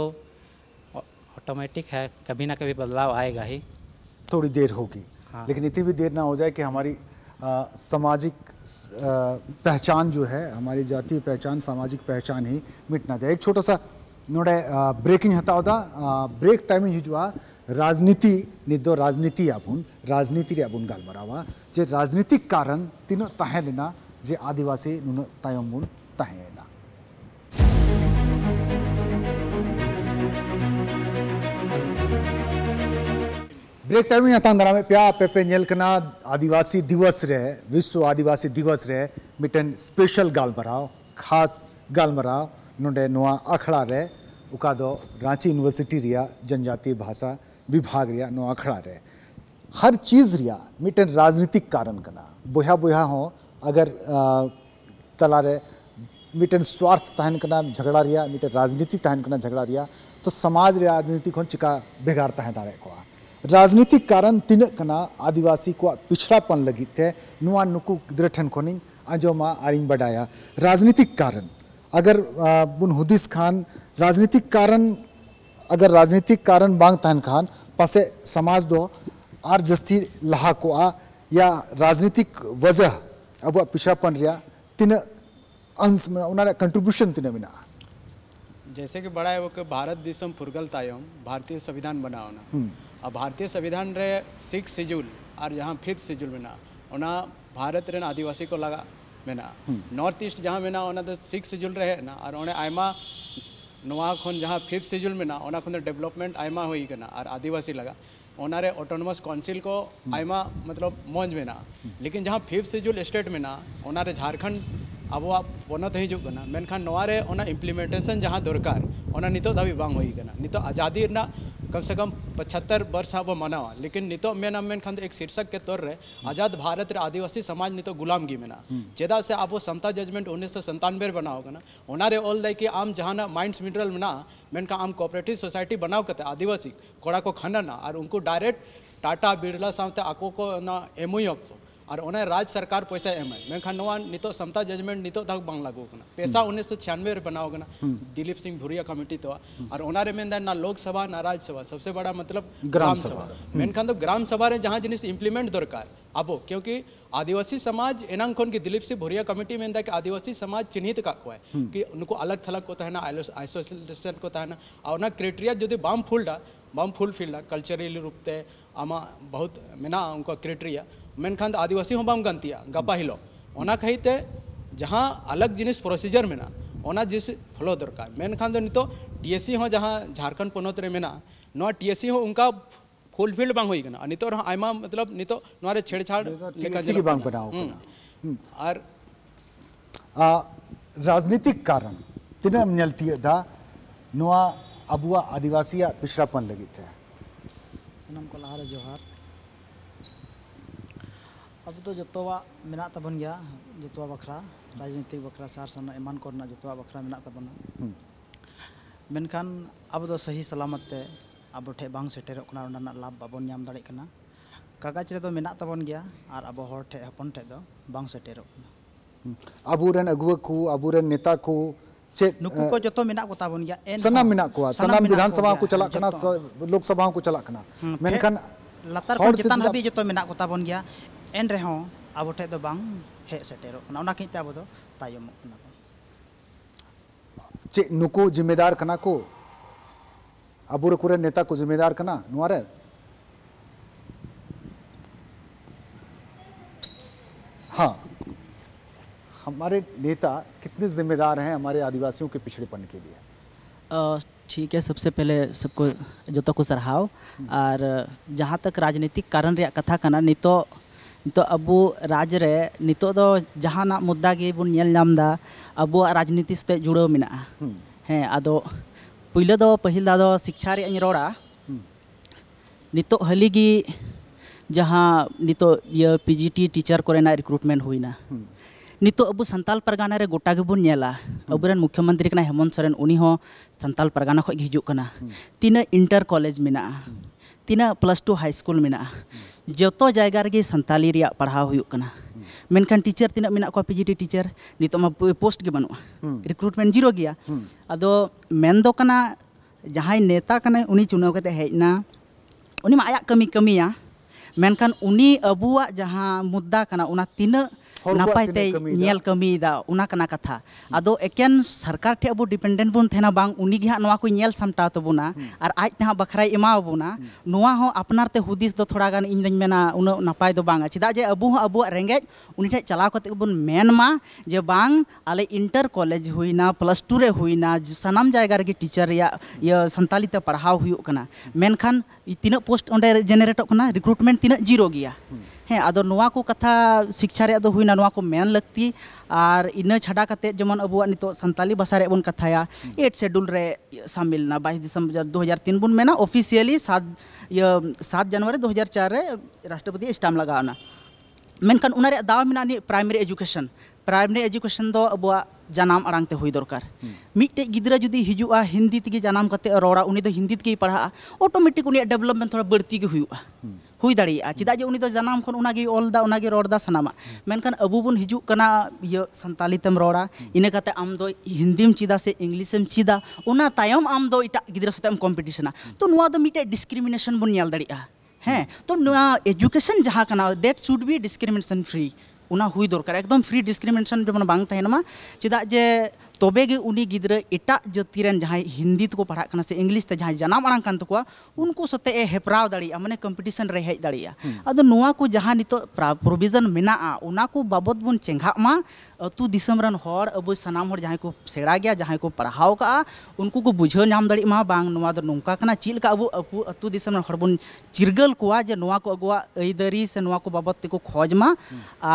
ऑटोमेटिक है कभी ना कभी बदलाव आएगा ही। थोड़ी देर होगी। हाँ। लेकिन इतनी भी देर ना हो जाए कि हमारी आ, सामाजिक पहचान जो है, हमारी जातीय पहचान, सामाजिक पहचान ही मिट ना जाए। एक छोटा सा नोड़े ब्रेकिंग हतावदा ब्रेक टाइम हिजुआ राजनीति निदो राजनीति आबुन राजनीति रे आबुन गालमारावा जे राजनीतिक कारण, तीनों तहे लेना, जे आदिवासी नुनो तायम बुन तहे। ब्रेक टाइम यहाँ तांग में प्या पे पे नेल कना आदिवासी दिवस रे विश्व आदिवासी दिवस रे मिटन स्पेशल गालमराव खास गालमराव नोडे नोआ अखड़ा रे उका दो रांची यूनिवर्सिटी रिया, जनजातीय भाषा विभाग रिया, नोआ अखड़ा रे हर चीज़ रिया, मिटन राजनीतिक कारण कना बोया बोया हो, अगर तला रे मिटन स्वार्थ तहन कना झगड़ा रिया, मिटन राजनीति तहन कना झगड़ा रिया तो समाज रे राजनीति खन चिका बेगार तहन दाड़े कोआ। राजनीतिक कारण तीनक कना आदिवासी को पिछड़ापन लगते नुकु गिद्र ठन खोनिंग आंजोमा आरिंग बडाया। राजनीतिक कारण अगर बुन हुदिस खान राजनीतिक कारण अगर राजनीतिक कारण बांग तहन खान पासे समाज दो आर जस्ती लहा को आ या राजनीतिक वजह अब पिछड़ापन रिया तीन अंश में कंट्रीब्यूशन तीन मिना। जैसे कि बड़ा है वो कि भारत दिसम फुरगल तायम भारतीय संविधान बनाओ ना। हम्म। अब भारतीय संविधान रे सिक्स शेड्यूल और जहाँ फिफ्थ शेड्यूल में ना भारत रेन आदिवासी को लगा मेना नॉर्थ ईस्ट जहाँ मेना ओना तो सिक्स शेड्यूल रहे ना और ओने आयमा नोआ खन जहाँ फिफ्थ शेड्यूल में ना ओना खन डेवलपमेंट आयमा हुई और आदिवासी लगा। ओना रे ऑटोनमस काउंसिल को आयमा मतलब मौज में ना। लेकिन जहाँ फिफ्थ शेड्यूल स्टेट में ना ओनारे झारखंड अब पनत हजना इम्प्लीमेंटेशन जहाँ दरकार नित धाबी बांग नित आज़ादी कम से कम पचहत्तर वर्ष अब मनावा लेकिन नित मेखान एक शीर्षक के तौर आज़ाद भारत रे आदिवासी समाज नित गुलामगी में चेदा से अब समता जजमेंट उन्नीस सौ सन्तानबे बनावना ऑल दाय कि आम जहाँ माइंड्स मिनरल में आम कोऑपरेटिव सोसाइटी बनाव कते आदिवासी कोड़ा को खनना और उनको डायरेक्ट टाटा बिरला साथ आको को एमुयक और उन्हें राज्य सरकार पैसा एम मेनखान नवा नितो समता जजमेंट नितो तक बांग लागू कना पैसा उन्नीस सौ छियानवे बनाव कना दिलीप सिंह भुरिया कमेटी तो और ओना रे मेन ना लोकसभा ना राज्यसभा सबसे बड़ा मतलब ग्राम सभा। मेनखान तो ग्राम सभा रे जहाँ जिनिस इम्प्लीमेंट दरकार। अब क्योंकि आदिवासी समाज एनांग खन की दिलीप सिंह भुरिया कमेटी में कि आदिवासी समाज चिन्हित का को है। कि उनको अलग थलग को तहना आइसोलेशन को तहना। और ना क्राइटेरिया यदि बाम फुलडा बाम फुल फिलडा कल्चरली रूप ते आमा बहुत मेना उनका क्राइटेरिया मनखान आदिवासी हम बाम गपा हिलो। ओना खैते अलग जिनिस प्रोसीजर मेना ओना जिस फलो दरकार। मेनखान दो नितो टीएससी हों जहाँ झारखंड पनोत रे मेना नोआ टीएससी उनका फुलफिल्ड बांग होई गना। नितो मतलब नितो नोरे छेड़छाड़ लेका बांग बनाओ हम्म। और हम्म। राजनीतिक कारण तिना नलती दा नोआ अबुआ आदिवासी पिछड़ापन लगी थे। सनम को लहारे जोहार। अब तो जतवा मेना तबन गया जतवा बखरा राजनीतिक बखरा सारसना एमान को जतवा बखरा मेना तबना अब सही सलामत ते अब ठे बांग सेटेर ओकना लाभ बाबन नाम दाड़े कना कागज़ रे गया और अब ठे हपन ठे सेटेर अबुरन अगुवा को अबुरन नेता को चेत विधानसभा लोकसभा एन रहे अब ठे तो बांग हे सेटेर अब चे नुक जिम्मेदार करना को अब नेता को जिम्मेदार करना हाँ हमारे नेता कितने जिम्मेदार हैं हमारे आदिवासियों के पिछड़ेपन के लिए? ठीक है सबसे पहले सबको जो तक तो सराहाओ। हम्म। और जहाँ तक राजनीतिक कारण कथा करना नहीं तो अबो राज रे नितो मुद्दा गे बुन नेल नाम दा अबो राजनीति सते जुड़ो मिना हैं आदो पहले दो पहिल शिक्षा रोड़ा नितो हली जहाँ नितो ये पीजीटी टीचर कोरेना रिक्रूटमेंट हुईना नितो अब संताल परगाना रे गोटा गेबुन नेला अबुरेन मुख्यमंत्री कना हेमंत सोरेन उनी हो संताल परगाना खoj हिजुक कना तीना इंटर कॉलेज मेना तीना प्लस टू हाई स्कूल मेना जतो जायगा सानी पढ़ा मेनखान टीचर तीना मेना को पीजीटी टीचर नितो मा पोस्ट गे बनुआ रिक्रूटमेंट ज़ीरो गया अदो मेन दो कना जहाँ नेता कना उनी चुनाव कते हजना उनी मा आया कमी कमिया मेनखान उनी अबुआ जहाँ मुद्दा कना उना तीना कुआग नापाय तीना ते कमियेदा। ñel कमिदा उना कना कथा आदो एकेन सरकार ठे अबो डिपेंडेंट बुन थेना बांग उनी गे नवा को ñel सामटा तबुना और आज ते बखराय एमा बुना नवा हो अपनार ते हुदिस दो थोड़ा गान इन दኝ मेना उन नापाय दो बांगा चिदा जे अबु हो अबु रेंगेज उनी ठे चलाव कते बुन मेन मा जे बांग आले इंटर कॉलेज हुईना प्लस टू रे हुईना ज- सनाम जायगा रे टीचर या ये संताली ते पढ़ाव हुयुक कना मेनखान तीना पोस्ट ओंडे जेनरेटोक कना रिक्रूटमेंट तीना ज़ीरो गया हाँ अब नुआ को कथा शिक्षा रे अदो हुई को मेन लगती और इन छाड़ा कते जेमन अब सानी भाषा रे बन कथाया एट शेड्यूल सामिल ना बस दिसम दो हज़ार तीन बन मेना ऑफिसियली सात सात जनवरी दो हज़ार चार राष्ट्रपति स्टाम लगाना मेखान उन दाव मेना प्राइमरी एजुकेशन प्राइमरी एजुकेशन दो अब जनाम आड़ांग हुई दरकार मिट्टे गिद्रा जुदी हिजुआ हिंदी तेज़ी जनाम कते रोड़ा हिंदी तगे पढ़ा ऑटोमेटिक उनी डेवलपमेंट थोड़ा बढ़ती के हुआ ᱦᱩᱭ ᱫᱟᱲᱮᱭᱟᱜᱼᱟ ᱪᱮᱫᱟᱜ ᱡᱮ ᱩᱱᱤ ᱫᱚ ᱡᱟᱱᱟᱢ ᱠᱷᱚᱱ ᱚᱱᱟᱜᱮ ᱚᱞᱫᱟ ᱚᱱᱟᱜᱮ ᱨᱚᱲᱫᱟ ᱥᱟᱱᱟᱢᱟᱜ ᱢᱮᱱᱠᱷᱟᱱ ᱟᱵᱚ ᱵᱚᱱ ᱦᱤᱡᱩᱜ ᱠᱟᱱᱟ ᱤᱭᱟᱹ ᱥᱟᱱᱛᱟᱞᱤ ᱛᱮᱢ ᱨᱚᱲᱟ ᱤᱱᱟᱹ ᱠᱟᱛᱮ ᱟᱢ ᱫᱚ ᱦᱤᱱᱫᱤᱢ ᱪᱮᱫᱟ ᱥᱮ ᱤᱝᱞᱤᱥᱮᱢ ᱪᱮᱫᱟ ᱚᱱᱟ ᱛᱟᱭᱚᱢ ᱟᱢ ᱫᱚ ᱮᱴᱟᱜ ᱜᱤᱫᱽᱨᱟᱹ ᱥᱟᱛᱮᱢ ᱠᱚᱢᱯᱤᱴᱤᱥᱚᱱᱟ ᱛᱚ ᱱᱚᱣᱟ ᱫᱚ ᱢᱤᱫᱴᱮᱡ ᱰᱤᱥᱠᱨᱤᱢᱤᱱᱮᱥᱚᱱ ᱵᱚᱱ ᱧᱮᱞ ᱫᱟᱲᱮᱭᱟᱜᱼᱟ ᱦᱮᱸ ᱛᱚ ᱱᱚᱣᱟ एजुकेशन जहाँ का that should be discrimination free उना हुई दरकार एकदम फ्री डिस्क्रिमिनेशन जेमन बांग तहनमा चेदा जे तबे गे उनी जाति हिंदी तो तक पढ़ा से इंग्लिश तो जनाम आड़को तो उनको सते हेपराव दड़िया माने कंपटीशन रे हेज दड़िया अदो नोआ को प्रोविज़न मेनाआ उना बन चेंघाग अतु अब सनाम हर को सेड़ा गया जहाँ को पढ़ाव का उनको को बुझे नाम दड़ी नौका चल का अब अतु बन चिरगल को जे को से बाबद को और खोज मा हम्म।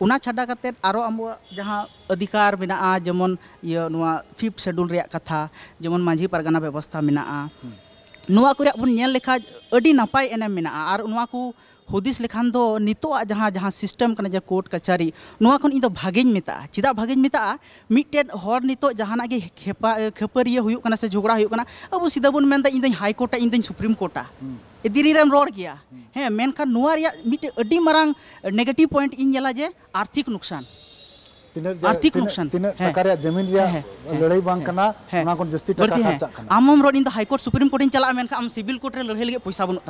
ᱚᱱᱟ ᱪᱷᱟᱰᱟ ᱠᱟᱛᱮᱫ ᱟᱨᱚ ᱟᱵᱚᱣᱟᱜ ᱡᱟᱦᱟᱸ ᱚᱫᱷᱤᱠᱟᱨ ᱢᱮᱱᱟᱜᱼᱟ ᱡᱮᱢᱚᱱ ᱤᱭᱟᱹ ᱱᱚᱣᱟ ᱯᱷᱤᱯ ᱥᱮᱰᱩᱞ ᱨᱮᱭᱟᱜ ᱠᱟᱛᱷᱟ ᱡᱮᱢᱚᱱ ᱢᱟᱺᱡᱷᱤ ᱯᱟᱨᱜᱟᱱᱟ ᱵᱮᱵᱚᱥᱛᱷᱟ ᱢᱮᱱᱟᱜᱼᱟ ᱱᱚᱣᱟ ᱠᱚ ᱨᱮᱭᱟᱜ ᱵᱚᱱ ᱧᱮᱞ ᱞᱮᱠᱷᱟᱱ ᱟᱹᱰᱤ ᱱᱟᱯᱟᱭ ᱮᱱᱮᱢ ᱢᱮᱱᱟᱜᱼᱟ ᱟᱨ ᱱᱚᱣᱟ ᱠᱚ हुदीस लेखान नितोआ जहाँ जहाँ सिसटेम कर कोर्ट काचारी खुद भागे चेदा भागे हर नितोज जहाँ खेपा खेपरिया से झगड़ा अब सीधा बन मे इन हाईकोर्टा इन सुप्रीम कोर्टा एदीरीम रड़ा हाँ मिट्टे मांग नेगेटिव पॉइंट इन जे आर्थिक नुकसान आम road high court supreme court चलना सिविल कोर्ट लड़ाई पैसा बनू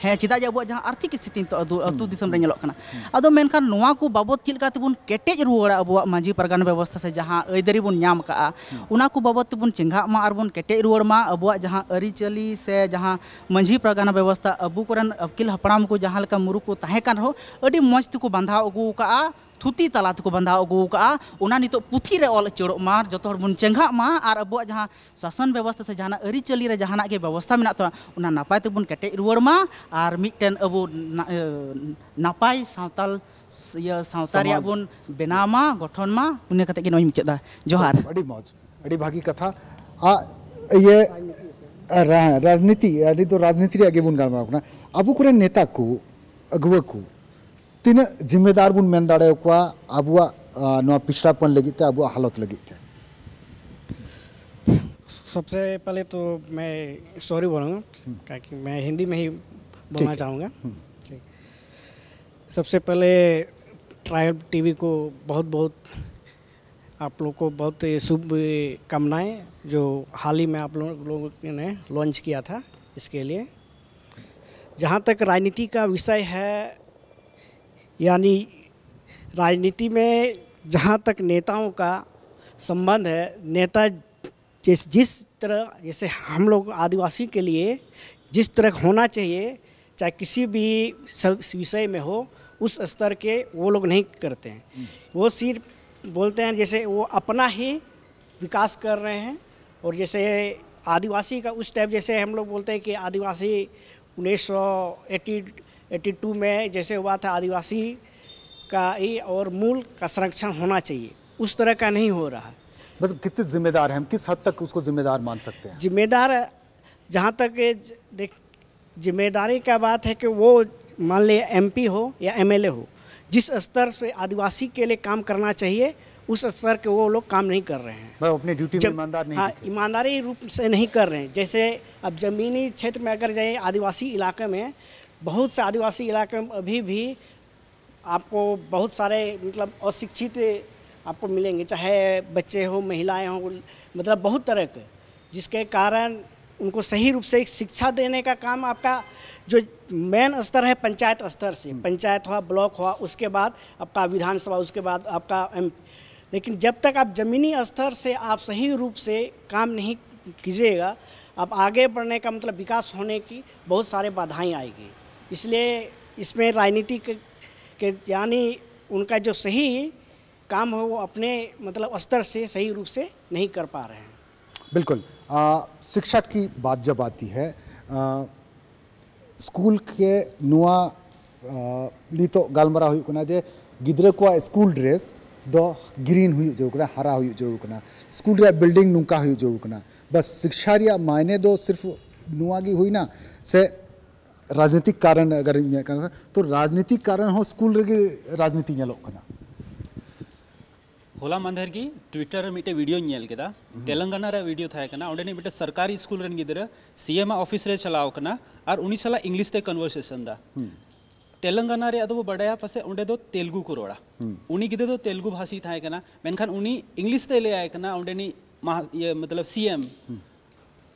हाँ चेदा अब आर्थिक स्थिति अतुना बाबद चलका केटे रुआ अब माजी पारगाना व्यवस्था से जहाँ आईदारी बोनक बाबद तब चेगा और बो केटे रुआमा अब आरीचाली से जहाँ माजी पारगान व्यवस्था अब अबकिल हपड़ाम को जहाँ मुरू को तहेकान रहा मज़ तक बांधा अगुका ᱛᱷᱩᱛᱤ ᱛᱟᱞᱟ ᱛᱮᱠᱚ ᱵᱟᱸᱫᱷᱟᱣ ᱟᱹᱜᱩ ᱟᱠᱟᱫᱼᱟ ᱚᱱᱟ ᱱᱤᱛᱚᱜ ᱯᱩᱛᱷᱤ ᱨᱮ ᱚᱞ ᱪᱚᱲᱚᱜ ᱢᱟ ᱡᱚᱛᱚ ᱦᱚᱲ ᱵᱚᱱ ᱪᱮᱸᱜᱷᱟᱜ ᱢᱟ ᱟᱨ ᱟᱵᱚᱣᱟᱜ ᱡᱟᱦᱟᱸ ᱥᱟᱥᱚᱱ ᱵᱮᱵᱚᱥᱛᱷᱟ ᱥᱮ ᱡᱟᱦᱟᱱᱟᱜ ᱟᱹᱨᱤᱪᱟᱹᱞᱤ ᱨᱮ ᱡᱟᱦᱟᱱᱟᱜ ᱜᱮ ᱵᱮᱵᱚᱥᱛᱷᱟ ᱢᱮᱱᱟᱜ ᱛᱟᱵᱚᱱᱟ ᱚᱱᱟ ᱱᱟᱯᱟᱭ ᱛᱮᱵᱚᱱ ᱠᱮᱴᱮᱡ ᱨᱩᱣᱟᱹᱲ ᱢᱟ ᱟᱨ ᱢᱤᱫᱴᱮᱱ ᱟᱵᱚ ᱱᱟᱯᱟᱭ ᱥᱟᱶᱛᱟᱞ ᱤᱭᱟᱹ ᱥᱟᱶᱛᱟ ᱨᱮᱭᱟᱜ ᱵᱚᱱ ᱵᱮᱱᱟᱣ ᱢᱟ ᱜᱚᱴᱷᱚᱱ ᱢᱟ ᱤᱱᱟᱹ ᱠᱟᱛᱮ ᱜᱮ ᱱᱚᱜᱼᱚᱭ ᱢᱩᱪᱟᱹᱫ ᱫᱟ ᱡᱚᱦᱟᱨ ᱟᱹᱰᱤ ᱢᱚᱡᱽ ᱟᱹᱰᱤ ᱵᱷᱟᱹᱜᱤ ᱠᱟᱛᱷᱟ ᱟ ᱤᱭᱟᱹ ᱨᱟᱡᱽᱱᱤᱛᱤ ᱟᱹᱰᱤ ᱫᱚ ᱨᱟᱡᱽᱱᱤᱛᱤ ᱨᱮᱭᱟᱜ ᱜᱮᱵᱚᱱ ᱜᱟᱞᱢᱟᱨᱟᱣ ᱠᱟᱱᱟ ᱟᱵᱚ ᱠᱚᱨᱮᱱ ᱱᱮᱛᱟ ᱠᱚ ᱟᱹᱜᱩᱣᱟᱹ ᱠᱚ तीना जिम्मेदार बन मेन दाड़ा अब पिछड़ापन लगे अब हालत लगे सबसे पहले तो मैं सॉरी बोलूँगा हम्म। क्योंकि मैं हिंदी में ही बोलना चाहूँगा। हम्म। सबसे पहले ट्राइब टीवी को बहुत बहुत आप लोग को बहुत शुभकामनाएँ जो हाल ही में आप लोगों ने लॉन्च किया था इसके लिए। जहाँ तक राजनीति का विषय है यानी राजनीति में जहाँ तक नेताओं का संबंध है नेता जिस जिस तरह जैसे हम लोग आदिवासी के लिए जिस तरह होना चाहिए चाहे किसी भी विषय में हो उस स्तर के वो लोग नहीं करते हैं। वो सिर्फ़ बोलते हैं जैसे वो अपना ही विकास कर रहे हैं और जैसे आदिवासी का उस टाइप जैसे हम लोग बोलते हैं कि आदिवासी उन्नीस सौ एटी एटी टू में जैसे हुआ था आदिवासी का ही और मूल का संरक्षण होना चाहिए। उस तरह का नहीं हो रहा। मतलब कितने जिम्मेदार हैं? हम किस हद तक उसको जिम्मेदार मान सकते हैं? जिम्मेदार जहाँ तक देख ज़िम्मेदारी का बात है कि वो मान लिया एमपी हो या एमएलए हो जिस स्तर से आदिवासी के लिए काम करना चाहिए उस स्तर के वो लोग काम नहीं कर रहे हैं। मैं अपने ड्यूटी में ईमानदार नहीं हाँ ईमानदारी रूप से नहीं कर रहे हैं। जैसे अब ज़मीनी क्षेत्र में अगर जाए आदिवासी इलाके में बहुत से आदिवासी इलाके में अभी भी आपको बहुत सारे मतलब अशिक्षित आपको मिलेंगे चाहे बच्चे हो महिलाएँ हो मतलब बहुत तरह के जिसके कारण उनको सही रूप से एक शिक्षा देने का काम आपका जो मेन स्तर है पंचायत स्तर से। पंचायत हुआ ब्लॉक हुआ उसके बाद आपका विधानसभा उसके बाद आपका एम लेकिन जब तक आप ज़मीनी स्तर से आप सही रूप से काम नहीं कीजिएगा आप आगे बढ़ने का मतलब विकास होने की बहुत सारे बाधाएँ आएगी। इसलिए इसमें राजनीति के, यानी उनका जो सही काम है वो अपने मतलब स्तर से सही रूप से नहीं कर पा रहे हैं। बिल्कुल। आ, शिक्षा की बात जब आती है आ, स्कूल के नुआ नितो गालमारा जे गिद्रा को स्कूल ड्रेस दो ग्रीन हुई ज़रूर हरा हुई ज़रूर स्कूल बिल्डिंग नुका हुई ज़रूर बस शिक्षा मायने दो सिर्फ़ नुआ हुई ना से राजनीतिक कारण अगर तो राजनीतिक कारण हो स्कूल रगे राजनीति होला मंदिर की ट्विटर मिटे वीडियो नेलकेदा हम्म। तेलंगाना रा वीडियो था कना ओंडे मिटे सरकारी स्कूल रन गिदर सीएम ऑफ़िस रे चलाओ कना और उनी साला इंग्लिश ते कन्वर्सेशन दा। हम्म। तेलंगाना रे अदो बड़ाया पसे ओंडे दो तेलुगु को रोड़ा हम्म। उनी गिदे दो तेलुगु भाषी था थायकना मेनखान उनी इंग्लिश ते ले आयकना ओंडे नी मतलब सीएम।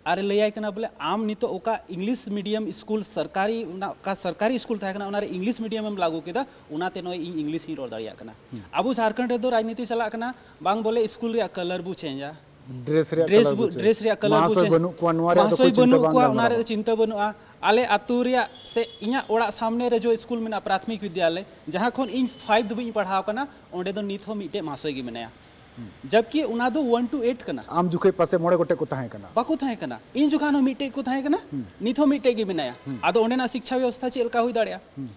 आर लैया बोले आम नितो ओका इंग्लिश मीडियम स्कूल सरकारी का सरकारी स्कूल इंग्लिश मीडियम में लागू केदा उनाते नय इन इंग्लिश ही रोड दाड़िया कना। अबु झारखंड रे दो राजनीति चला कना बांग बोले स्कूल कलर बु चेंजा ड्रेस ड्रेस ड्रेस कलर बु बनु को नुआ तो कोई चिंता बनु को चिंता बनुआ आले अतु रिया से ओड़ा सामने रे जो स्कूल में प्राथमिक विद्यालय जहाँ खन इन 5 दबई पढ़ाव कना ओंडे दो नित हो मिटे गी मेनया जबकि वन टू एट कना। आम जुखे पासे मोड़े गोटे को इन जुखानो मीटे को थाए कना हम्म। निथो शिक्षा व्यवस्था चलका हो हुई दाड़िया। हम्म।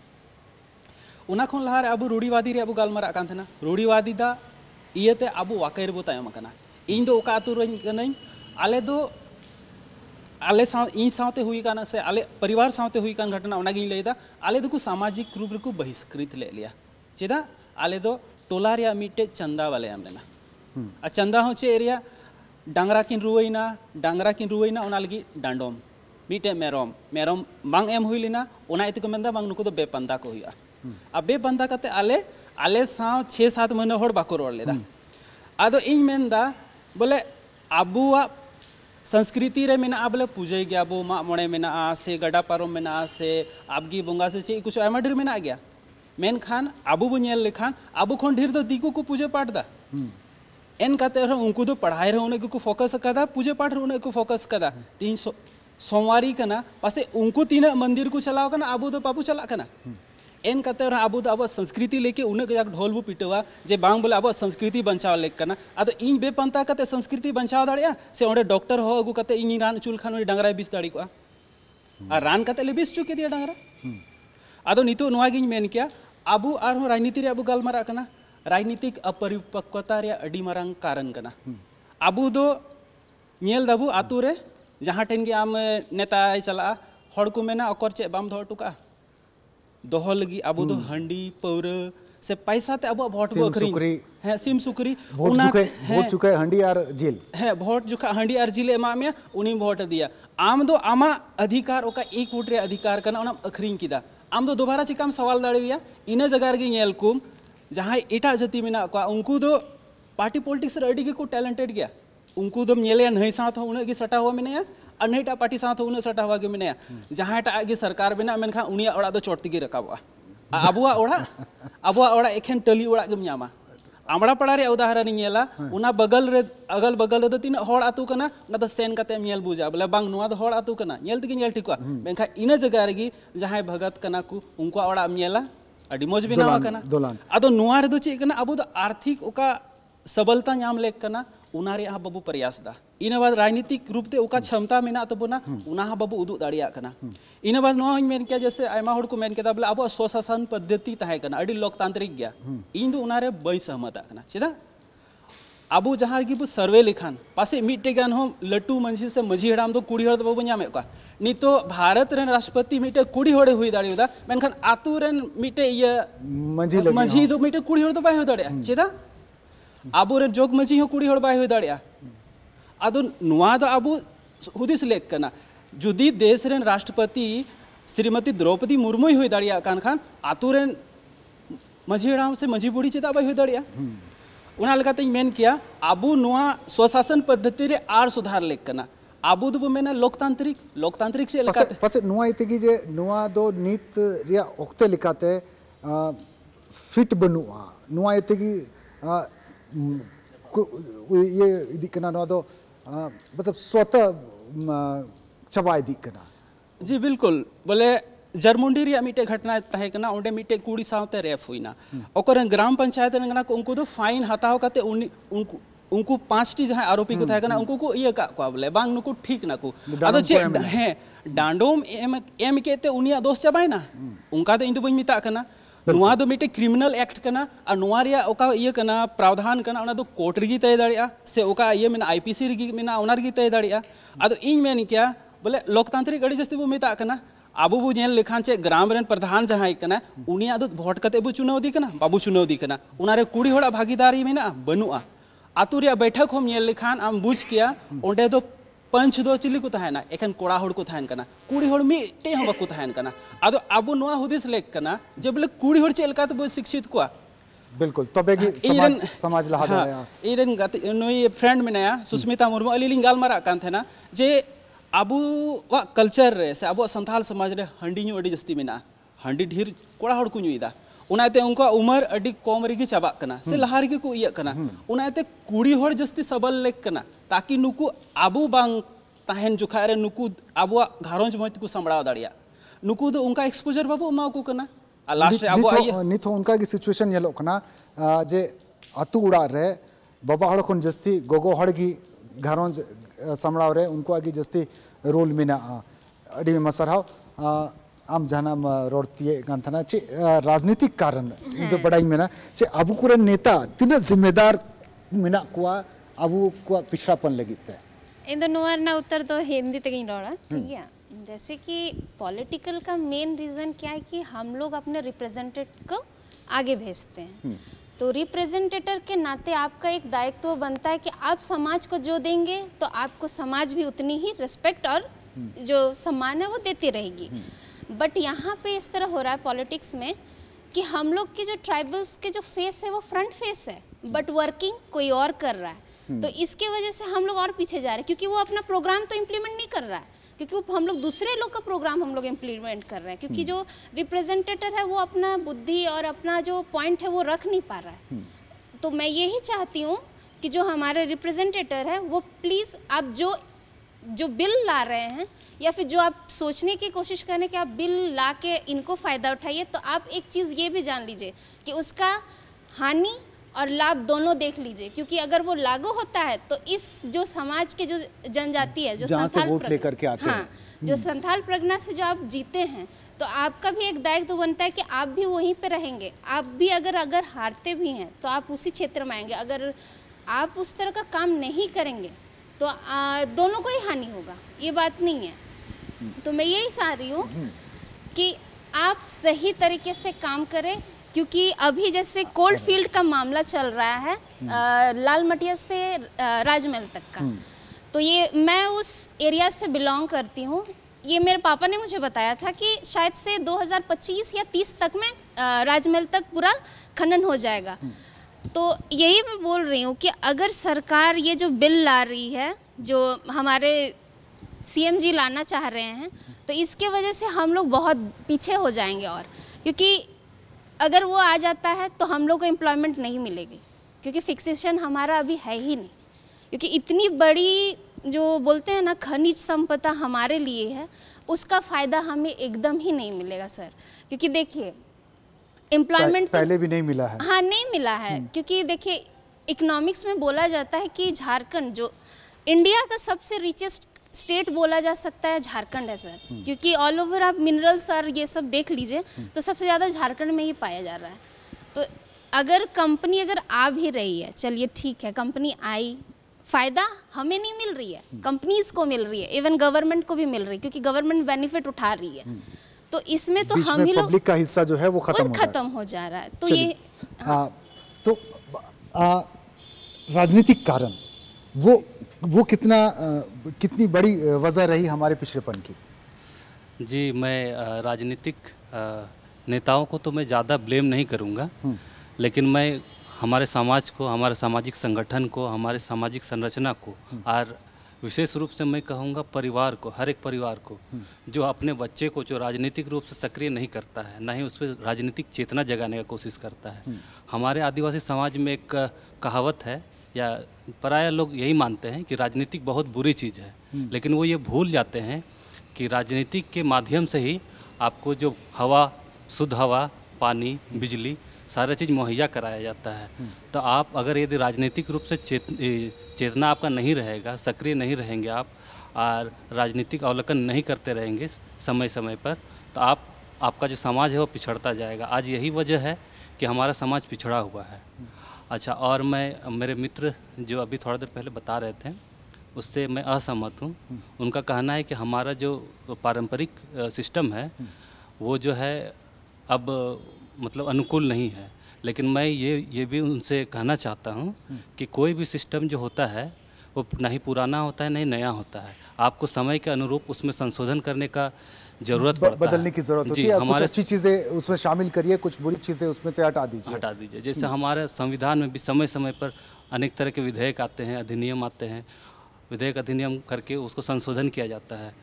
उना खोन लहार अब रूढ़ीवादी रे अब गालमार आकान रूढ़ीवादी दा अब वाकेर बो इन दो का से आले परिवार साते घटना ओना गी आले दो सामाजिक रूप को बहिष्कृत ले लिया। चेदा आले टोला चंदा वाले हमने ना। आ, चंदा हो चे डांगरा किन रुवेना, डांगरा किन रुवेना ओना लगी डांडोम। मीटे मेरोम। मेरोम बांग एम हुई लेना ओना इतको मेंदा बांग नुको तो बेपंदा को हुआ अब बेपंदा कते आले आले साव 6 7 महीने होड़ बाको रोड़ लेदा। तो इन मेंदा, बोले आबुआ संस्कृति रे मेना बोले पूजे गया बो, मा मोणे मेना आ, से गडा पारो मेना आ, से आबगी बोंगा से चे, कुछ एमडर मेना आ गया। मेन खान, आबु बुनियल नेल लेखान आबु खोन ढेर दो दिकू को पूजे पाटदा एन काते रह उनको दो पढ़ाई रहे उन्हें को फोकस कदा पूजा पाठ रहे उन्हें को फोकस कदा तीन सौ सोमवारी कना पासे उनको तीन मंदिर को चलाओ कना आबू दो पापू चला कना एन काते रह आबू दो अब संस्कृति लेके उन्हें जाक ढोल बो पिटवा जे बांग बोले अब संस्कृति बचाव लेक कना अदो इन बेपंता कते संस्कृति बचाव दाड़िया से ओंडे डॉक्टर हो अगु कते इन रान चुल खान डांगरा बिस दाड़ी को और रान कते ले बिस चुके दिया डांगरा। अदो नितो नोआ मेन किया आबू आर राजनीति रे आबू गालमारा कना राजनीतिक अपरिपक्वता रे अडी मारंग कारण कना आबू दो नेल दाबू आतु रे जहाँ गे आम नेता चला हड़ को मेना अकर चे बाम दो टुका। दोहो लगी आबू दो हंडी पौर से पैसा ते अब वोट सिम बो अखरी सुकरी। है सिम सुकरी। वोट उना- चुके हैं, वोट चुके हंडी जेल। है वोट ज़िले एमा में उनी वोट दिया। आम दो आमा अधिकार ओका एक वोट रे अधिकार कना ओना अखरीन किदा। आम दो दोबारा चिकाम सवाल दाड़ेविया इना जगह गे नेल कुम। जहाँ एटा जाति मेना उनको दो पार्टी पॉलिटिक्स रे को टैलेंटेड गया। उनको नई नेले नहीं साथ उन सटा हुआ मेना और नई पार्टी साथ उन सटा हुआ के जहाँ एट सरकार मेना मेनखा उनिया ओड़ा दो चोट तेगे रकाबा आबुआ ओड़ा आबुआ ओड़ा एखेन टली ओड़ा गेम नामा आमड़ापड़ा उदाहरण नेला उना बगल रे अगल बगल रे तीन होड़ आतु सेन कते बुझा बोले बात नुआ द होड़ आतु कना। हम्म। जगह रेगी जहाँ भगत कना को उनको ओड़ा नेला मोज बनाव अदो नोआ रे दो चेक कना अब आर्थिक ओका सबलता नाम लेक कना उना रे हा बाबू प्रयास दा। इना बाद राजनीतिक रूप ते ओका क्षमता मेना तबोना तो हम्म। उना हा बाबू उदु दाड़िया कना। हम्म। इना बाद नोआ हन मेन के जैसे आयमा होड़ को मेन के बोले अब स्वशासन पद्धति ताहे कना अडी लोकतांत्रिक गया। हम्म। इन दो उना रे बई सहमत कना चेदा? अब जहाँ की सर्वे लिखान पासे मिट्टे गान हो लटू मंझी से मझी हड़ाम दो कुड़ी हड़ दो बाबू ᱧᱟᱢᱮ का नितो भारत रेन राष्ट्रपति मिट्टे कुड़ी हड़े हुई दाड़ियोदा मेनखान आतु रेन मिट्टे ये मंझी लगी मंझी दो मिट्टे कुड़ी हड़ दो बाय हो दाड़िया चेदा आबो रेन जोग मंझी हो कुड़ी हड़ बाय हो दाड़िया आदो नुआ दो आबो हुदिस लेक कना जुदी देश रेन राष्ट्रपति श्रीमती द्रौपदी मुर्मू हुई दाड़िया कान खान आतु रेन मझी हड़ाम से मझी बुढ़ी चेदा बाय हो दाड़िया उना लेकातेኝ मेन किया आबू नुआ स्वशासन पद्धति रे आर सुधार लेक कना आबू दो मेना लोकतांत्रिक लोकतांत्रिक से लेकाते पासे नुआ इतेगी जे नुआ दो नीत आ, फिट बनुआ ये इदी मतलब स्वतः चबा इदी जी बिल्कुल। बोले जरमुंडी मिटे घटना तहे कना ओंडे मिटे कुड़ी सावते रेफ हुईना ओकर ग्राम पंचायत रंगना को उनको दो फाइन हताव उनि- उनको उनको पांचटी जहाँ आरोपी को थाहे कना उनको को इया का को बोले बांग नुको ठीक ना को। आदो चे ना। हे डांडोम एम एम केते उनिया दोष चाबाय ना। उनका तो इंदु बई मिता कना नुआ दो मिटे क्रिमिनल एक्ट कना और नुआ रिया ओका इया कना प्रावधान कना ओना दो कोर्ट रिगी तय दाड़िया से ओका इया मेना आईपीसी रिगी मेना ओना रिगी तय दाड़िया आदो इन मेन क्या बोले लोकतांत्रिक अड़ी जस्ती बो मिता कना आबू बो लेखान चे ग्राम रेन प्रधान जहाँ उनिया दो वोट कते बो चुनाव दी कना बाबू चुनाव दी कना उनारे कुड़ी होड़ा भागीदारी मेना बनुआ। आतु रिया बैठक हम नेल लेखान आम बुझ किया ओंडे दो पंच दो चिली को तहना एखन कोड़ा होड़ को तहन कना कुड़ी होड़ मिटे हम बाकू तहन कना आदो आबू नोआ हुदिस लेक कना जे बोले कुड़ी होड़ चेलका तो बो शिक्षित कोआ। बिल्कुल तबे की समाज समाज लहा दाया इरेन गति नुई फ्रेंड मेनाया सुस्मिता मुर्मू अली लिंग गालमारा कान थेना जे अब कल्चर से अब संथाल समाज रे हंडी नु जस्ती मेना हाँ ढेर कड़ा हड़ को नुइदा उनाते उनका उमर अडी कम रेगे चाबा से लहा रेगे को इया कना कुड़ी हड़ जस्ती सबल लेकिन ताकि नुक अब तहन जोखा नुक अब आबुवा मज़ मत को संभाव दाड़िया नुकु उनका एक्सपोजर बाबू मा को लास्ट रे आबुवा उनका सीचुएशन जे अतु उड़ा बाबा जस्ती गगो हड़ की उनको जस्ती रोल अडी मसरहाव आम कान थाना चे राजनीतिक कारण तो बड़ा मेना चे अबु नेता तिना जिम्मेदार मेना कुआ अबु कुआ पिछड़ापन है इन ना उत्तर तो हिंदी तक ही रोड़ा ठीक है। जैसे कि पॉलिटिकल का मेन रीज़न क्या है कि हम लोग अपने रिप्रेजेंटेटिव को आगे भेजते हैं। तो रिप्रेजेंटेटर के नाते आपका एक दायित्व बनता है कि आप समाज को जो देंगे तो आपको समाज भी उतनी ही रिस्पेक्ट और जो सम्मान है वो देती रहेगी। बट यहाँ पे इस तरह हो रहा है पॉलिटिक्स में कि हम लोग के जो ट्राइबल्स के जो फेस है वो फ्रंट फेस है बट वर्किंग कोई और कर रहा है। हम्म। तो इसके वजह से हम लोग और पीछे जा रहे हैं क्योंकि वो अपना प्रोग्राम तो इम्प्लीमेंट नहीं कर रहा है। क्योंकि वो हम लोग दूसरे लोग का प्रोग्राम हम लोग इम्प्लीमेंट कर रहे हैं। क्योंकि जो रिप्रेजेंटेटर है वो अपना बुद्धि और अपना जो पॉइंट है वो रख नहीं पा रहा है। तो मैं यही चाहती हूँ कि जो हमारे रिप्रेजेंटेटर है वो प्लीज़ आप जो जो बिल ला रहे हैं या फिर जो आप सोचने की कोशिश कर रहे हैं कि आप बिल ला के इनको फ़ायदा उठाइए तो आप एक चीज़ ये भी जान लीजिए कि उसका हानि और लाभ दोनों देख लीजिए क्योंकि अगर वो लागू होता है तो इस जो समाज के जो जनजाति है जो संथाल लेकर के आते हाँ, हैं जो संथाल प्रज्ञा से जो आप जीते हैं तो आपका भी एक दायित्व बनता है कि आप भी वहीं पे रहेंगे। आप भी अगर अगर हारते भी हैं तो आप उसी क्षेत्र में आएँगे। अगर आप उस तरह का काम नहीं करेंगे तो आ, दोनों को ही हानि होगा। ये बात नहीं है। तो मैं यही चाह रही हूँ कि आप सही तरीके से काम करें क्योंकि अभी जैसे कोल्ड फ़ील्ड का मामला चल रहा है अ, लाल मटिया से राजमहल तक का। तो ये मैं उस एरिया से बिलोंग करती हूँ। ये मेरे पापा ने मुझे बताया था कि शायद से 2025 या 30 तक में राजमहल तक पूरा खनन हो जाएगा। तो यही मैं बोल रही हूँ कि अगर सरकार ये जो बिल ला रही है जो हमारे सीएम जी लाना चाह रहे हैं तो इसके वजह से हम लोग बहुत पीछे हो जाएँगे और। क्योंकि अगर वो आ जाता है तो हम लोग को एम्प्लॉयमेंट नहीं मिलेगी। क्योंकि फिक्सेशन हमारा अभी है ही नहीं। क्योंकि इतनी बड़ी जो बोलते हैं ना खनिज संपदा हमारे लिए है उसका फ़ायदा हमें एकदम ही नहीं मिलेगा सर। क्योंकि देखिए एम्प्लॉयमेंट पहले भी नहीं मिला है। हाँ नहीं मिला है। क्योंकि देखिए इकोनॉमिक्स में बोला जाता है कि झारखंड जो इंडिया का सबसे रिचेस्ट स्टेट बोला जा सकता है झारखंड है सर। क्योंकि ऑल ओवर आप मिनरल्स और ये सब देख लीजिए तो सबसे ज़्यादा झारखंड में ही पाया जा रहा है। तो अगर कंपनी अगर आ भी रही है चलिए ठीक है कंपनी आई फ़ायदा हमें नहीं मिल रही है कंपनीज़ को मिल रही है इवन गवर्नमेंट को भी मिल रही है क्योंकि गवर्नमेंट बेनिफिट उठा रही है। तो इसमें तो हम ही लोग का हिस्सा जो है वो खत्म हो खत्म हो। जा रहा है। तो। ये आ, तो राजनीतिक कारण वो वो कितना कितनी बड़ी वजह रही हमारे पिछड़ेपन की? जी मैं राजनीतिक नेताओं को तो मैं ज़्यादा ब्लेम नहीं करूँगा लेकिन मैं हमारे समाज को हमारे सामाजिक संगठन को हमारे सामाजिक संरचना को और विशेष रूप से मैं कहूँगा परिवार को हर एक परिवार को जो अपने बच्चे को जो राजनीतिक रूप से सक्रिय नहीं करता है ना ही उस पर राजनीतिक चेतना जगाने का कोशिश करता है। हमारे आदिवासी समाज में एक कहावत है या प्राय लोग यही मानते हैं कि राजनीतिक बहुत बुरी चीज़ है। हम्म। लेकिन वो ये भूल जाते हैं कि राजनीतिक के माध्यम से ही आपको जो हवा शुद्ध हवा पानी बिजली सारा चीज़ मुहैया कराया जाता है। तो आप अगर यदि राजनीतिक रूप से चेत चेतना आपका नहीं रहेगा सक्रिय नहीं रहेंगे आप और राजनीतिक अवलोकन नहीं करते रहेंगे समय समय पर तो आप आपका जो समाज है वो पिछड़ता जाएगा। आज यही वजह है कि हमारा समाज पिछड़ा हुआ है। अच्छा और मैं मेरे मित्र जो अभी थोड़ा देर पहले बता रहे थे उससे मैं असहमत हूँ। उनका कहना है कि हमारा जो पारंपरिक सिस्टम है वो जो है अब मतलब अनुकूल नहीं है। लेकिन मैं ये ये भी उनसे कहना चाहता हूँ कि कोई भी सिस्टम जो होता है वो ना ही पुराना होता है ना ही नया होता है। आपको समय के अनुरूप उसमें संशोधन करने का ज़रूरत ब- बदलने की ज़रूरत होती है। हमारे अच्छी चीज़ें उसमें शामिल करिए कुछ बुरी चीज़ें उसमें से हटा दीजिए। हटा दीजिए। जैसे हमारे संविधान में भी समय समय पर अनेक तरह के विधेयक आते हैं अधिनियम आते हैं। विधेयक अधिनियम करके उसको संशोधन किया जाता है।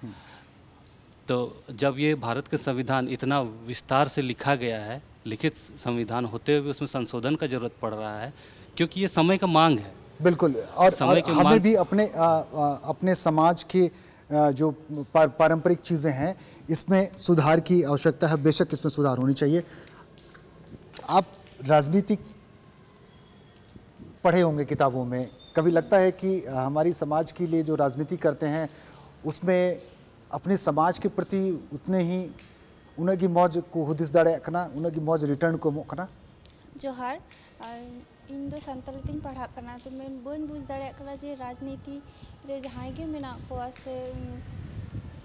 तो जब ये भारत के संविधान इतना विस्तार से लिखा गया है लिखित संविधान होते हुए उसमें संशोधन का ज़रूरत पड़ रहा है क्योंकि ये समय का मांग है। बिल्कुल और, समय और के हमें भी अपने आ, आ, अपने समाज के आ, जो पारंपरिक चीज़ें हैं इसमें सुधार की आवश्यकता है, बेशक इसमें सुधार होनी चाहिए। आप राजनीतिक पढ़े होंगे किताबों में। कभी लगता है कि हमारी समाज के लिए जो राजनीति करते हैं, उसमें अपने समाज के प्रति उतने ही उन्हें की मौज को हुदिस दाड़े कना उन्हें की मौज रिटर्न को कना जोहार इन दो सानताली तीन पढ़ा करना तो मैं बन बुझ दाड़े करना जे राजनीति रे जहाँ के मेना को से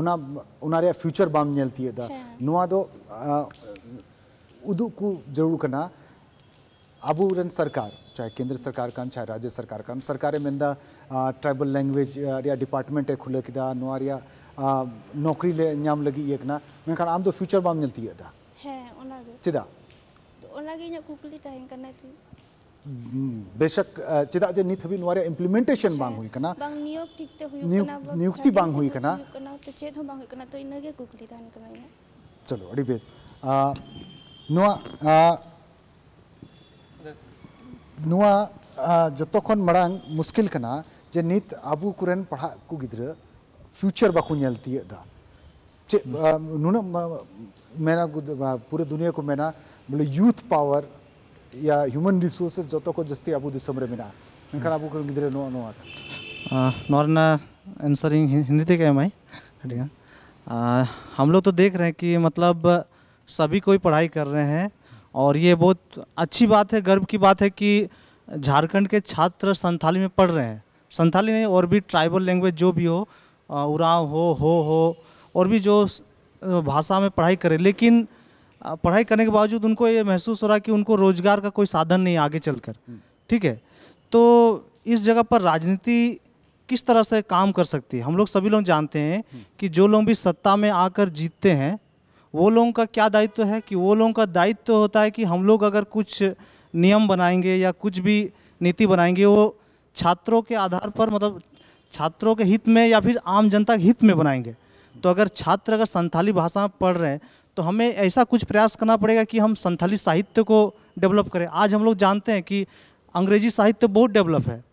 उना उना रे फ्यूचर बाम नेल तिए दा नुआ दो आ, उदु को जरूर कना अबू रन सरकार चाहे केंद्र सरकार कान चाहे राज्य सरकार कान सरकारे मेंदा tribal language Riya department A खुले किदा नुआ रिया आ, नौकरी ले ᱧᱟᱢ लगी ये कना मेनखान आम दो फ्यूचर बाम नेल तिए दा ᱦᱮᱸ ᱚᱱᱟᱜᱮ चिदा तो ᱚᱱᱟᱜᱮ ᱤᱧᱟᱹᱜ ᱠᱩᱠᱞᱤ ᱛᱟᱦᱮᱱ ᱠᱟᱱᱟ ᱡᱮ बेशक चेदा जे नित हबी नवारे इम्प्लीमेंटेशन बांग हुई कना। बांग नियोग ठीक ते हुई कना नियुक्ति बांग हुई कना। तो चेद हो बांग हुई कना तो इनगे कुकली दान कना चलो अड़ी बेस नुआ नुआ जतो खन मड़ांग मुश्किल कना जे नित आबू कुरेन पढ़ा कु गिद्र फ्यूचर बाकु नेलती दा। नुना मेना पूरे दुनिया को मेना बोले यूथ पावर या ह्यूमन रिसोर्सेस जतो को जस्ती आबू दिसम कुरेन गिद्र नुआ नुआ नॉर्ना आंसरिंग हिंदी ते क्या मैं हम लोग तो देख रहे हैं कि मतलब सभी कोई पढ़ाई कर रहे हैं और ये बहुत अच्छी बात है, गर्व की बात है कि झारखंड के छात्र संथाली में पढ़ रहे हैं। संथाली नहीं, और भी ट्राइबल लैंग्वेज जो भी हो उराव हो हो हो, और भी जो भाषा में पढ़ाई करें। लेकिन पढ़ाई करने के बावजूद उनको ये महसूस हो रहा कि उनको रोज़गार का कोई साधन नहीं आगे चलकर। ठीक है? तो इस जगह पर राजनीति किस तरह से काम कर सकती है? हम लोग सभी लोग जानते हैं कि जो लोग भी सत्ता में आकर जीतते हैं वो लोगों का क्या दायित्व है कि वो लोगों का दायित्व होता है कि हम लोग अगर कुछ नियम बनाएँगे या कुछ भी नीति बनाएँगे वो छात्रों के आधार पर मतलब छात्रों के हित में या फिर आम जनता के हित में बनाएँगे। तो अगर छात्र अगर संथाली भाषा में पढ़ रहे हैं तो हमें ऐसा कुछ प्रयास करना पड़ेगा कि हम संथाली साहित्य को डेवलप करें। आज हम लोग जानते हैं कि अंग्रेज़ी साहित्य बहुत डेवलप है।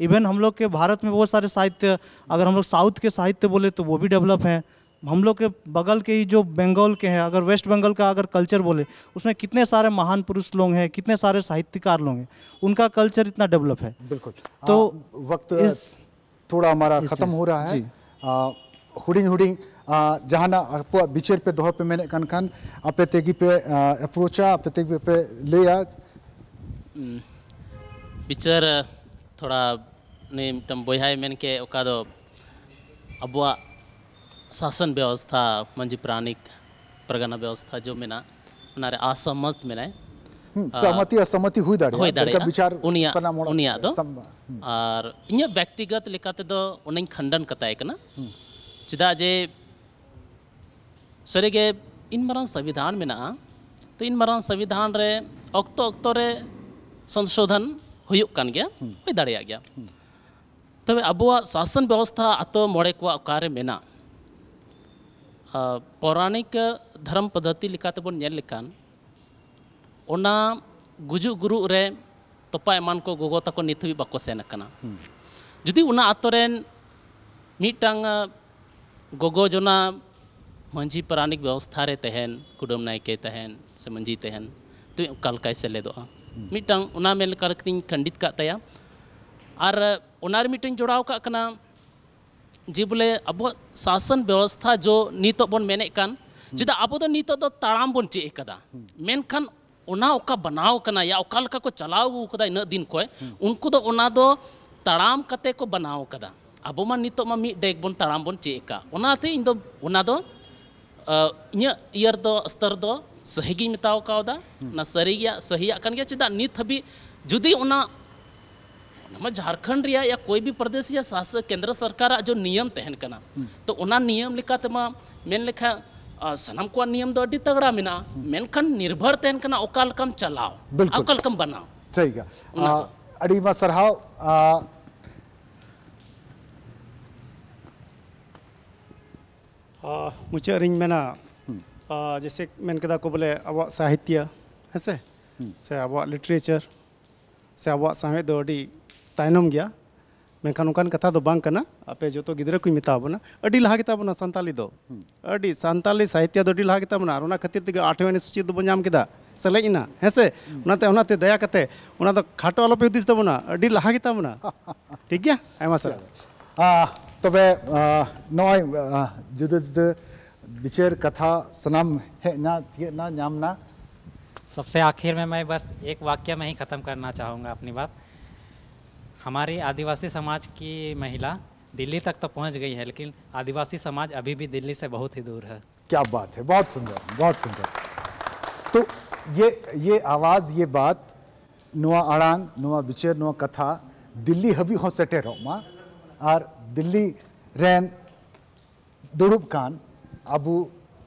इवन हम लोग के भारत में बहुत सारे साहित्य अगर हम लोग साउथ के साहित्य बोले तो वो भी डेवलप हैं। हम लोग के बगल के ही जो बंगाल के हैं अगर वेस्ट बंगाल का अगर कल्चर बोले उसमें कितने सारे महान पुरुष लोग हैं कितने सारे साहित्यकार लोग हैं उनका कल्चर इतना डेवलप है। बिल्कुल। तो आ, वक्त इस थोड़ा हमारा खत्म हो रहा है। हुडिंग हुडिंग जहाँ आप विचार पे दोह पे मेने कान आपे तेगी पे आपे तेगी पे थोड़ा नीट मिटम बोहाय के अब शासन व्यवस्था मंजी प्राणी परगना व्यवस्था जो मेना उनारे असहमत मेना सहमति असहमति हुई हुई विचार उनिया उनिया दो और व्यक्तिगत लेकाते दो उन्हें खंडन कताए कना चिदा जे सरीगे इन मारां संविधान मेना तो इन मारां संविधान रे ऑक्तो ऑक्तो रे संशोधन हुयुग कान गया हुई दाड़ेया गया तबे अबुआ शासन व्यवस्था अतो मोड़े को अकारे मेना पौराणिक धर्म पद्धति लेकाते बन नेल लेकान ओना गुजु गुरु रे तोपा एमान को गोगो तको नित हाबी बाको सेन कना जुदी उना आतो रेन मीटांग गोगो जोना मंझी परानिक व्यवस्था तहन कुडम नायके तहन से मंझी तहन तो कलकाय सेलेदोआ मीटांग उना मेल करकिन खंडित मीटिंग जोड़ाव का कना जी बोले अब शासन व्यवस्था जो नित बन मेने कान चेदा अब दो नित दो ताड़ाम बन चे कदा मेनखान ओना ओका बनाव कना या ओका लका को चलाव अगू कदा इन दिन को उनको दो ओना दो ताड़ाम कते को बनाव अब का दो। ओना दो ᱤᱧᱟᱹᱜ ᱤᱭᱟᱨ ᱫᱚ ᱥᱛᱚᱨ ᱫᱚ ᱥᱟᱹᱦᱤ ᱜᱤᱧ ᱢᱮᱛᱟᱣ ᱠᱟᱣᱫᱟ ᱚᱱᱟ ᱥᱟᱹᱨᱤᱭᱟᱜ ᱥᱟᱹᱦᱤᱭᱟᱜ ᱠᱟᱱ ᱜᱮᱭᱟ ᱪᱮᱫᱟᱜ ᱱᱤᱛ ᱦᱟᱹᱵᱤᱡ ᱡᱩᱫᱤ ᱚᱱᱟ ᱚᱱᱟ झारखंड रिया या कोई भी प्रदेश या शासक केंद्र सरकार जो नियम तहन कना तो ओना नियम लेकाते मा मेन लेखा अ, सनम को नियम दो अड्डी तगड़ा मेना मेनखान निर्भर तहन कना ओका लकम चलाओ बिल्कुल। ओका लकम बनाओ सही का आ, अड़ी मा सरहाव मुचाद रिंग हम्म। जैसे मनके को बोले अब साहित्य है से? हम्म। से अब लिटरेचर से अब सामे गया। मेखान नौकान कथा तो बांग करना जो तो गिदरे को मिता बना अड़ी सानी किता बना संताली दो। हम्म। अड़ी संताली साहित्य दो अड़ी लहा किता बना और आठवें ने सूची बन जाम किदा? इना है से? दया कते उना तो खाटो आलो पे उदिस दो बना अड़ी लहा बना ठीक है ऐमा सर तबे जुदा जुदा बिचार कथा सनाम है ना ना नाम ना? सबसे आखिर में मैं बस एक वाक्य में ही ख़त्म करना चाहूँगा अपनी बात। हमारी आदिवासी समाज की महिला दिल्ली तक तो पहुँच गई है लेकिन आदिवासी समाज अभी भी दिल्ली से बहुत ही दूर है। क्या बात है बहुत सुंदर बहुत सुंदर। तो ये ये आवाज़ ये बात नुआ आड़ांग नुआ बिचार नुआ कथा दिल्ली हबी हो मा। और दिल्ली रेन दुड़ुब कान अबु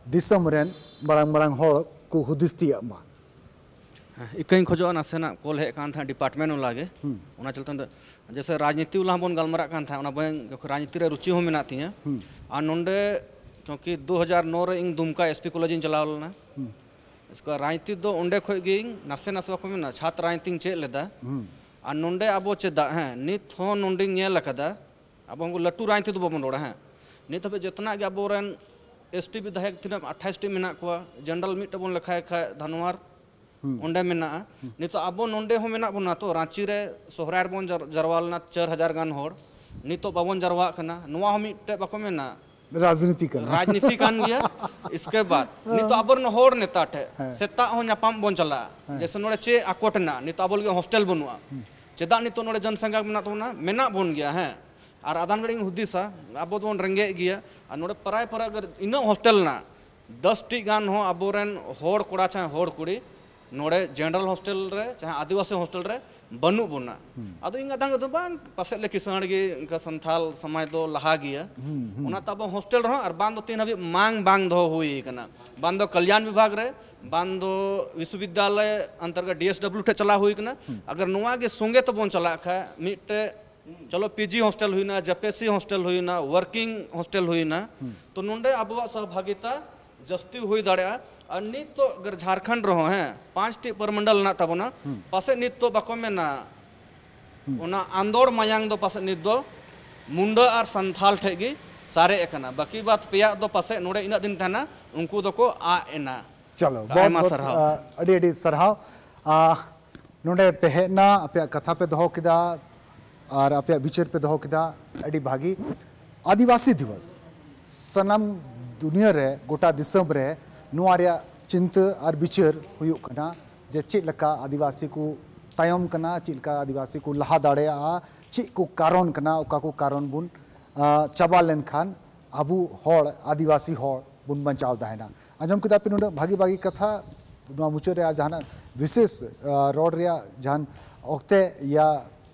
दिसम रेन बड़ांग बड़ांग होड़ को हुदिस तिया मा इकई खोजो नासेना कॉल हेक कान था डिपार्टमेंट लागे। ओना चलते जैसे राजनीति उला बोन गलमरा राजनीति रे रुचि हो मेना तिया आ नोंडे क्योंकि 2009 रे इंग दुमका एसपी कॉलेज इन चलाव लेना इसका राजनीति दो खोय गे नासे नासे को मेना छात्र राजनीति चे लेदा आ नोंडे आबो चेदा हैं नित हो नोंडे अब हमको लट्टू राजनीति दो बबन रोड़ा हैं। नित हबे जितना गे आबो रेन एसटी विधायक तिना 28 टी को जनरल मिट बन लखाय खा धनवार ओंडे मेना नित आबो नोंडे हो बना तो रांची रे सोहराय बन जरवा लेना चार हज़ार गान होड़। नित बाबन जरवा नुआ बाको मेना राजनीति करना राजनीति कान गया इसके बाद। नित आबर न होड़ नेता ठे सेता हो न्यापाम बन चला। जैसे नोड़े चे आकोटना नित के हॉस्टल बनुआ। चेदा नित नोड़े जनसंख्या मेना तो ना बन गया है। और आदान गड़ी हुदिसा अब तो रेंगे नोड़े पराय पराय अगर इन हॉस्टल ना दस टी गान हो होड़ कोड़ा चाहे होड़ कुड़ी नोड़े जनरल हॉस्टल रे चाहे आदिवासी हॉस्टल रे बनु बोना। अदो इंगा दांग दो बांग पासे ले किसान गे इनका संथाल समय दो लहा गया। ओना तब हॉस्टल रहो और तीन अभी मांग बांग दो हुई कना बाँध कल्याण विभाग रे बाँध दो विश्वविद्यालय अंतर्गत डीएसडब्ल्यू ठे चला हुई कना अगर नुआ के संगे तो बोन चला खा मिटे चलो पीजी हॉस्टल हुई ना जेपीएससी हॉस्टल हुई ना वर्किंग हॉस्टल हुई ना तो नोंडे अब सहभागिता जस्ती हुई दाड़ा और नित तो अगर झारखंड रहो हैं पाँच टी परमंडल ना तबना पासे नित तो बाको में ना ओना आंदोड़ मायांग दो पासे नित दो मुंडा और संथाल ठेगी सारे एकना बाकी बात पेया दो पासे नोड़े इना दिन थाना उनको दो को आ एना चलो बहुत बहुत सरहाव। अड़ी अड़ी सरहाव नोडे पेहना अपया कथा पे दहो किदा और अपया बिचार पे दहो किदा अड़ी भागी। आदिवासी दिवस। सनम दुनिया रे गोटा दिसम रे नुआ और बिचार हुयुक कना, जे चेक आदिवासी को तायम कना चेक आदिवासी को लहा दाड़ेया चेक को कारण कना ओका को कारण बुन चाबा लेन हड़, आदिवासी बुन बचाव दाहेना आज़म किदा पे भागी भागी कथा मुचाद विशेष रोड जहाँ ओक्ते या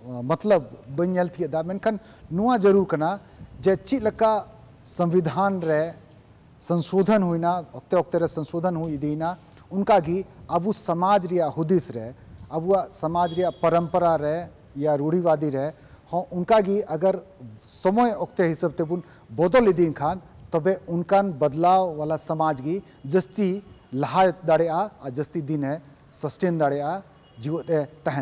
मतलब बन नुआ ज़रूर जे चेक संविधान रे संशोधन हुईना ओक्ते ओक्ते रे संशोधन हुई दीना उनका गी अबु समाज रिया हुदिस रे अबुआ समाज रिया परंपरा रे या रूढ़िवादी रे हाँ उनका गी अगर समय ओक्ते हिसाब ते बुन बदल इदीन खान, तबे उनकान बदलाव वाला समाज गी जस्ती लहा दाड़ेआ आ जस्ती दिन है, सस्टेन दाड़ेआ जीवते तह